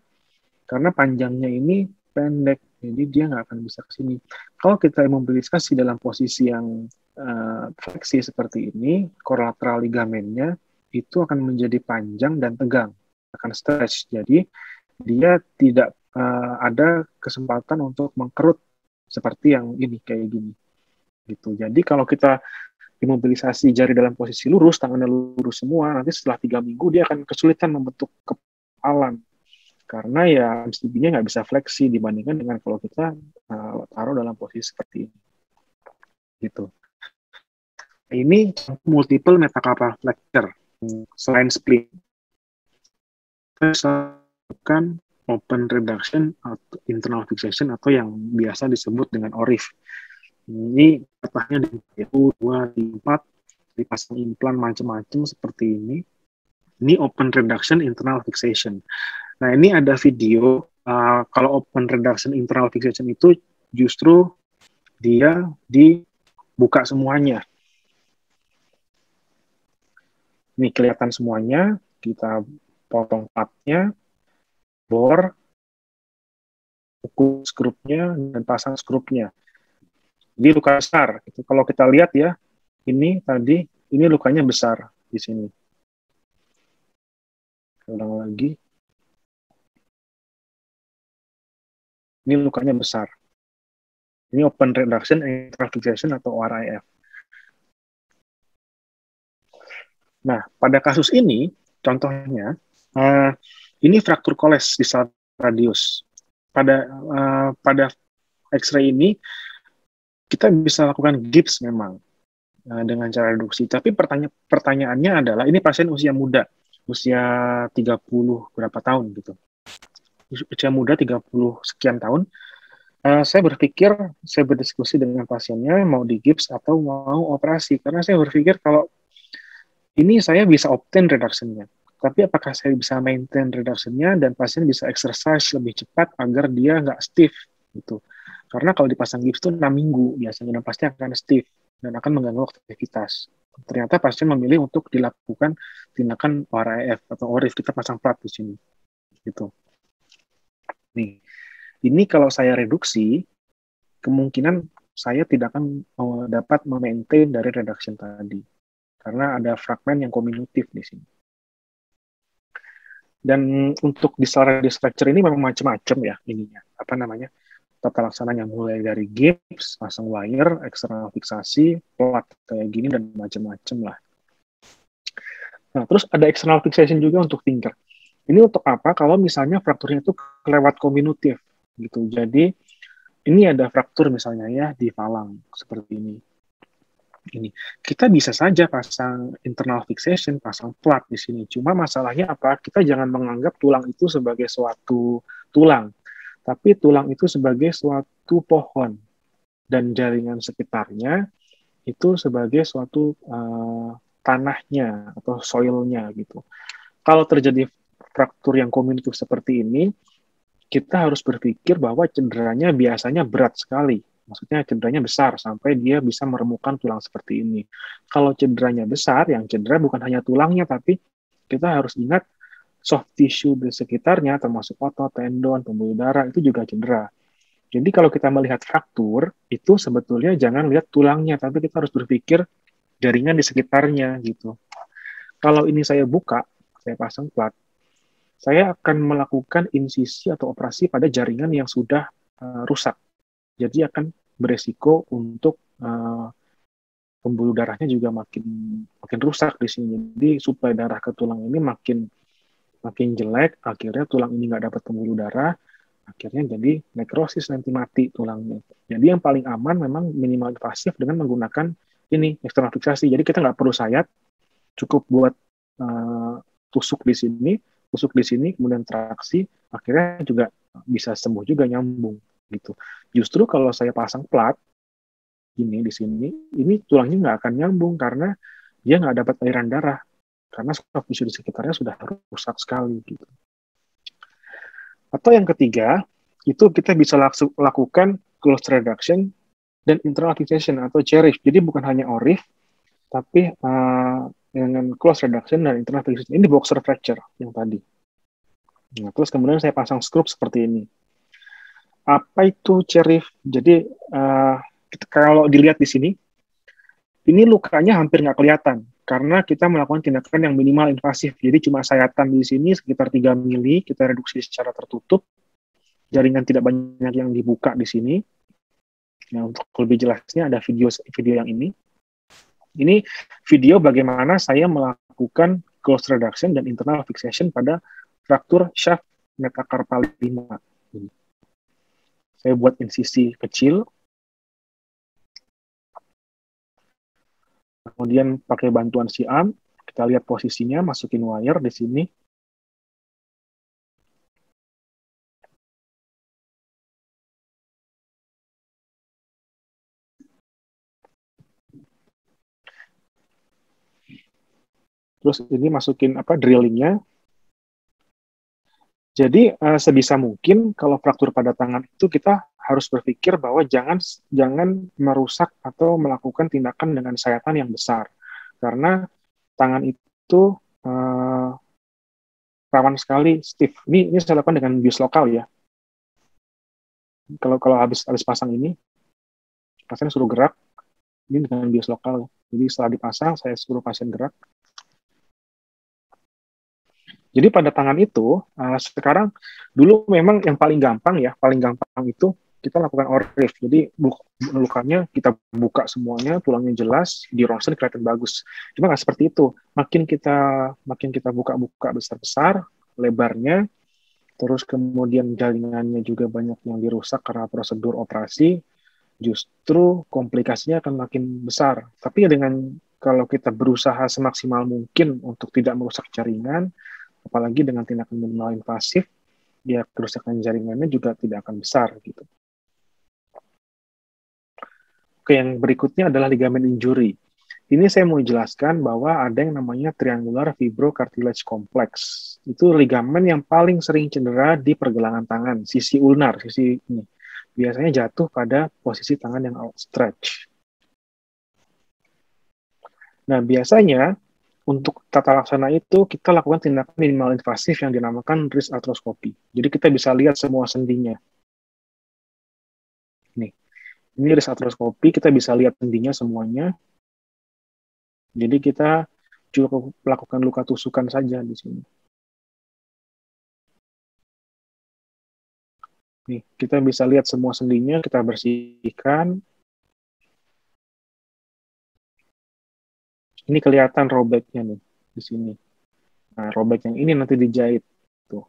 karena panjangnya ini pendek. Jadi dia nggak akan bisa ke sini. Kalau kita imobilisasi dalam posisi yang uh, fleksi seperti ini, kolateral ligamennya itu akan menjadi panjang dan tegang, akan stretch. Jadi dia tidak uh, ada kesempatan untuk mengkerut seperti yang ini kayak gini. Gitu. Jadi kalau kita imobilisasi jari dalam posisi lurus, tangannya lurus semua, nanti setelah tiga minggu dia akan kesulitan membentuk kepalan karena ya MCB-nya nggak bisa fleksi dibandingkan dengan kalau kita uh, taruh dalam posisi seperti ini gitu ini multiple metacarpal fracture selain split kan open reduction atau internal fixation atau yang biasa disebut dengan ORIF ini patahnya di satu dua di empat dipasang implan macam-macam seperti ini. Ini open reduction internal fixation. Nah, ini ada video uh, kalau open reduction internal fixation itu justru dia dibuka semuanya. Ini kelihatan semuanya, kita potong partnya, bor, ukur skrupnya, dan pasang skrupnya. Ini luka besar. Kalau kita lihat ya, ini tadi, ini lukanya besar di sini. Ulang lagi. Ini lukanya besar. Ini open reduction intrafixation atau ORIF. Nah, pada kasus ini, contohnya, uh, ini fraktur koles di saat radius. Pada uh, pada X-ray ini, kita bisa lakukan gips memang uh, dengan cara reduksi. Tapi pertanya pertanyaannya adalah, ini pasien usia muda, usia 30 berapa tahun gitu usia muda 30 sekian tahun, uh, saya berpikir saya berdiskusi dengan pasiennya mau di gips atau mau operasi karena saya berpikir kalau ini saya bisa obtain reduction-nya. Tapi apakah saya bisa maintain reduction-nya dan pasien bisa exercise lebih cepat agar dia nggak stiff gitu. Karena kalau dipasang gips itu 6 minggu biasanya dan pasti akan stiff dan akan mengganggu aktivitas. Ternyata pasien memilih untuk dilakukan tindakan ORIF atau ORIF kita pasang plat di sini. Gitu. Nih, ini kalau saya reduksi, kemungkinan saya tidak akan uh, dapat memaintain dari reduction tadi. Karena ada fragmen yang kombinatif di sini. Dan untuk distal radius fracture ini memang macam-macam ya ininya. Apa namanya? tata laksananya mulai dari gips, pasang wire, eksternal fiksasi, plat kayak gini dan macam-macam lah. Nah, terus ada external fixation juga untuk finger. Ini untuk apa? Kalau misalnya frakturnya itu kelewat kombinatif gitu. Jadi ini ada fraktur misalnya ya di falang seperti ini. Ini kita bisa saja pasang internal fixation, pasang plat di sini. Cuma masalahnya apa? Kita jangan menganggap tulang itu sebagai suatu tulang, tapi tulang itu sebagai suatu pohon dan jaringan sekitarnya itu sebagai suatu uh, tanahnya atau soilnya gitu. Kalau terjadi fraktur yang komunitif seperti ini, kita harus berpikir bahwa cederanya biasanya berat sekali. Maksudnya cederanya besar sampai dia bisa meremukan tulang seperti ini. Kalau cederanya besar, yang cedera bukan hanya tulangnya, tapi kita harus ingat soft tissue di sekitarnya, termasuk otot, tendon, pembuluh darah, itu juga cedera. Jadi kalau kita melihat fraktur, itu sebetulnya jangan lihat tulangnya, tapi kita harus berpikir jaringan di sekitarnya gitu. Kalau ini saya buka, saya pasang plat, saya akan melakukan insisi atau operasi pada jaringan yang sudah uh, rusak. Jadi akan beresiko untuk uh, pembuluh darahnya juga makin makin rusak di sini. Jadi suplai darah ke tulang ini makin makin jelek, akhirnya tulang ini nggak dapat pembuluh darah, akhirnya jadi nekrosis nanti mati tulangnya. Jadi yang paling aman memang minimal invasif dengan menggunakan ini eksternal fiksasi. Jadi kita nggak perlu sayat, cukup buat uh, tusuk di sini, tusuk di sini, kemudian traksi, akhirnya juga bisa sembuh juga nyambung gitu. Justru kalau saya pasang plat ini di sini, ini tulangnya nggak akan nyambung karena dia nggak dapat aliran darah karena soft tissue di sekitarnya sudah rusak sekali gitu. Atau yang ketiga, itu kita bisa lakukan close reduction dan internal fixation atau cherish. Jadi bukan hanya orif, tapi uh, dengan close reduction dan internal fixation. Ini boxer fracture yang tadi. Nah, terus kemudian saya pasang skrup seperti ini. Apa itu cherif? Jadi uh, kalau dilihat di sini, ini lukanya hampir nggak kelihatan karena kita melakukan tindakan yang minimal invasif. Jadi cuma sayatan di sini sekitar 3 mili, kita reduksi secara tertutup. Jaringan tidak banyak yang dibuka di sini. Nah, untuk lebih jelasnya ada video video yang ini. Ini video bagaimana saya melakukan close reduction dan internal fixation pada fraktur shaft metacarpal 5. Saya buat insisi kecil, Kemudian pakai bantuan siam, kita lihat posisinya, masukin wire di sini. Terus ini masukin apa drillingnya. Jadi uh, sebisa mungkin kalau fraktur pada tangan itu kita harus berpikir bahwa jangan jangan merusak atau melakukan tindakan dengan sayatan yang besar karena tangan itu uh, rawan sekali stiff. Ini ini saya lakukan dengan bius lokal ya. Kalau kalau habis habis pasang ini, pasien suruh gerak. Ini dengan bius lokal. Jadi setelah dipasang, saya suruh pasien gerak. Jadi pada tangan itu uh, sekarang dulu memang yang paling gampang ya, paling gampang itu kita lakukan orif. Jadi lukanya kita buka semuanya, tulangnya jelas, di ronsen kelihatan bagus. Cuma nggak seperti itu. Makin kita makin kita buka-buka besar-besar, lebarnya, terus kemudian jaringannya juga banyak yang dirusak karena prosedur operasi, justru komplikasinya akan makin besar. Tapi dengan kalau kita berusaha semaksimal mungkin untuk tidak merusak jaringan, apalagi dengan tindakan minimal invasif, ya kerusakan jaringannya juga tidak akan besar gitu. Oke, yang berikutnya adalah ligamen injury. Ini saya mau jelaskan bahwa ada yang namanya triangular fibrocartilage complex. Itu ligamen yang paling sering cedera di pergelangan tangan, sisi ulnar, sisi ini. Biasanya jatuh pada posisi tangan yang outstretch. Nah, biasanya untuk tata laksana itu kita lakukan tindakan minimal invasif yang dinamakan wrist arthroscopy. Jadi kita bisa lihat semua sendinya. Ini wrist arthroscopy, kita bisa lihat sendinya semuanya. Jadi kita cukup melakukan luka tusukan saja di sini. Nih, kita bisa lihat semua sendinya, kita bersihkan. Ini kelihatan robeknya nih di sini. Nah, robek yang ini nanti dijahit tuh.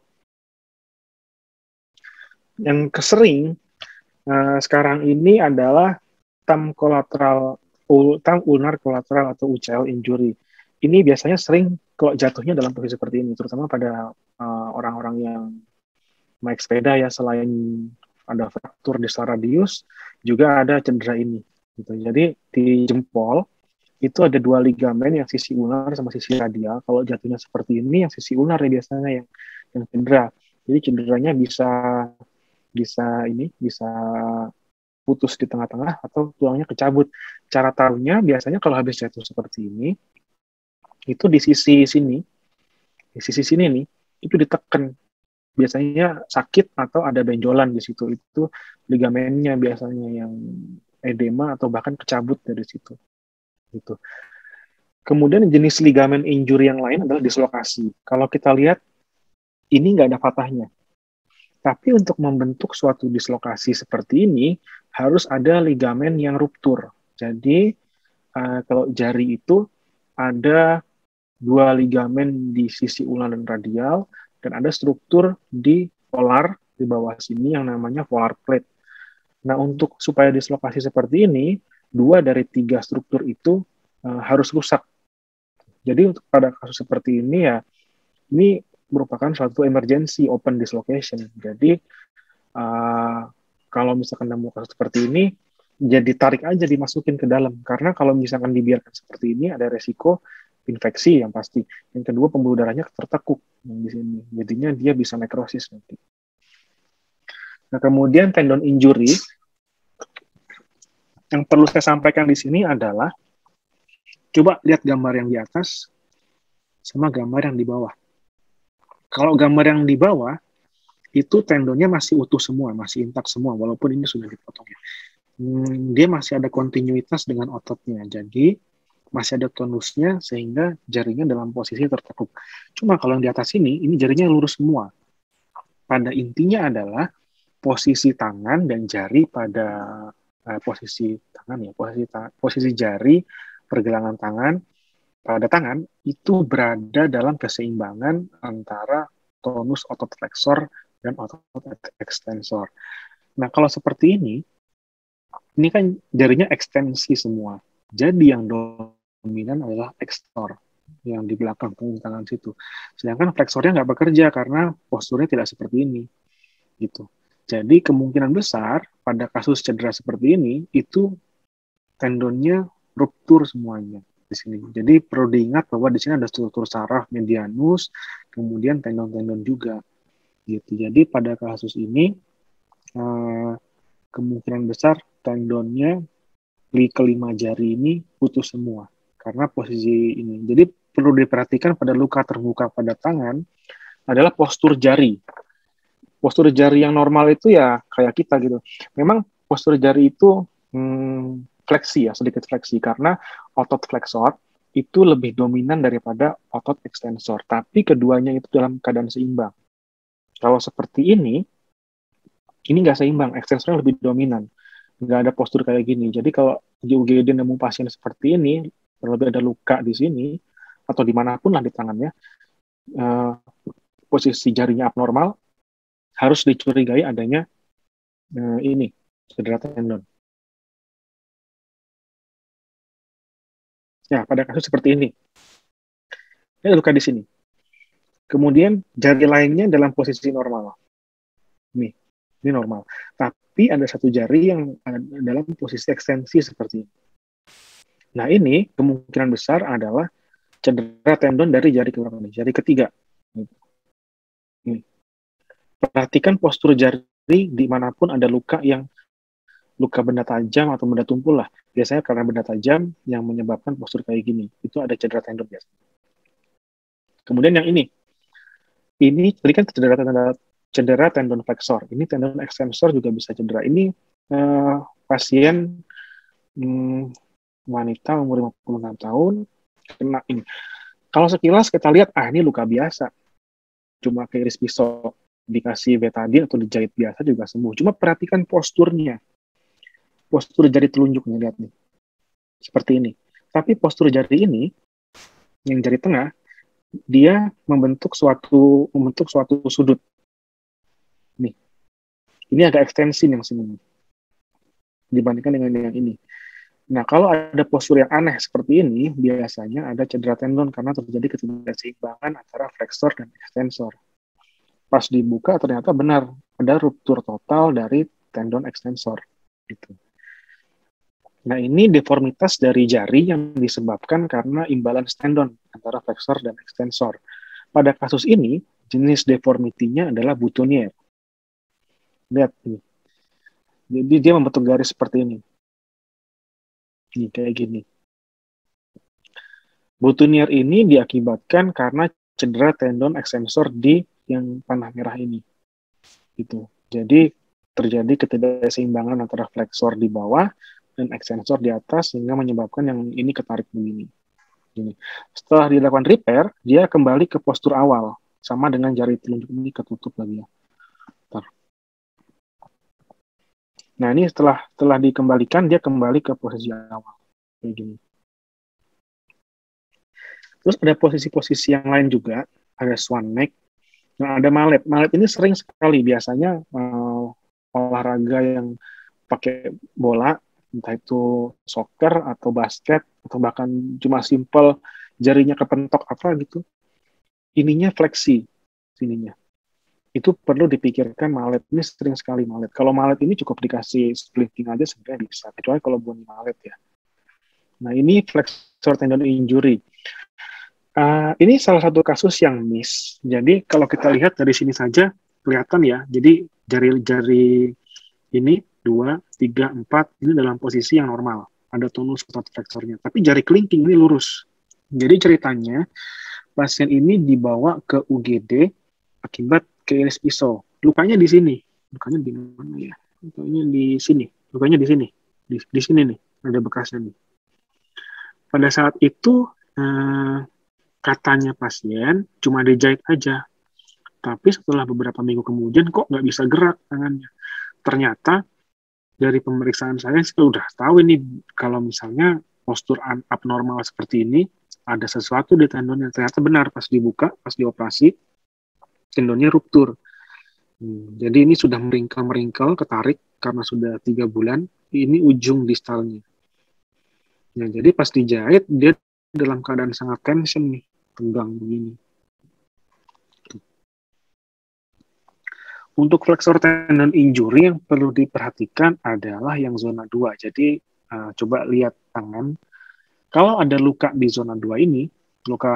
Yang kesering Nah, sekarang ini adalah tam kolateral tam ulnar kolateral atau UCL injury. Ini biasanya sering kalau jatuhnya dalam posisi seperti ini, terutama pada uh, orang-orang uh, yang naik sepeda ya selain ada fraktur di radius, juga ada cedera ini. Gitu. Jadi di jempol itu ada dua ligamen yang sisi ulnar sama sisi radial. Kalau jatuhnya seperti ini, yang sisi ulnar ya biasanya yang yang cedera. Jadi cederanya bisa bisa ini bisa putus di tengah-tengah atau tulangnya kecabut. Cara tahunya biasanya kalau habis jatuh seperti ini, itu di sisi sini, di sisi sini nih, itu ditekan. Biasanya sakit atau ada benjolan di situ. Itu ligamennya biasanya yang edema atau bahkan kecabut dari situ. Gitu. Kemudian jenis ligamen injury yang lain adalah dislokasi. Kalau kita lihat, ini nggak ada patahnya tapi untuk membentuk suatu dislokasi seperti ini harus ada ligamen yang ruptur. Jadi uh, kalau jari itu ada dua ligamen di sisi ulang dan radial dan ada struktur di polar di bawah sini yang namanya polar plate. Nah, untuk supaya dislokasi seperti ini, dua dari tiga struktur itu uh, harus rusak. Jadi untuk pada kasus seperti ini ya, ini merupakan suatu emergency open dislocation. Jadi uh, kalau misalkan nemu kasus seperti ini, jadi tarik aja dimasukin ke dalam. Karena kalau misalkan dibiarkan seperti ini, ada resiko infeksi yang pasti. Yang kedua pembuluh darahnya tertekuk di sini. Jadinya dia bisa nekrosis nanti. Nah, kemudian tendon injury yang perlu saya sampaikan di sini adalah coba lihat gambar yang di atas sama gambar yang di bawah. Kalau gambar yang di bawah itu tendonnya masih utuh semua, masih intak semua walaupun ini sudah dipotong ya. Hmm, dia masih ada kontinuitas dengan ototnya. Jadi masih ada tonusnya sehingga jarinya dalam posisi tertekuk. Cuma kalau yang di atas ini, ini jarinya lurus semua. Pada intinya adalah posisi tangan dan jari pada uh, posisi tangan ya posisi ta posisi jari pergelangan tangan pada tangan itu berada dalam keseimbangan antara tonus otot flexor dan otot ekstensor. Nah, kalau seperti ini, ini kan jarinya ekstensi semua. Jadi yang dominan adalah ekstensor yang di belakang punggung tangan situ. Sedangkan fleksornya nggak bekerja karena posturnya tidak seperti ini. Gitu. Jadi kemungkinan besar pada kasus cedera seperti ini itu tendonnya ruptur semuanya di sini. Jadi perlu diingat bahwa di sini ada struktur saraf medianus, kemudian tendon-tendon juga. Gitu. Jadi pada kasus ini eh, kemungkinan besar tendonnya di kelima jari ini putus semua karena posisi ini. Jadi perlu diperhatikan pada luka terbuka pada tangan adalah postur jari postur jari yang normal itu ya kayak kita gitu. Memang postur jari itu hmm, fleksi ya, sedikit fleksi karena otot flexor itu lebih dominan daripada otot ekstensor. Tapi keduanya itu dalam keadaan seimbang. Kalau seperti ini, ini nggak seimbang, ekstensornya lebih dominan. Nggak ada postur kayak gini. Jadi kalau di UGD nemu pasien seperti ini, terlebih ada luka di sini, atau di mana pun lah di tangannya, uh, posisi jarinya abnormal, harus dicurigai adanya uh, ini cedera tendon. Ya, pada kasus seperti ini. Ini luka di sini. Kemudian jari lainnya dalam posisi normal. Ini, ini normal. Tapi ada satu jari yang dalam posisi ekstensi seperti ini. Nah ini kemungkinan besar adalah cedera tendon dari jari kelima, jari ketiga. Ini. Perhatikan postur jari di mana pun ada luka yang luka benda tajam atau benda tumpul lah. Biasanya karena benda tajam yang menyebabkan postur kayak gini. Itu ada cedera tendon biasa. Kemudian yang ini. Ini tadi kan cedera tendon, cedera tendon flexor. Ini tendon extensor juga bisa cedera. Ini uh, pasien hmm, wanita umur 56 tahun kena ini. Kalau sekilas kita lihat, ah ini luka biasa. Cuma keiris pisau dikasih betadine atau dijahit biasa juga sembuh. Cuma perhatikan posturnya. Postur jari telunjuknya, lihat nih. Seperti ini. Tapi postur jari ini, yang jari tengah, dia membentuk suatu membentuk suatu sudut. Nih. Ini ada ekstensi yang sini. Dibandingkan dengan yang ini. Nah, kalau ada postur yang aneh seperti ini, biasanya ada cedera tendon karena terjadi ketidakseimbangan antara flexor dan extensor pas dibuka ternyata benar ada ruptur total dari tendon ekstensor itu. Nah ini deformitas dari jari yang disebabkan karena imbalance tendon antara flexor dan ekstensor. Pada kasus ini jenis deformitinya adalah boutonniere. Lihat ini. Jadi dia membentuk garis seperti ini. Ini kayak gini. Boutonniere ini diakibatkan karena cedera tendon ekstensor di yang panah merah ini. Gitu. Jadi terjadi ketidakseimbangan antara flexor di bawah dan extensor di atas sehingga menyebabkan yang ini ketarik begini. Gini. Setelah dilakukan repair, dia kembali ke postur awal sama dengan jari telunjuk ini ketutup lagi ya. Bentar. Nah ini setelah setelah dikembalikan dia kembali ke posisi awal kayak. Terus ada posisi-posisi yang lain juga, ada swan neck, nah ada mallet. Mallet ini sering sekali biasanya uh, olahraga yang pakai bola, entah itu soccer atau basket atau bahkan cuma simple jarinya kepentok apa gitu. Ininya fleksi sininya. Itu perlu dipikirkan mallet ini sering sekali mallet. Kalau mallet ini cukup dikasih splitting aja sebenarnya bisa, kecuali kalau bukan mallet ya. Nah ini flexor tendon injury Uh, ini salah satu kasus yang miss. Jadi kalau kita lihat dari sini saja kelihatan ya. Jadi jari-jari ini dua, tiga, empat ini dalam posisi yang normal. Ada tonus otot fleksornya. Tapi jari kelingking ini lurus. Jadi ceritanya pasien ini dibawa ke UGD akibat keiris pisau. Lukanya di sini. Lukanya di mana ya? Lukanya di sini. Lukanya di sini. Di, di sini nih. Ada bekasnya nih. Pada saat itu uh, katanya pasien cuma dijahit aja. Tapi setelah beberapa minggu kemudian kok nggak bisa gerak tangannya. Ternyata dari pemeriksaan saya saya udah tahu ini kalau misalnya postur abnormal seperti ini ada sesuatu di tendonnya. Ternyata benar pas dibuka, pas dioperasi, tendonnya ruptur. Hmm, jadi ini sudah meringkel-meringkel, ketarik karena sudah tiga bulan. Ini ujung distalnya. Ya, jadi pas dijahit dia dalam keadaan sangat tension nih tenggang begini. Untuk flexor tendon injury yang perlu diperhatikan adalah yang zona 2. Jadi uh, coba lihat tangan. Kalau ada luka di zona 2 ini, luka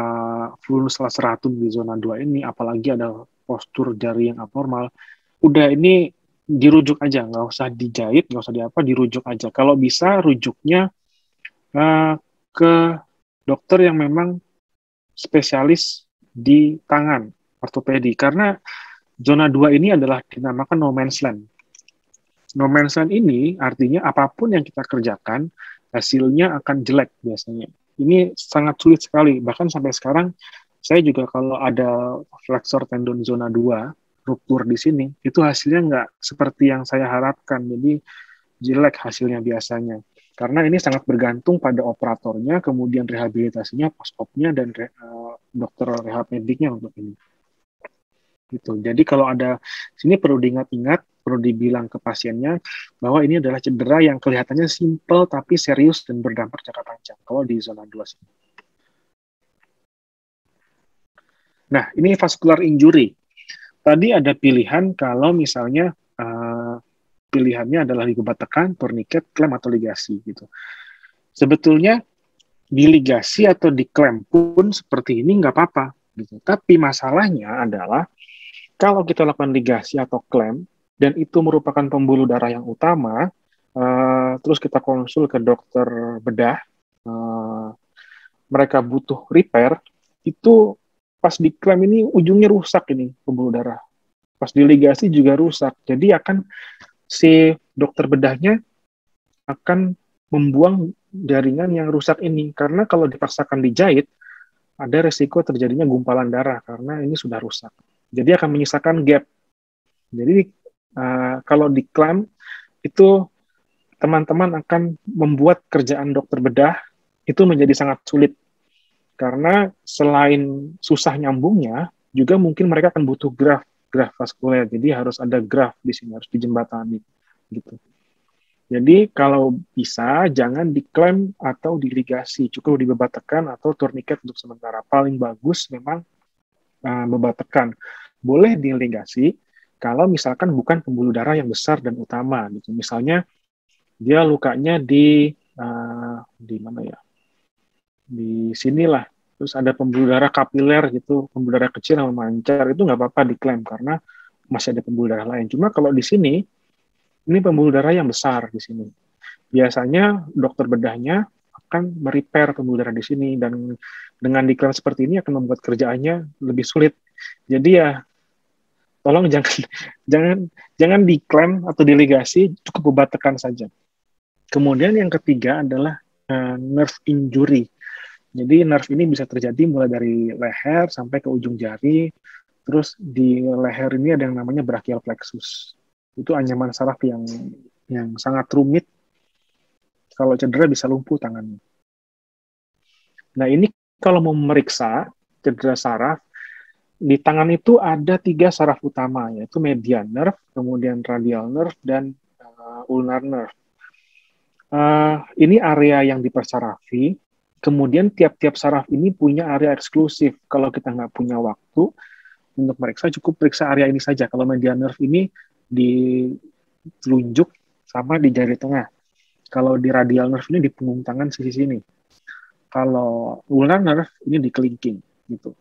fulus laceratum di zona 2 ini, apalagi ada postur jari yang abnormal, udah ini dirujuk aja, nggak usah dijahit, nggak usah diapa, dirujuk aja. Kalau bisa rujuknya uh, ke dokter yang memang spesialis di tangan ortopedi karena zona 2 ini adalah dinamakan no man's land. No man's land ini artinya apa pun yang kita kerjakan hasilnya akan jelek biasanya. Ini sangat sulit sekali bahkan sampai sekarang saya juga kalau ada flexor tendon zona 2 ruptur di sini itu hasilnya nggak seperti yang saya harapkan jadi jelek hasilnya biasanya karena ini sangat bergantung pada operatornya, kemudian rehabilitasinya, post-opnya, dan re, uh, dokter rehab mediknya untuk ini. Gitu. Jadi kalau ada sini perlu diingat-ingat, perlu dibilang ke pasiennya bahwa ini adalah cedera yang kelihatannya simple tapi serius dan berdampak jangka panjang. Kalau di zona 2 sini. Nah, ini vascular injury. Tadi ada pilihan kalau misalnya uh, pilihannya adalah ligamen tekan, tourniquet, klem atau ligasi gitu. Sebetulnya di ligasi atau di klem pun seperti ini nggak apa-apa gitu. Tapi masalahnya adalah kalau kita lakukan ligasi atau klem dan itu merupakan pembuluh darah yang utama, uh, terus kita konsul ke dokter bedah, uh, mereka butuh repair, itu pas di klem ini ujungnya rusak ini pembuluh darah. Pas di ligasi juga rusak. Jadi akan si dokter bedahnya akan membuang jaringan yang rusak ini karena kalau dipaksakan dijahit ada resiko terjadinya gumpalan darah karena ini sudah rusak. Jadi akan menyisakan gap. Jadi uh, kalau diklaim itu teman-teman akan membuat kerjaan dokter bedah itu menjadi sangat sulit karena selain susah nyambungnya juga mungkin mereka akan butuh graf graf vaskuler. Jadi harus ada graf di sini, harus dijembatani gitu. Jadi kalau bisa jangan diklaim atau diligasi, cukup dibebat tekan atau tourniquet untuk sementara. Paling bagus memang uh, bebat tekan. Boleh diligasi kalau misalkan bukan pembuluh darah yang besar dan utama gitu. Misalnya dia lukanya di uh, di mana ya? Di sinilah terus ada pembuluh darah kapiler gitu, pembuluh darah kecil yang memancar, itu nggak apa-apa diklaim karena masih ada pembuluh darah lain. Cuma kalau di sini, ini pembuluh darah yang besar di sini. Biasanya dokter bedahnya akan merepair pembuluh darah di sini dan dengan diklaim seperti ini akan membuat kerjaannya lebih sulit. Jadi ya tolong jangan jangan jangan diklaim atau delegasi, cukup obat tekan saja. Kemudian yang ketiga adalah uh, nerve injury. Jadi nerve ini bisa terjadi mulai dari leher sampai ke ujung jari. Terus di leher ini ada yang namanya brachial plexus. Itu anyaman saraf yang yang sangat rumit. Kalau cedera bisa lumpuh tangannya. Nah ini kalau mau memeriksa cedera saraf, di tangan itu ada tiga saraf utama, yaitu median nerve, kemudian radial nerve, dan uh, ulnar nerve. Uh, ini area yang dipersarafi, kemudian tiap-tiap saraf ini punya area eksklusif. Kalau kita nggak punya waktu untuk meriksa, cukup periksa area ini saja. Kalau median nerve ini di telunjuk sama di jari tengah. Kalau di radial nerve ini di punggung tangan sisi sini. Kalau ulnar nerve ini di kelingking gitu.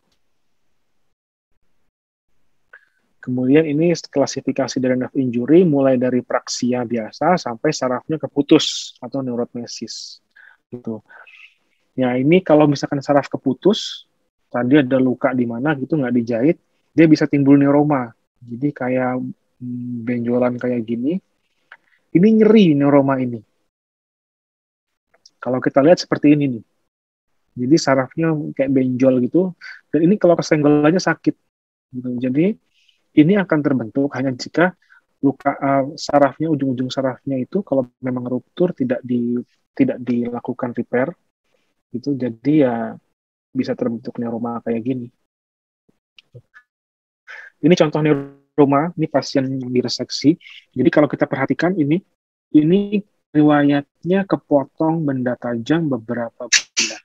Kemudian ini klasifikasi dari nerve injury mulai dari praksia biasa sampai sarafnya keputus atau neurotmesis. Gitu. Ya ini kalau misalkan saraf keputus, tadi ada luka di mana gitu nggak dijahit, dia bisa timbul neuroma. Jadi kayak mm, benjolan kayak gini. Ini nyeri neuroma ini. Kalau kita lihat seperti ini nih. Jadi sarafnya kayak benjol gitu. Dan ini kalau kesenggolannya sakit. Gitu. Jadi ini akan terbentuk hanya jika luka uh, sarafnya ujung-ujung sarafnya itu kalau memang ruptur tidak di tidak dilakukan repair itu jadi ya bisa terbentuk neuroma kayak gini. Ini contoh neuroma, ini pasien yang direseksi. Jadi kalau kita perhatikan ini ini riwayatnya kepotong benda tajam beberapa bulan.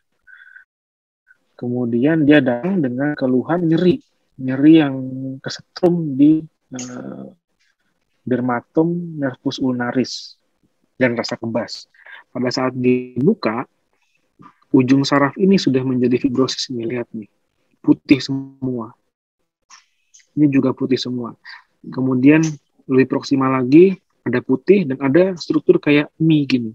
Kemudian dia datang dengan keluhan nyeri nyeri yang kesetrum di uh, dermatom nervus ulnaris dan rasa kebas. Pada saat dibuka, ujung saraf ini sudah menjadi fibrosis ini lihat nih. Putih semua. Ini juga putih semua. Kemudian lebih proksimal lagi ada putih dan ada struktur kayak mie gini.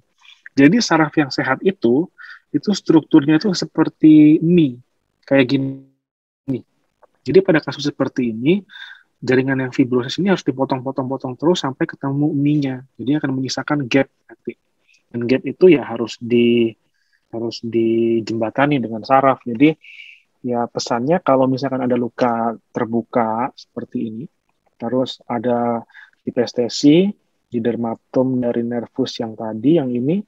Jadi saraf yang sehat itu itu strukturnya itu seperti mie kayak gini. Jadi pada kasus seperti ini, jaringan yang fibrosis ini harus dipotong-potong-potong terus sampai ketemu mie-nya. Jadi akan menyisakan gap nanti. Dan gap itu ya harus di harus dijembatani dengan saraf. Jadi ya pesannya kalau misalkan ada luka terbuka seperti ini, terus ada hipestesi di dermatom dari nervus yang tadi, yang ini,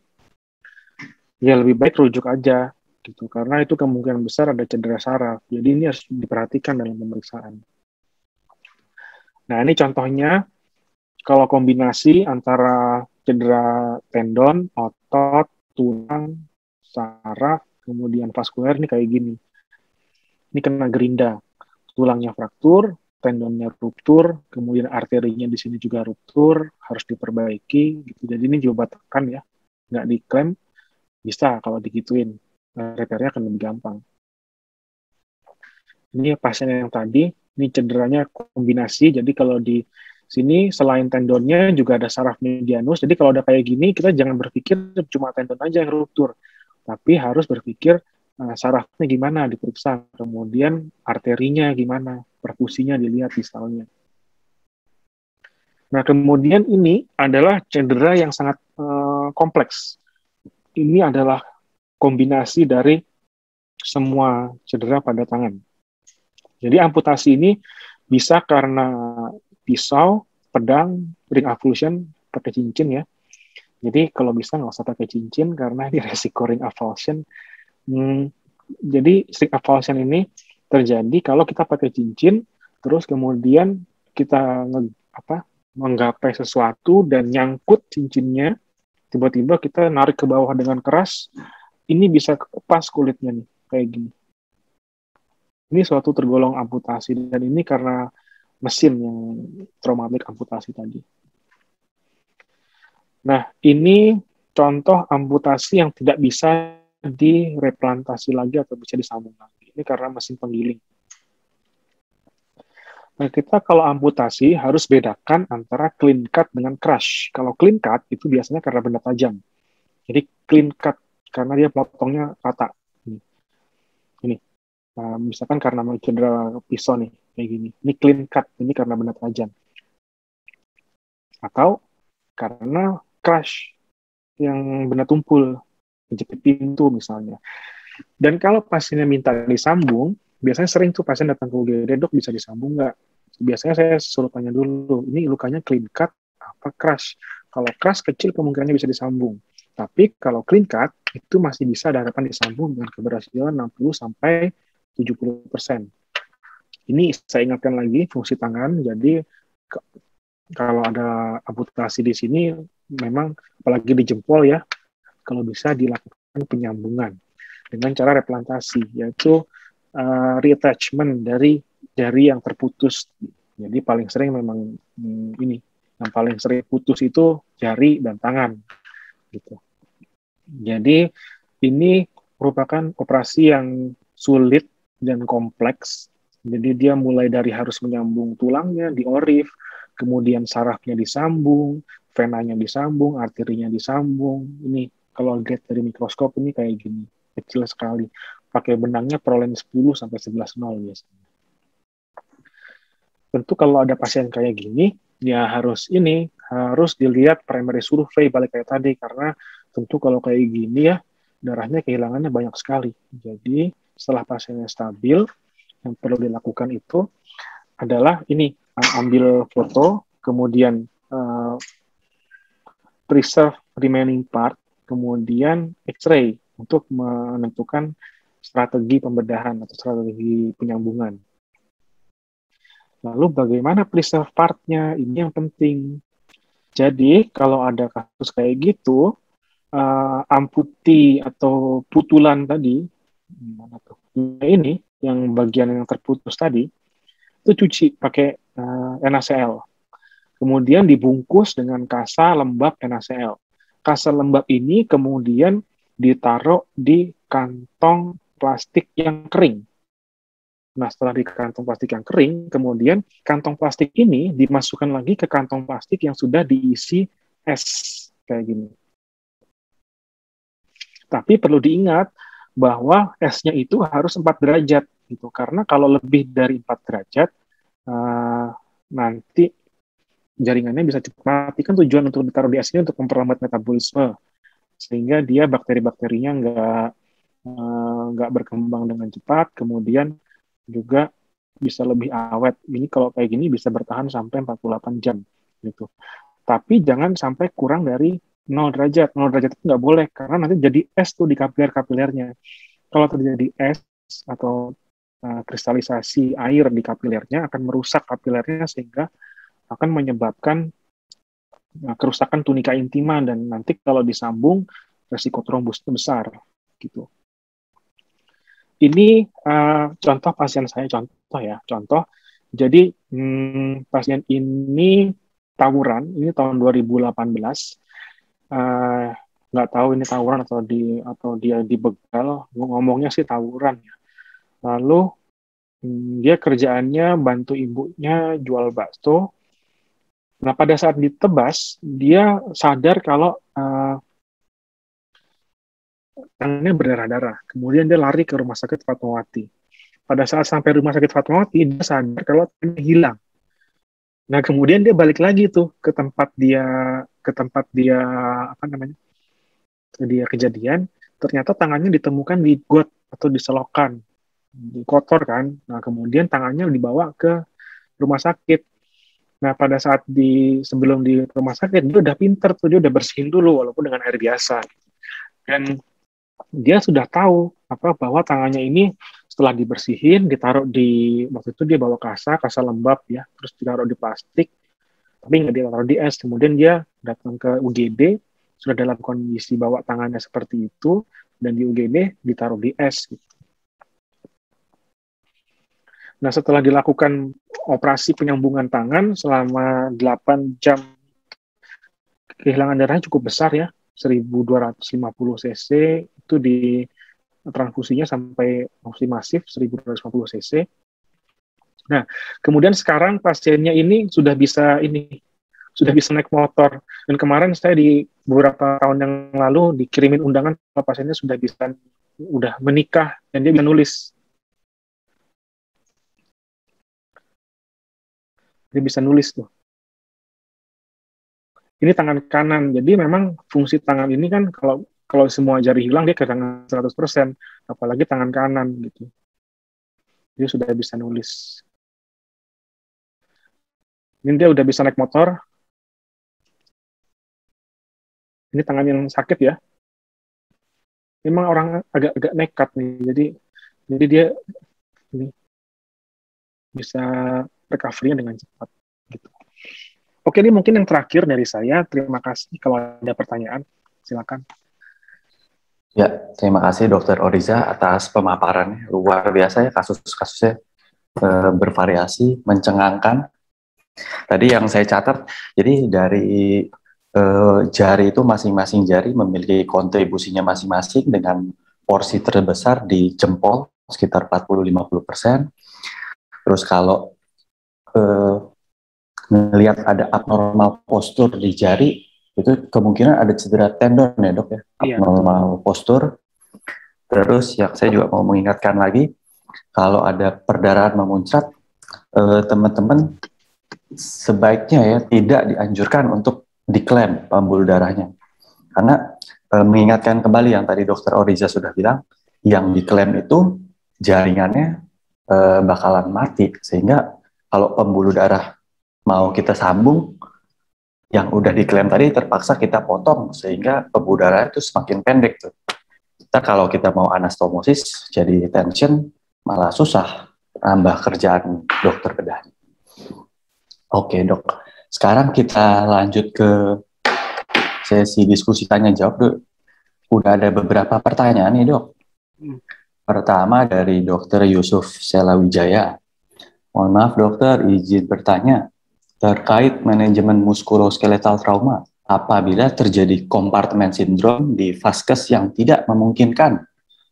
ya lebih baik rujuk aja gitu. Karena itu kemungkinan besar ada cedera saraf. Jadi ini harus diperhatikan dalam pemeriksaan. Nah ini contohnya kalau kombinasi antara cedera tendon otot tulang saraf kemudian vaskuler ini kayak gini. Ini kena gerinda. Tulangnya fraktur tendonnya ruptur kemudian arterinya di sini juga ruptur harus diperbaiki gitu. Jadi ini juga tekan ya. Nggak diklaim bisa kalau digituin. Repairnya akan lebih gampang. Ini pasien yang tadi, ini cederanya kombinasi, jadi kalau di sini selain tendonnya juga ada saraf medianus, jadi kalau ada kayak gini, kita jangan berpikir cuma tendon aja yang ruptur, tapi harus berpikir uh, sarafnya gimana diperiksa, kemudian arterinya gimana, perfusinya dilihat misalnya. Nah, kemudian ini adalah cedera yang sangat uh, kompleks. Ini adalah kombinasi dari semua cedera pada tangan. Jadi amputasi ini bisa karena pisau, pedang, ring avulsion, pakai cincin ya. Jadi kalau bisa nggak usah pakai cincin karena ini resiko ring avulsion. Hmm, jadi ring avulsion ini terjadi kalau kita pakai cincin, terus kemudian kita nge, apa menggapai sesuatu dan nyangkut cincinnya, tiba-tiba kita narik ke bawah dengan keras, ini bisa pas kulitnya nih kayak gini. Ini suatu tergolong amputasi dan ini karena mesin yang traumatik amputasi tadi. Nah, ini contoh amputasi yang tidak bisa direplantasi lagi atau bisa disambung lagi. Ini karena mesin penggiling. Nah, kita kalau amputasi harus bedakan antara clean cut dengan crush. Kalau clean cut itu biasanya karena benda tajam. Jadi clean cut karena dia potongnya rata. Ini. Nah, misalkan karena cedera pisau nih, kayak gini. Ini clean cut, ini karena benda tajam. Atau karena crash yang benda tumpul, menjepit pintu misalnya. Dan kalau pasiennya minta disambung, biasanya sering tuh pasien datang ke UGD, dok bisa disambung nggak? Biasanya saya suruh tanya dulu, ini lukanya clean cut apa crash? Kalau crash kecil kemungkinannya bisa disambung. Tapi kalau clean cut, itu masih bisa dapat disambung dengan keberhasilan 60 sampai 70 persen. Ini saya ingatkan lagi fungsi tangan. Jadi kalau ada amputasi di sini, memang apalagi di jempol ya, kalau bisa dilakukan penyambungan dengan cara replantasi, yaitu uh, reattachment dari jari yang terputus. Jadi paling sering memang hmm, ini, yang paling sering putus itu jari dan tangan, gitu. Jadi ini merupakan operasi yang sulit dan kompleks. Jadi dia mulai dari harus menyambung tulangnya di orif, kemudian sarafnya disambung, venanya disambung, arterinya disambung. Ini kalau lihat dari mikroskop ini kayak gini, kecil sekali. Pakai benangnya perolehan 10 sampai 11 nol biasanya. Tentu kalau ada pasien kayak gini, ya harus ini, harus dilihat primary survey balik kayak tadi, karena tentu kalau kayak gini ya, darahnya kehilangannya banyak sekali. Jadi setelah pasiennya stabil, yang perlu dilakukan itu adalah ini, ambil foto, kemudian uh, preserve remaining part, kemudian X-ray untuk menentukan strategi pembedahan atau strategi penyambungan. Lalu bagaimana preserve partnya? Ini yang penting. Jadi kalau ada kasus kayak gitu, uh, amputi atau putulan tadi, mana tuh? Ini yang bagian yang terputus tadi, itu cuci pakai uh, NaCl. Kemudian dibungkus dengan kasa lembab NaCl. Kasa lembab ini kemudian ditaruh di kantong plastik yang kering. Nah, setelah di kantong plastik yang kering, kemudian kantong plastik ini dimasukkan lagi ke kantong plastik yang sudah diisi es kayak gini. Tapi perlu diingat bahwa esnya itu harus 4 derajat gitu. Karena kalau lebih dari 4 derajat uh, nanti jaringannya bisa cepat mati kan tujuan untuk ditaruh di es ini untuk memperlambat metabolisme sehingga dia bakteri-bakterinya nggak eh, nggak uh, berkembang dengan cepat kemudian juga bisa lebih awet. Ini kalau kayak gini bisa bertahan sampai 48 jam gitu. Tapi jangan sampai kurang dari 0 derajat. 0 derajat itu nggak boleh karena nanti jadi es tuh di kapiler-kapilernya kalau terjadi es atau uh, kristalisasi air di kapilernya akan merusak kapilernya sehingga akan menyebabkan uh, kerusakan tunika intima dan nanti kalau disambung resiko trombus besar gitu. Ini uh, contoh pasien saya contoh ya contoh. Jadi hmm, pasien ini tawuran ini tahun 2018 uh, nggak tahu ini tawuran atau di atau dia dibegal ngomongnya sih tawuran ya. Lalu hmm, dia kerjaannya bantu ibunya jual bakso Nah, pada saat ditebas, dia sadar kalau uh, tangannya berdarah-darah. Kemudian dia lari ke rumah sakit Fatmawati. Pada saat sampai rumah sakit Fatmawati, dia sadar kalau tangannya hilang. Nah, kemudian dia balik lagi tuh ke tempat dia ke tempat dia apa namanya? dia kejadian, ternyata tangannya ditemukan di got atau di selokan. Kotor kan. Nah, kemudian tangannya dibawa ke rumah sakit Nah, pada saat di sebelum di rumah sakit dia udah pinter tuh, dia udah bersihin dulu walaupun dengan air biasa. Dan dia sudah tahu apa bahwa tangannya ini setelah dibersihin, ditaruh di waktu itu dia bawa kasa, kasa lembab ya, terus ditaruh di plastik, tapi nggak ditaruh di es. Kemudian dia datang ke UGD, sudah dalam kondisi bawa tangannya seperti itu, dan di UGD ditaruh di es. Gitu. Nah, setelah dilakukan operasi penyambungan tangan selama 8 jam, kehilangan darahnya cukup besar ya, 1250 cc itu di transfusinya sampai masif 1250 cc. Nah, kemudian sekarang pasiennya ini sudah bisa ini sudah bisa naik motor. Dan kemarin saya di beberapa tahun yang lalu dikirimin undangan pasiennya sudah bisa udah menikah dan dia bisa nulis dia bisa nulis tuh. Ini tangan kanan, jadi memang fungsi tangan ini kan kalau kalau semua jari hilang dia kehilangan 100%, apalagi tangan kanan gitu. Dia sudah bisa nulis. Ini dia udah bisa naik motor. Ini tangan yang sakit ya. memang orang agak-agak nekat nih. Jadi jadi dia ini bisa recovery dengan cepat gitu. Oke, ini mungkin yang terakhir dari saya. Terima kasih kalau ada pertanyaan, silakan. Ya, terima kasih Dokter Oriza atas pemaparannya. Luar biasa ya kasus-kasusnya e, bervariasi, mencengangkan. Tadi yang saya catat, jadi dari e, jari itu masing-masing jari memiliki kontribusinya masing-masing dengan porsi terbesar di jempol sekitar 40-50 persen. Terus kalau melihat ada abnormal postur di jari, itu kemungkinan ada cedera tendon ya dok ya, iya. abnormal postur. Terus yang saya juga mau mengingatkan lagi, kalau ada perdarahan memuncrat, eh, teman-teman sebaiknya ya tidak dianjurkan untuk diklaim pembuluh darahnya. Karena eh, mengingatkan kembali yang tadi dokter Oriza sudah bilang, yang diklaim itu jaringannya eh, bakalan mati. Sehingga kalau pembuluh darah mau kita sambung, yang udah diklaim tadi terpaksa kita potong sehingga pembuluh darah itu semakin pendek tuh. Kita kalau kita mau anastomosis jadi tension malah susah nambah kerjaan dokter bedah. Oke dok, sekarang kita lanjut ke sesi diskusi tanya jawab dok. Udah ada beberapa pertanyaan nih dok. Hmm. Pertama dari dokter Yusuf Selawijaya. Mohon maaf dokter, izin bertanya terkait manajemen muskuloskeletal trauma apabila terjadi kompartemen sindrom di vaskes yang tidak memungkinkan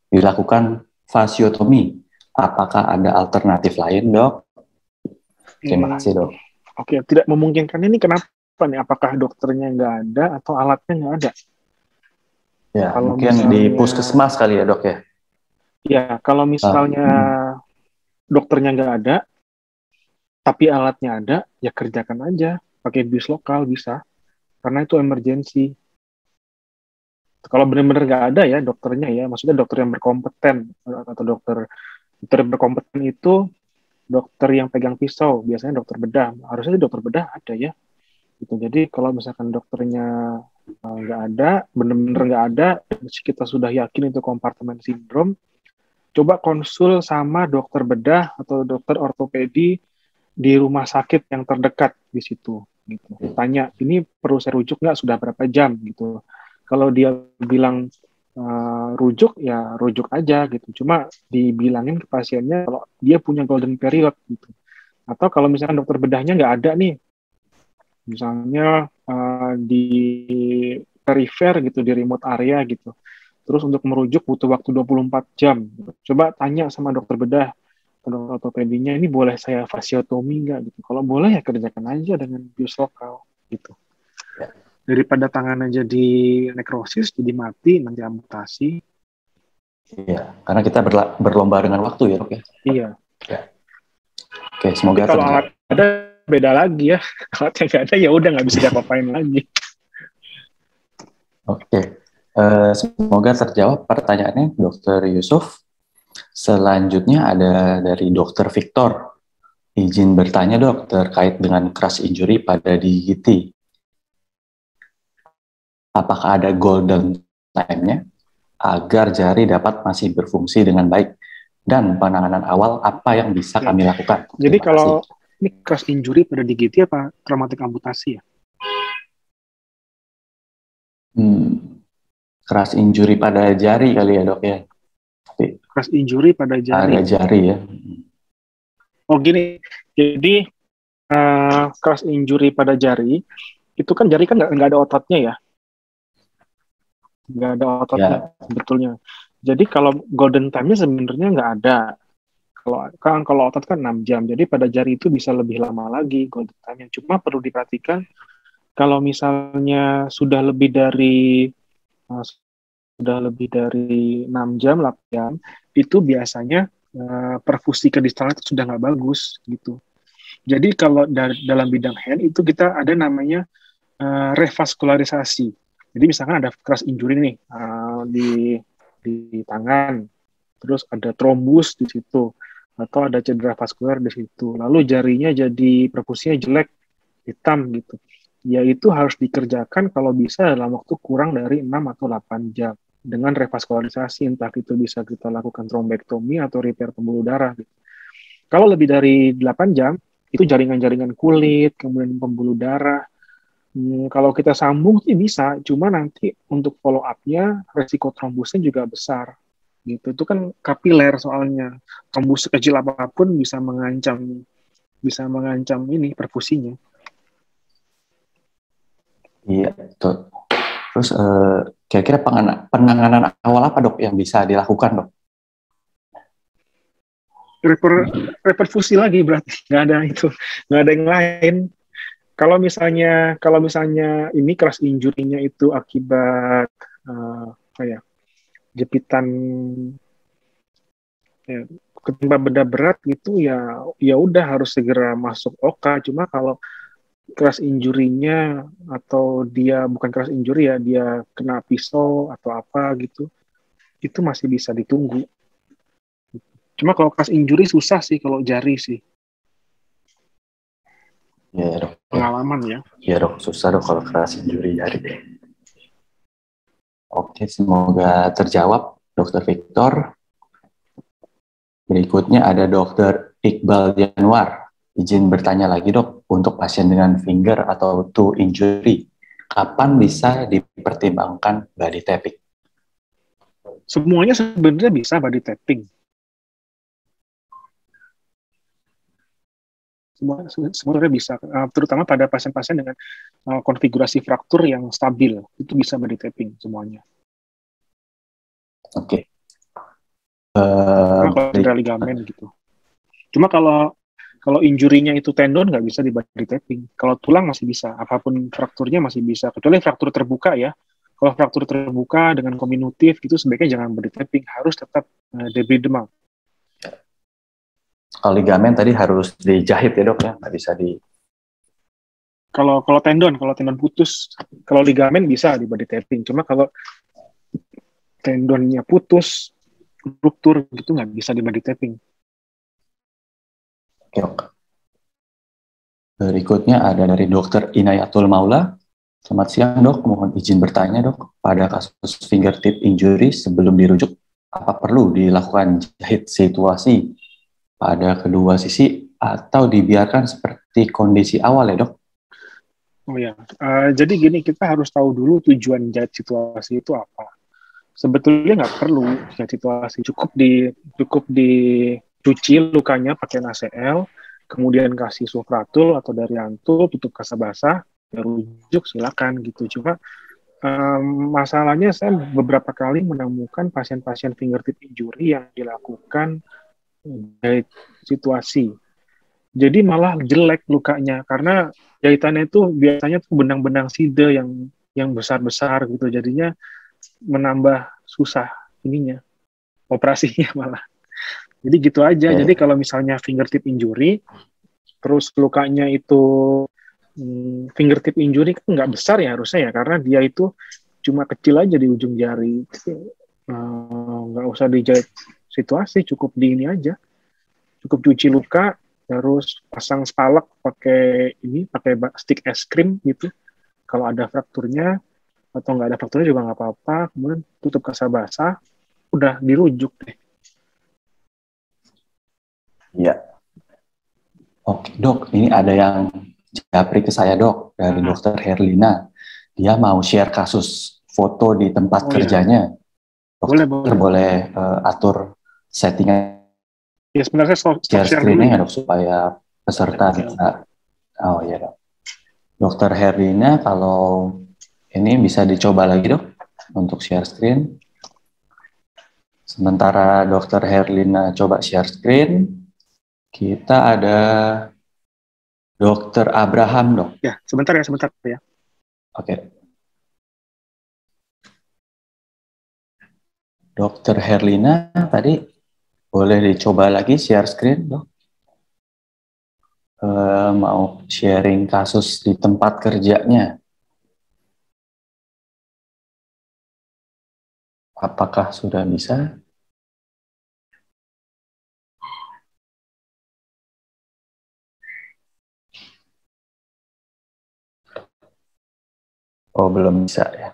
dilakukan fasiotomi. Apakah ada alternatif lain, dok? Terima hmm. kasih, dok. Oke, tidak memungkinkan ini kenapa nih? Apakah dokternya nggak ada atau alatnya nggak ada? Ya, kalau mungkin misalnya, di puskesmas kali ya, dok ya? Ya, kalau misalnya uh, hmm. dokternya nggak ada, tapi alatnya ada, ya kerjakan aja. Pakai bis lokal bisa. Karena itu emergency. Kalau benar-benar nggak ada ya dokternya ya, maksudnya dokter yang berkompeten atau dokter dokter yang berkompeten itu dokter yang pegang pisau, biasanya dokter bedah. Harusnya dokter bedah ada ya. Gitu. Jadi kalau misalkan dokternya eh, nggak ada, benar-benar nggak ada, kita sudah yakin itu kompartemen sindrom, coba konsul sama dokter bedah atau dokter ortopedi di rumah sakit yang terdekat di situ gitu. Tanya, ini perlu saya rujuk nggak sudah berapa jam gitu. Kalau dia bilang uh, rujuk ya rujuk aja gitu. Cuma dibilangin ke pasiennya kalau dia punya golden period gitu. Atau kalau misalkan dokter bedahnya nggak ada nih, misalnya uh, di perifer gitu di remote area gitu. Terus untuk merujuk butuh waktu 24 jam. Coba tanya sama dokter bedah, dokter ortopedinya ini boleh saya fasiotomi nggak gitu? Kalau boleh ya kerjakan aja dengan bius lokal gitu. Ya. daripada tangannya jadi nekrosis jadi mati nanti amputasi. Iya karena kita berla- berlomba dengan waktu ya dok ya? Iya. Ya. oke semoga Tapi kalau alat ada beda lagi ya. Kalau yang nggak ada ya udah nggak bisa diapa-apain lagi. Oke. Uh, semoga terjawab pertanyaannya dokter Yusuf Selanjutnya ada dari Dokter Victor. Izin bertanya dok terkait dengan crash injury pada DGT. Apakah ada golden time-nya agar jari dapat masih berfungsi dengan baik? Dan penanganan awal apa yang bisa kami lakukan? Jadi kalau ini crash injury pada DGT apa traumatik amputasi ya? Hmm, crash injury pada jari kali ya dok ya? Crash injury pada jari. Pada jari ya. Oh gini, jadi uh, crash injury pada jari itu kan jari kan nggak ada ototnya ya, nggak ada ototnya ya. sebetulnya. Jadi kalau golden time-nya sebenarnya nggak ada. Kalau kan kalau otot kan 6 jam, jadi pada jari itu bisa lebih lama lagi golden time-nya. Cuma perlu diperhatikan kalau misalnya sudah lebih dari uh, sudah lebih dari 6 jam, 8 jam, itu biasanya uh, perfusi ke distal itu sudah nggak bagus gitu. Jadi kalau dalam bidang hand itu kita ada namanya uh, revaskularisasi. Jadi misalkan ada crash injury nih uh, di di tangan, terus ada trombus di situ, atau ada cedera vaskular di situ. Lalu jarinya jadi perfusinya jelek, hitam gitu. Ya itu harus dikerjakan kalau bisa dalam waktu kurang dari 6 atau 8 jam dengan revaskularisasi, entah itu bisa kita lakukan trombektomi atau repair pembuluh darah. Gitu. Kalau lebih dari 8 jam, itu jaringan-jaringan kulit, kemudian pembuluh darah. Hmm, kalau kita sambung sih bisa, cuma nanti untuk follow up-nya resiko trombusnya juga besar. Gitu. Itu kan kapiler soalnya. Trombus kecil apa pun bisa mengancam bisa mengancam ini perfusinya. Iya. Terus uh, kira-kira penanganan awal apa dok yang bisa dilakukan dok? Reper, reperfusi lagi berarti nggak ada itu nggak ada yang lain. Kalau misalnya kalau misalnya ini keras injurinya itu akibat uh, apa ya jepitan ya, ketimpa benda berat gitu ya ya udah harus segera masuk OK. Cuma kalau keras injurinya atau dia bukan keras injuri ya dia kena pisau atau apa gitu itu masih bisa ditunggu. Cuma kalau keras injuri susah sih kalau jari sih. Ya dok. Pengalaman ya. Ya dok. Susah dok kalau keras injuri jari. Deh oke semoga terjawab dokter Victor. Berikutnya ada dokter Iqbal Januar. Izin bertanya lagi dok, untuk pasien dengan finger atau toe injury, kapan bisa dipertimbangkan body tapping? Semuanya sebenarnya bisa body tapping. Semua sebenarnya bisa, eh, terutama pada pasien-pasien dengan eh, konfigurasi fraktur yang stabil, itu bisa body tapping semuanya. Oke. Okay. Uh, kalau ligamen gitu. Cuma kalau kalau injurinya itu tendon nggak bisa di body tapping. Kalau tulang masih bisa, apa pun frakturnya masih bisa. Kecuali fraktur terbuka ya. Kalau fraktur terbuka dengan kombinatif itu sebaiknya jangan body tapping, harus tetap uh, debridement. Kalau ligamen tadi harus dijahit ya dok ya, nggak bisa di. Kalau kalau tendon, kalau tendon putus, kalau ligamen bisa di body tapping. Cuma kalau tendonnya putus, ruptur gitu nggak bisa di body tapping. Oke, Berikutnya ada dari Dokter Inayatul Maula. Selamat siang dok, mohon izin bertanya dok, pada kasus fingertip injury sebelum dirujuk, apa perlu dilakukan jahit situasi pada kedua sisi atau dibiarkan seperti kondisi awal ya dok? Oh ya, uh, jadi gini kita harus tahu dulu tujuan jahit situasi itu apa. Sebetulnya nggak perlu jahit situasi, cukup di cukup di cuci lukanya pakai NaCl, kemudian kasih sufratul atau dari antul, tutup kasa basah, ya rujuk silakan gitu. Cuma um, masalahnya saya beberapa kali menemukan pasien-pasien fingertip injury yang dilakukan dari situasi. Jadi malah jelek lukanya karena jahitannya itu biasanya tuh benang-benang side yang yang besar-besar gitu. Jadinya menambah susah ininya operasinya malah. Jadi gitu aja. Yeah. Jadi kalau misalnya fingertip injury, terus lukanya itu hmm, fingertip injury kan nggak besar ya harusnya ya, karena dia itu cuma kecil aja di ujung jari. Eh, nggak uh, usah dijahit situasi, cukup di ini aja. Cukup cuci luka, terus pasang spalak pakai ini, pakai stick es krim gitu. Kalau ada frakturnya atau nggak ada frakturnya juga nggak apa-apa. Kemudian tutup kasa basah, udah dirujuk deh Iya. Oke, dok, ini ada yang japri ke saya, dok, dari hmm. dokter Herlina. Dia mau share kasus foto di tempat oh, iya. kerjanya. Iya. Dokter boleh, boleh, boleh uh, atur settingan. Ya, sebenarnya stop, share, share screening ya, dok, supaya peserta bisa. Oh iya, dok. Dokter Herlina, kalau ini bisa dicoba lagi, dok, untuk share screen. Sementara dokter Herlina coba share screen, kita ada Dokter Abraham dok. Ya, sebentar ya, sebentar ya. Oke. Dokter Herlina tadi boleh dicoba lagi share screen dok. Uh, mau sharing kasus di tempat kerjanya. Apakah sudah bisa? Oh, belum bisa ya.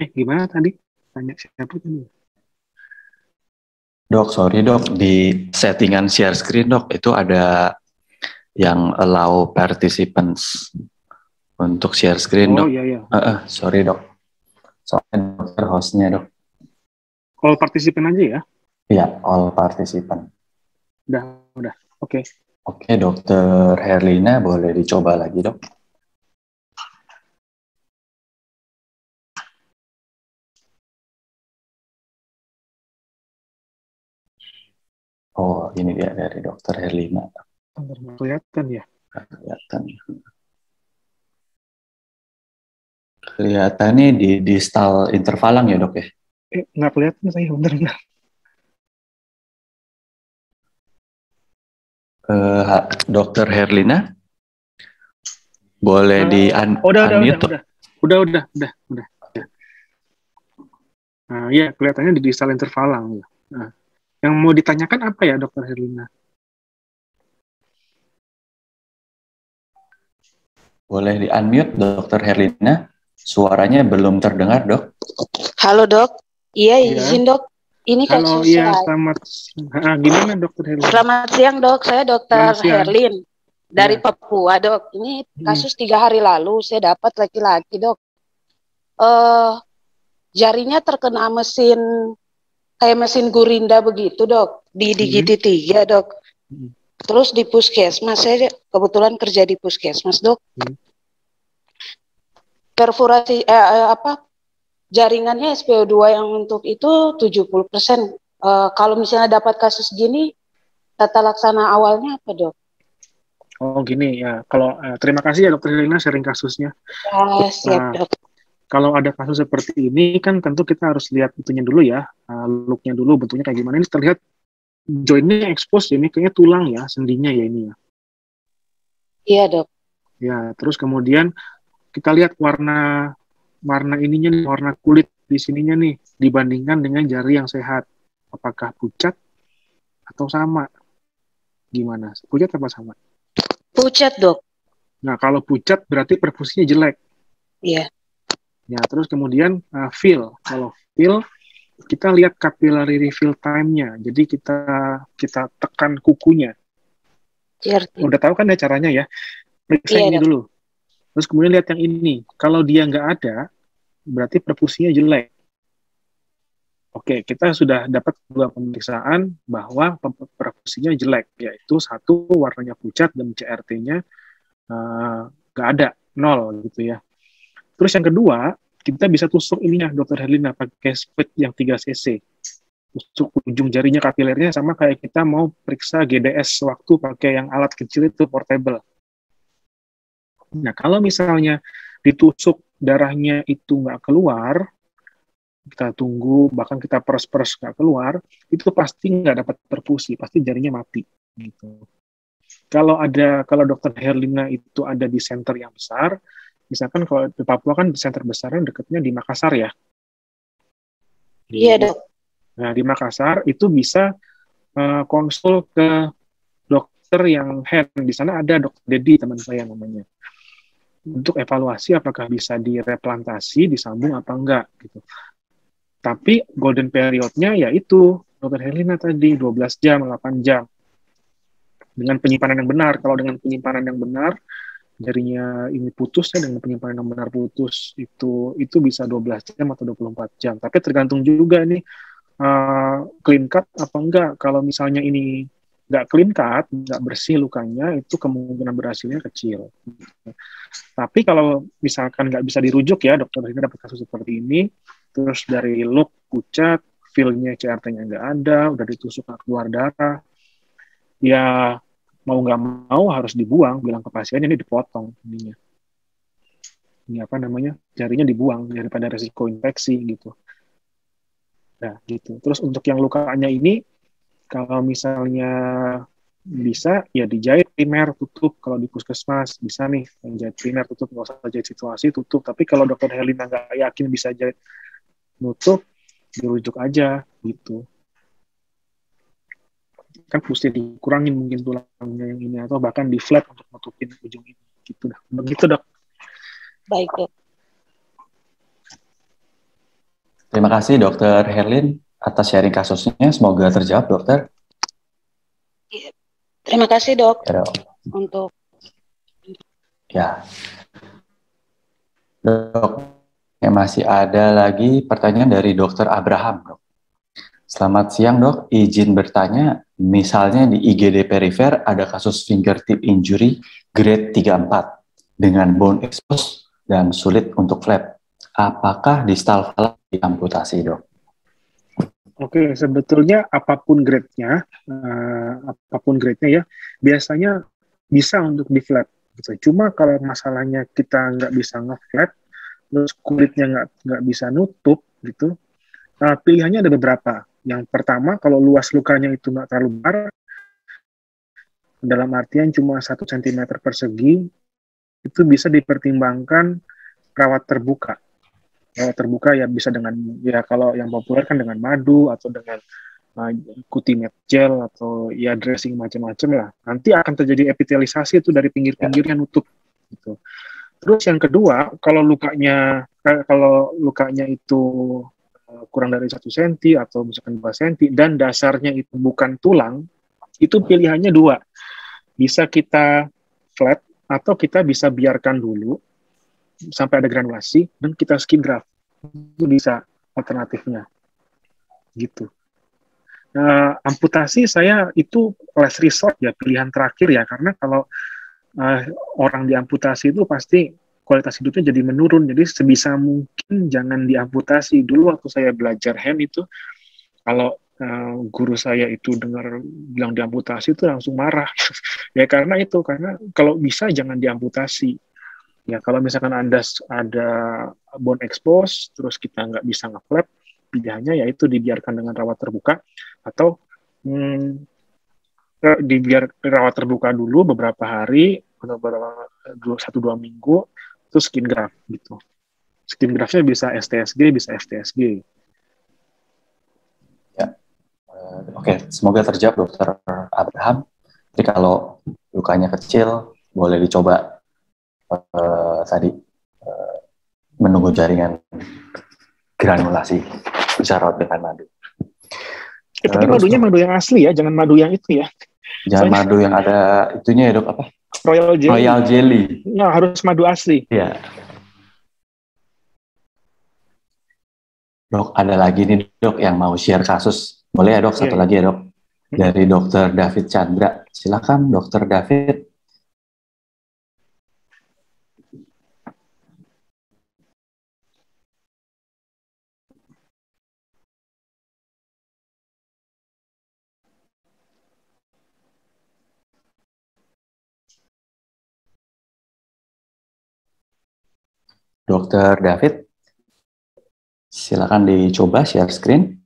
Eh, gimana tadi? Tanya siapa tadi? Dok, sorry dok, di settingan share screen dok, itu ada yang allow participants untuk share screen oh, dok. Oh iya iya. Uh, uh, sorry dok, soalnya dokter hostnya dok. Kalau participant aja ya? Iya, all participant. Udah, udah. Oke. Oke, dokter Herlina boleh dicoba lagi dok. Oh, ini dia dari dokter Herlina. Bentar, kelihatan ya. Kelihatan. Kelihatannya di distal intervalang ya dok ya? Eh, nggak kelihatan saya. Bentar, bentar. Eh, Ha- dokter Herlina, boleh Eh, di un- Oh, udah, udah, udah, unmute, udah. Udah, udah, udah, udah. udah. Nah, iya, kelihatannya di distal intervalang. ya. Nah, yang mau ditanyakan apa ya, Dokter Herlina? Boleh di unmute, dokter Herlina. Suaranya belum terdengar, dok. Halo dok, iya Iya. izin dok. Ini Halo, kasus iya, selamat. Ah, gimana, Dokter Herlina? Selamat siang dok, saya dokter. Herlin dari Iya. Papua dok. Ini Hmm. kasus tiga hari lalu saya dapat laki-laki dok. Eh jarinya terkena mesin kayak mesin gurinda begitu dok di di Hmm. GT3 dok. Hmm. Terus di puskesmas saya kebetulan kerja di puskesmas dok. Hmm. Perforasi eh, eh, apa jaringannya SPO2 yang untuk itu 70%. Eh, kalau misalnya dapat kasus gini, tata laksana awalnya apa dok? Oh, gini ya. Kalau eh, terima kasih ya, Dokter Herlina sharing kasusnya. Ya, siap Nah, dok. kalau ada kasus seperti ini kan tentu kita harus lihat itunya dulu ya, uh, looknya dulu bentuknya kayak gimana. Ini terlihat jointnya expose ini kayaknya tulang ya, sendinya ya ini ya. Iya dok. Ya, terus kemudian kita lihat warna warna ininya nih, warna kulit di sininya nih dibandingkan dengan jari yang sehat. Apakah pucat atau sama? Gimana? Pucat apa sama? Pucat dok. Nah, kalau pucat berarti perfusinya jelek. Iya. Ya, terus kemudian uh, fill. Kalau fill, kita lihat capillary refill time-nya. Jadi kita kita tekan kukunya. Certi. Udah tahu kan ya caranya ya? Periksa Iya, ini Dok. dulu. Terus kemudian lihat yang ini. Kalau dia nggak ada, berarti perfusinya jelek. Oke, kita sudah dapat dua pemeriksaan bahwa perfusinya jelek, yaitu satu warnanya pucat dan CRT-nya eh, nggak ada, nol gitu ya. Terus yang kedua, kita bisa tusuk ininya, Dokter Herlina, pakai spit yang 3 cc. Tusuk ujung jarinya kapilernya sama kayak kita mau periksa GDS waktu pakai yang alat kecil itu portable. Nah, kalau misalnya ditusuk darahnya itu nggak keluar, kita tunggu, bahkan kita peres-peres nggak keluar, itu pasti nggak dapat perfusi, pasti jarinya mati. Gitu. Kalau ada, kalau dokter Herlina itu ada di center yang besar, misalkan kalau di Papua kan center besarnya dekatnya di Makassar ya. Iya dok. Nah, di Makassar itu bisa eh, konsul ke dokter yang hand. Di sana ada dokter Dedi, teman saya namanya. Untuk evaluasi apakah bisa direplantasi, disambung apa enggak gitu. Tapi golden periodnya yaitu dokter Helena tadi 12 jam, 8 jam. Dengan penyimpanan yang benar. Kalau dengan penyimpanan yang benar, jarinya ini putus ya dengan penyimpanan yang benar putus itu itu bisa 12 jam atau 24 jam. Tapi tergantung juga nih uh, clean cut apa enggak. Kalau misalnya ini nggak clean cut, nggak bersih lukanya, itu kemungkinan berhasilnya kecil. Tapi kalau misalkan nggak bisa dirujuk ya, dokter ini dapat kasus seperti ini, terus dari look pucat, feel-nya CRT-nya nggak ada, udah ditusuk keluar darah, ya mau nggak mau harus dibuang, bilang ke pasien ini dipotong ininya. Ini apa namanya, jarinya dibuang daripada resiko infeksi gitu. Nah, gitu. Terus untuk yang lukanya ini, kalau misalnya bisa, ya dijahit primer tutup. Kalau di puskesmas bisa nih, yang jahit primer tutup, nggak usah jahit situasi tutup. Tapi kalau dokter Helena nggak yakin bisa jahit nutup, dirujuk aja gitu. Kan mesti dikurangin mungkin tulangnya yang ini atau bahkan di flat untuk nutupin ujung ini. Gitu dah. Begitu dok. Baik dok. Terima kasih Dokter Herlin atas sharing kasusnya. Semoga terjawab, Dokter. Terima kasih dok Ya, dok. untuk Ya. Dok, ya masih ada lagi pertanyaan dari Dokter Abraham, dok. Selamat siang, dok. Izin bertanya, misalnya di IGD perifer ada kasus fingertip injury grade 34 dengan bone expose dan sulit untuk flap. Apakah distal diamputasi, dok? Oke, sebetulnya apa pun grade-nya, eh, apa pun grade-nya ya, biasanya bisa untuk di flap. Gitu. Cuma kalau masalahnya kita nggak bisa nge-flap, terus kulitnya nggak nggak bisa nutup, gitu, eh, pilihannya ada beberapa. Yang pertama, kalau luas lukanya itu nggak terlalu besar, dalam artian cuma satu cm persegi, itu bisa dipertimbangkan rawat terbuka rawat terbuka ya bisa dengan ya kalau yang populer kan dengan madu atau dengan uh, gel atau ya dressing macam-macam lah. Nanti akan terjadi epitelisasi itu dari pinggir-pinggirnya nutup gitu. Terus yang kedua, kalau lukanya eh, kalau lukanya itu uh, kurang dari satu senti atau misalkan dua senti dan dasarnya itu bukan tulang, itu pilihannya dua. Bisa kita flat atau kita bisa biarkan dulu sampai ada granulasi dan kita skin graft. Itu bisa alternatifnya. Gitu. Nah, amputasi saya itu last resort ya pilihan terakhir ya. Karena kalau uh, orang diamputasi itu pasti kualitas hidupnya jadi menurun. Jadi sebisa mungkin jangan diamputasi. Dulu waktu saya belajar hand itu kalau uh, guru saya itu dengar bilang diamputasi itu langsung marah. Ya karena itu. Karena kalau bisa jangan diamputasi Ya kalau misalkan anda ada bone expose, terus kita nggak bisa ngeflap, pilihannya yaitu dibiarkan dengan rawat terbuka atau hmm, dibiar rawat terbuka dulu beberapa hari beberapa satu dua minggu, terus skin graft gitu. Skin graftnya bisa STSG, bisa FTSG. Ya, oke. Okay. Semoga terjawab, Dokter Abraham. Jadi kalau lukanya kecil, boleh dicoba uh, tadi uh, menunggu jaringan granulasi bisa rawat dengan madu. Eh, tapi madunya madu yang asli ya, jangan madu yang itu ya. Jangan Soalnya, madu yang ada itunya ya dok apa? Royal jelly. Royal jelly. Nah, harus madu asli. Iya. Dok, ada lagi nih dok yang mau share kasus. Boleh ya dok, satu ya. lagi ya dok. Hmm. Dari dokter David Chandra. Silakan dokter David. Dokter David, silakan dicoba share screen.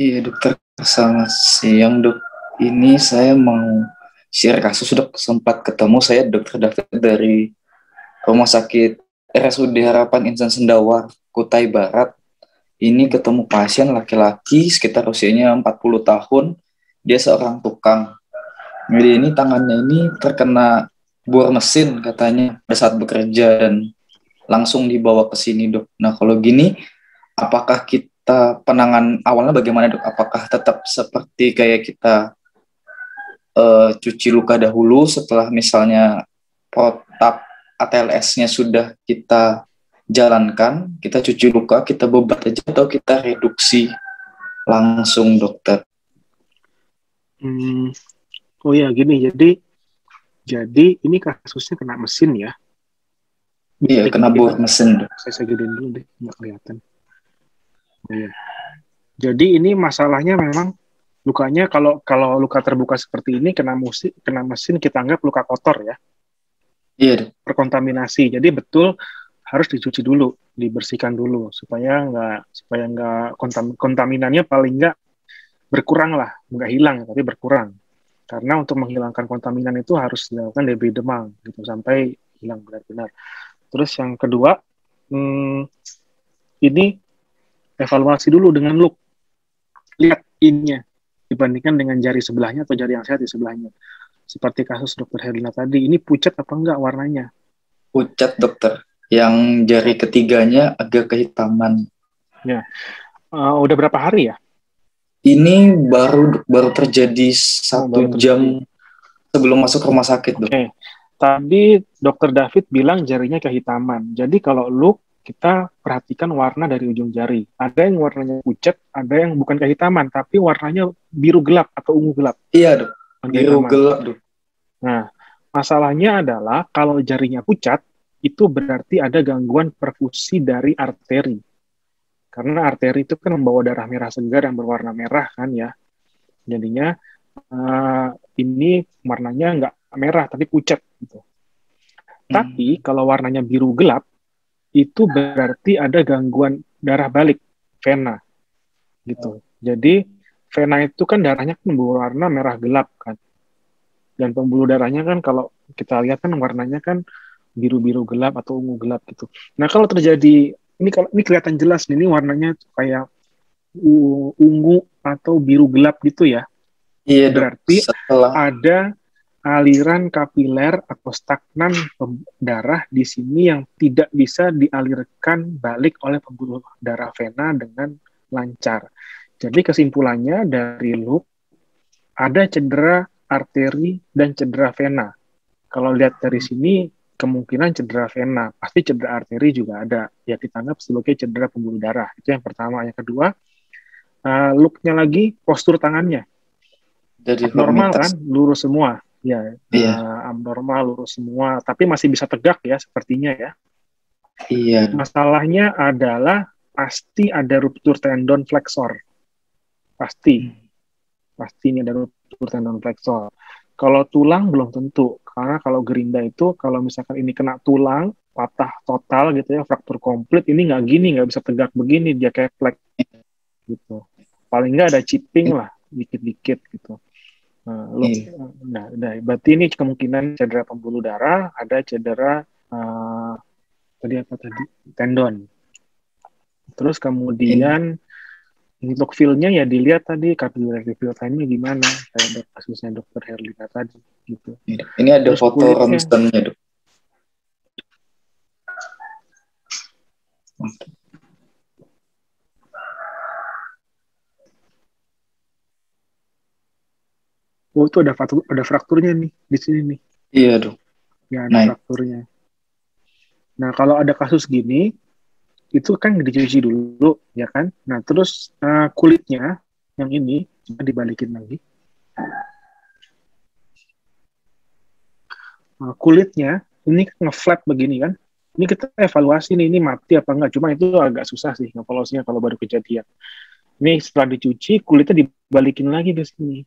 Iya dokter, selamat siang dok. Ini saya mau share kasus dok. Sempat ketemu saya dokter David dari Rumah Sakit RSUD Harapan Insan Sendawa, Kutai Barat ini ketemu pasien laki-laki sekitar usianya 40 tahun, dia seorang tukang. Jadi ini tangannya ini terkena bor mesin katanya pada saat bekerja dan langsung dibawa ke sini dok. Nah kalau gini, apakah kita penangan awalnya bagaimana dok? Apakah tetap seperti kayak kita uh, cuci luka dahulu setelah misalnya protap ATLS-nya sudah kita jalankan, kita cuci luka, kita bebat aja atau kita reduksi langsung dokter? Hmm, oh ya gini, jadi jadi ini kasusnya kena mesin ya? Iya, kena bor mesin. Saya, saya gedein dulu deh, nggak kelihatan. Oh, iya. Jadi ini masalahnya memang lukanya kalau kalau luka terbuka seperti ini kena musik kena mesin kita anggap luka kotor ya. Iya. Perkontaminasi. Jadi betul harus dicuci dulu, dibersihkan dulu supaya nggak supaya nggak kontam, kontaminannya paling nggak berkurang lah, nggak hilang tapi berkurang. Karena untuk menghilangkan kontaminan itu harus dilakukan debris demam gitu sampai hilang benar-benar. Terus yang kedua, hmm, ini evaluasi dulu dengan look, lihat innya. dibandingkan dengan jari sebelahnya atau jari yang sehat di sebelahnya. Seperti kasus dokter Herlina tadi, ini pucat apa enggak warnanya? Pucat dokter, yang jari ketiganya agak kehitaman. Ya, uh, udah berapa hari ya? Ini baru baru terjadi satu baru jam sebelum masuk rumah sakit dok. Oke, tadi dokter David bilang jarinya kehitaman. Jadi kalau lu kita perhatikan warna dari ujung jari. Ada yang warnanya pucat, ada yang bukan kehitaman, tapi warnanya biru gelap atau ungu gelap. Iya dok, biru gelap dok. Nah, masalahnya adalah kalau jarinya pucat, itu berarti ada gangguan perfusi dari arteri. Karena arteri itu kan membawa darah merah segar yang berwarna merah kan ya. Jadinya uh, ini warnanya nggak merah tapi pucat gitu. Tapi kalau warnanya biru gelap, itu berarti ada gangguan darah balik, vena. Gitu. Jadi vena itu kan darahnya kan berwarna merah gelap kan. Dan pembuluh darahnya kan kalau kita lihat kan warnanya kan biru-biru gelap atau ungu gelap gitu. Nah, kalau terjadi ini kalau ini kelihatan jelas nih, ini warnanya kayak ungu atau biru gelap gitu ya. Iya. Berarti Setelah ada aliran kapiler atau stagnan darah di sini yang tidak bisa dialirkan balik oleh pembuluh darah vena dengan lancar. Jadi kesimpulannya dari loop ada cedera arteri dan cedera vena. Kalau lihat dari sini kemungkinan cedera vena, pasti cedera arteri juga ada. Ya ditanggap sebagai cedera pembuluh darah. Itu yang pertama. Yang kedua, uh, looknya lagi postur tangannya. Dari normal kan? Lurus semua. Ya Iya. eh, abnormal lurus semua. Tapi masih bisa tegak ya sepertinya ya. Iya. masalahnya adalah pasti ada ruptur tendon flexor. Pasti. Pasti ini ada ruptur tendon flexor. Kalau tulang belum tentu karena kalau gerinda itu kalau misalkan ini kena tulang patah total gitu ya fraktur komplit ini nggak gini nggak bisa tegak begini dia kayak flex gitu paling nggak ada chipping lah dikit-dikit gitu Nah, lu- Iya. nah, nah, berarti ini kemungkinan cedera pembuluh darah, ada cedera eh, tadi apa tadi tendon. Terus kemudian untuk feel-nya ya dilihat tadi capillary feel time-nya gimana, kayak dok- kasusnya dokter Herlina tadi gitu. Iya. Ini ada Terus foto ronsennya dok. Oh itu ada fraktur, ada frakturnya nih di sini nih. Iya dok. Ya ada Nah. frakturnya. Nah kalau ada kasus gini, itu kan dicuci dulu, ya kan? Nah terus eh, kulitnya yang ini coba dibalikin lagi. Nah, kulitnya ini nge-flap begini kan? Ini kita evaluasi nih, ini mati apa enggak? Cuma itu agak susah sih evaluasinya kalau baru kejadian. Ini setelah dicuci, kulitnya dibalikin lagi ke sini.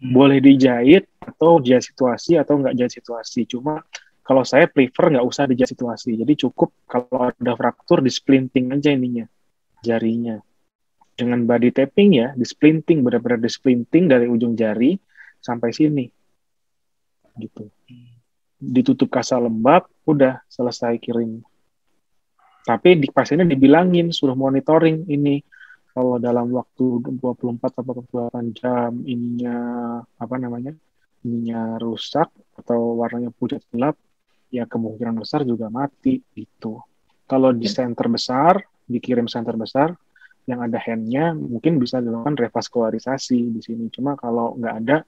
Boleh dijahit atau jahit situasi atau enggak jahit situasi. Cuma kalau saya prefer nggak usah dijahit situasi. Jadi cukup kalau ada fraktur di splinting aja ininya, jarinya. Dengan body tapping ya, di splinting, benar-benar di splinting dari ujung jari sampai sini. Gitu. Ditutup kasa lembab, udah selesai kirim. Tapi di pasiennya dibilangin, suruh monitoring ini. Kalau dalam waktu 24 atau 48 jam ininya, apa namanya, ininya rusak atau warnanya pucat gelap, ya kemungkinan besar juga mati gitu. Kalau di center besar, dikirim center besar, yang ada handnya mungkin bisa dilakukan revaskularisasi di sini. Cuma kalau nggak ada,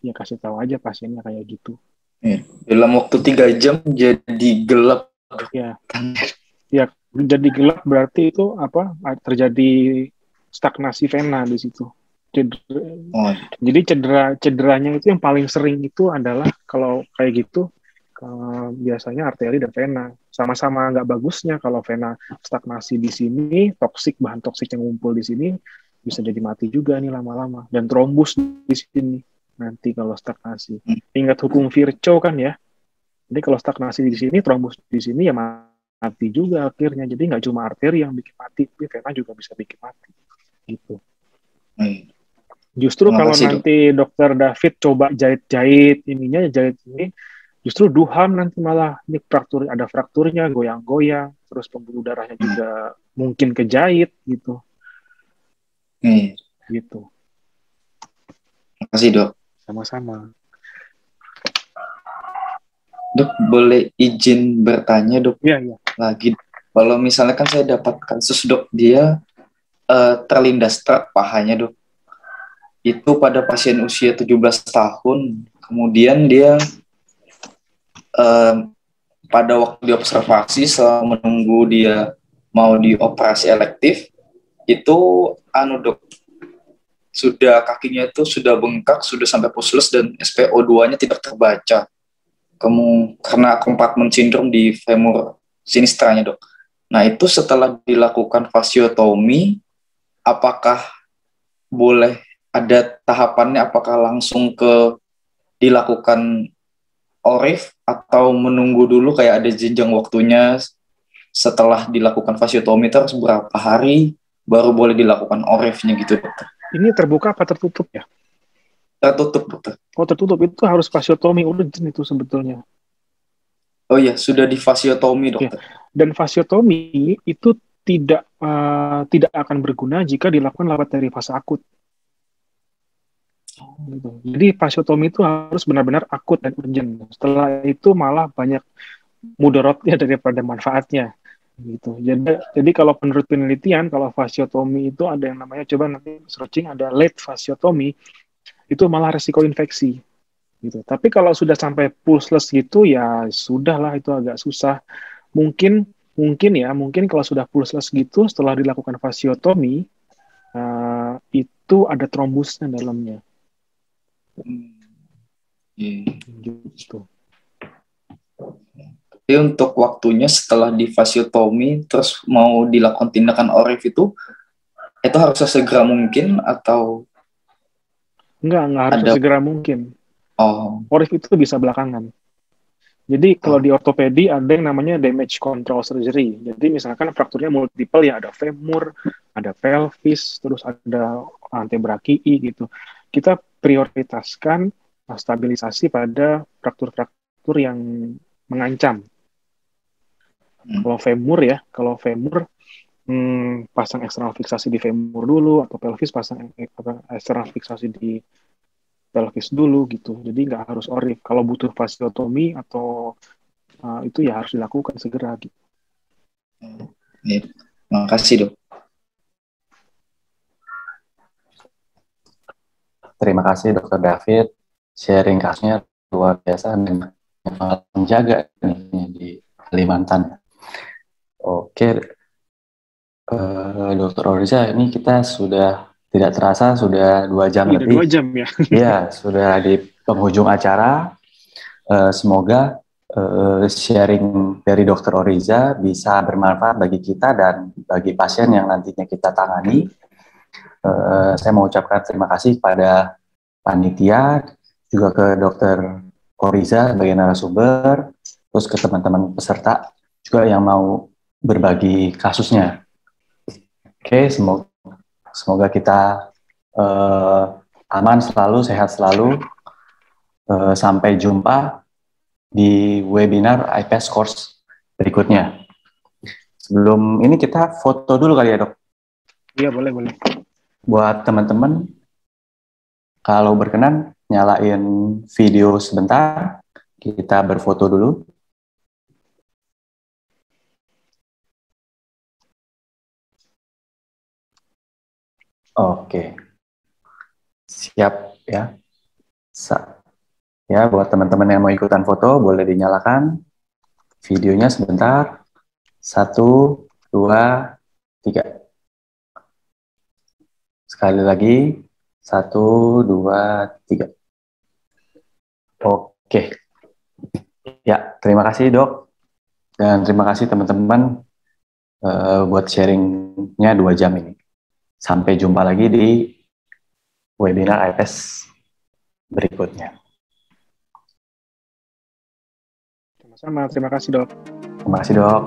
ya kasih tahu aja pasiennya kayak gitu. Iya. Dalam waktu tiga jam jadi gelap. Ya. Kan? Jadi gelap berarti itu apa? Terjadi stagnasi vena di situ. Cedera, Oh, Jadi cedera cederanya itu yang paling sering itu adalah kalau kayak gitu eh, biasanya arteri dan vena sama-sama nggak bagusnya kalau vena stagnasi di sini toksik bahan toksik yang ngumpul di sini bisa jadi mati juga nih lama-lama dan trombus di sini nanti kalau stagnasi. Ingat hukum Virchow kan ya. Jadi kalau stagnasi di sini trombus di sini ya mati juga akhirnya. Jadi nggak cuma arteri yang bikin mati, tapi vena juga bisa bikin mati. Gitu. iya. Justru Terima kalau Dok. nanti dokter David coba jahit-jahit ininya jahit ini, justru duham nanti malah ini fraktur ada frakturnya goyang-goyang, terus pembuluh darahnya Hmm. juga mungkin kejahit gitu, Iya. gitu. kasih dok. Sama-sama. Dok, boleh izin bertanya dok? Iya, iya. Lagi, kalau misalnya kan saya dapat kasus dok, dia uh, terlindas truk pahanya dok. Itu pada pasien usia 17 tahun, kemudian dia uh, pada waktu diobservasi selama menunggu dia mau dioperasi elektif, itu anu dok, sudah kakinya itu sudah bengkak, sudah sampai pusles dan SPO2-nya tidak terbaca. Kamu karena compartment syndrome di femur sinistranya, Dok. Nah, itu setelah dilakukan fasiotomi, apakah boleh ada tahapannya apakah langsung ke dilakukan ORIF atau menunggu dulu kayak ada jenjang waktunya setelah dilakukan fasiotomi terus berapa hari baru boleh dilakukan ORIF-nya gitu dokter. Ini terbuka apa tertutup ya? Tertutup, dokter. Oh, tertutup. Itu harus fasiotomi urgent itu sebetulnya. Oh iya, sudah di fasiotomi, dokter. Ya. Dan fasiotomi itu tidak uh, tidak akan berguna jika dilakukan lewat dari fase akut. Jadi fasiotomi itu harus benar-benar akut dan urgent. Setelah itu malah banyak mudorotnya daripada manfaatnya gitu. Jadi jadi kalau menurut penelitian kalau fasiotomi itu ada yang namanya coba nanti searching ada late fasiotomi itu malah resiko infeksi gitu. Tapi kalau sudah sampai pulseless gitu ya sudahlah itu agak susah. Mungkin mungkin ya mungkin kalau sudah pulseless gitu setelah dilakukan fasiotomi uh, itu ada trombusnya dalamnya. Hmm. Yeah. Gitu. Tapi untuk waktunya setelah di fasiotomi terus mau dilakukan tindakan ORIF itu itu harus segera mungkin atau enggak enggak harus ada... segera mungkin. Oh. ORIF itu bisa belakangan. Jadi kalau oh. di ortopedi ada yang namanya damage control surgery. Jadi misalkan frakturnya multiple ya ada femur, ada pelvis, terus ada antebrakii gitu. Kita prioritaskan stabilisasi pada fraktur-fraktur yang mengancam Hmm. Kalau femur ya, kalau femur hmm, pasang eksternal fiksasi di femur dulu atau pelvis pasang eksternal fiksasi di pelvis dulu gitu. Jadi nggak harus orif. Kalau butuh fasiotomi atau uh, itu ya harus dilakukan segera gitu. Ya, makasih dok. Terima kasih dokter David. Sharing kasusnya luar biasa dan menjaga di Kalimantan. Oke, uh, Dokter Oriza, ini kita sudah tidak terasa sudah dua jam lebih. Dua jam ya? Iya, sudah di penghujung acara. Uh, semoga uh, sharing dari Dokter Oriza bisa bermanfaat bagi kita dan bagi pasien yang nantinya kita tangani. Uh, saya mau ucapkan terima kasih pada panitia, juga ke Dokter Oriza sebagai narasumber, terus ke teman-teman peserta juga yang mau berbagi kasusnya. Oke, semoga semoga kita uh, aman selalu, sehat selalu. Uh, sampai jumpa di webinar IPS course berikutnya. Sebelum ini kita foto dulu kali ya dok. Iya boleh boleh. Buat teman-teman, kalau berkenan nyalain video sebentar, kita berfoto dulu. Oke. Siap ya. Sa ya, buat teman-teman yang mau ikutan foto, boleh dinyalakan videonya sebentar. Satu, dua, tiga. Sekali lagi. Satu, dua, tiga. Oke. Ya, terima kasih dok. Dan terima kasih teman-teman uh, buat sharingnya dua jam ini. Sampai jumpa lagi di webinar IPS berikutnya. Sama-sama, terima kasih dok. Terima kasih dok.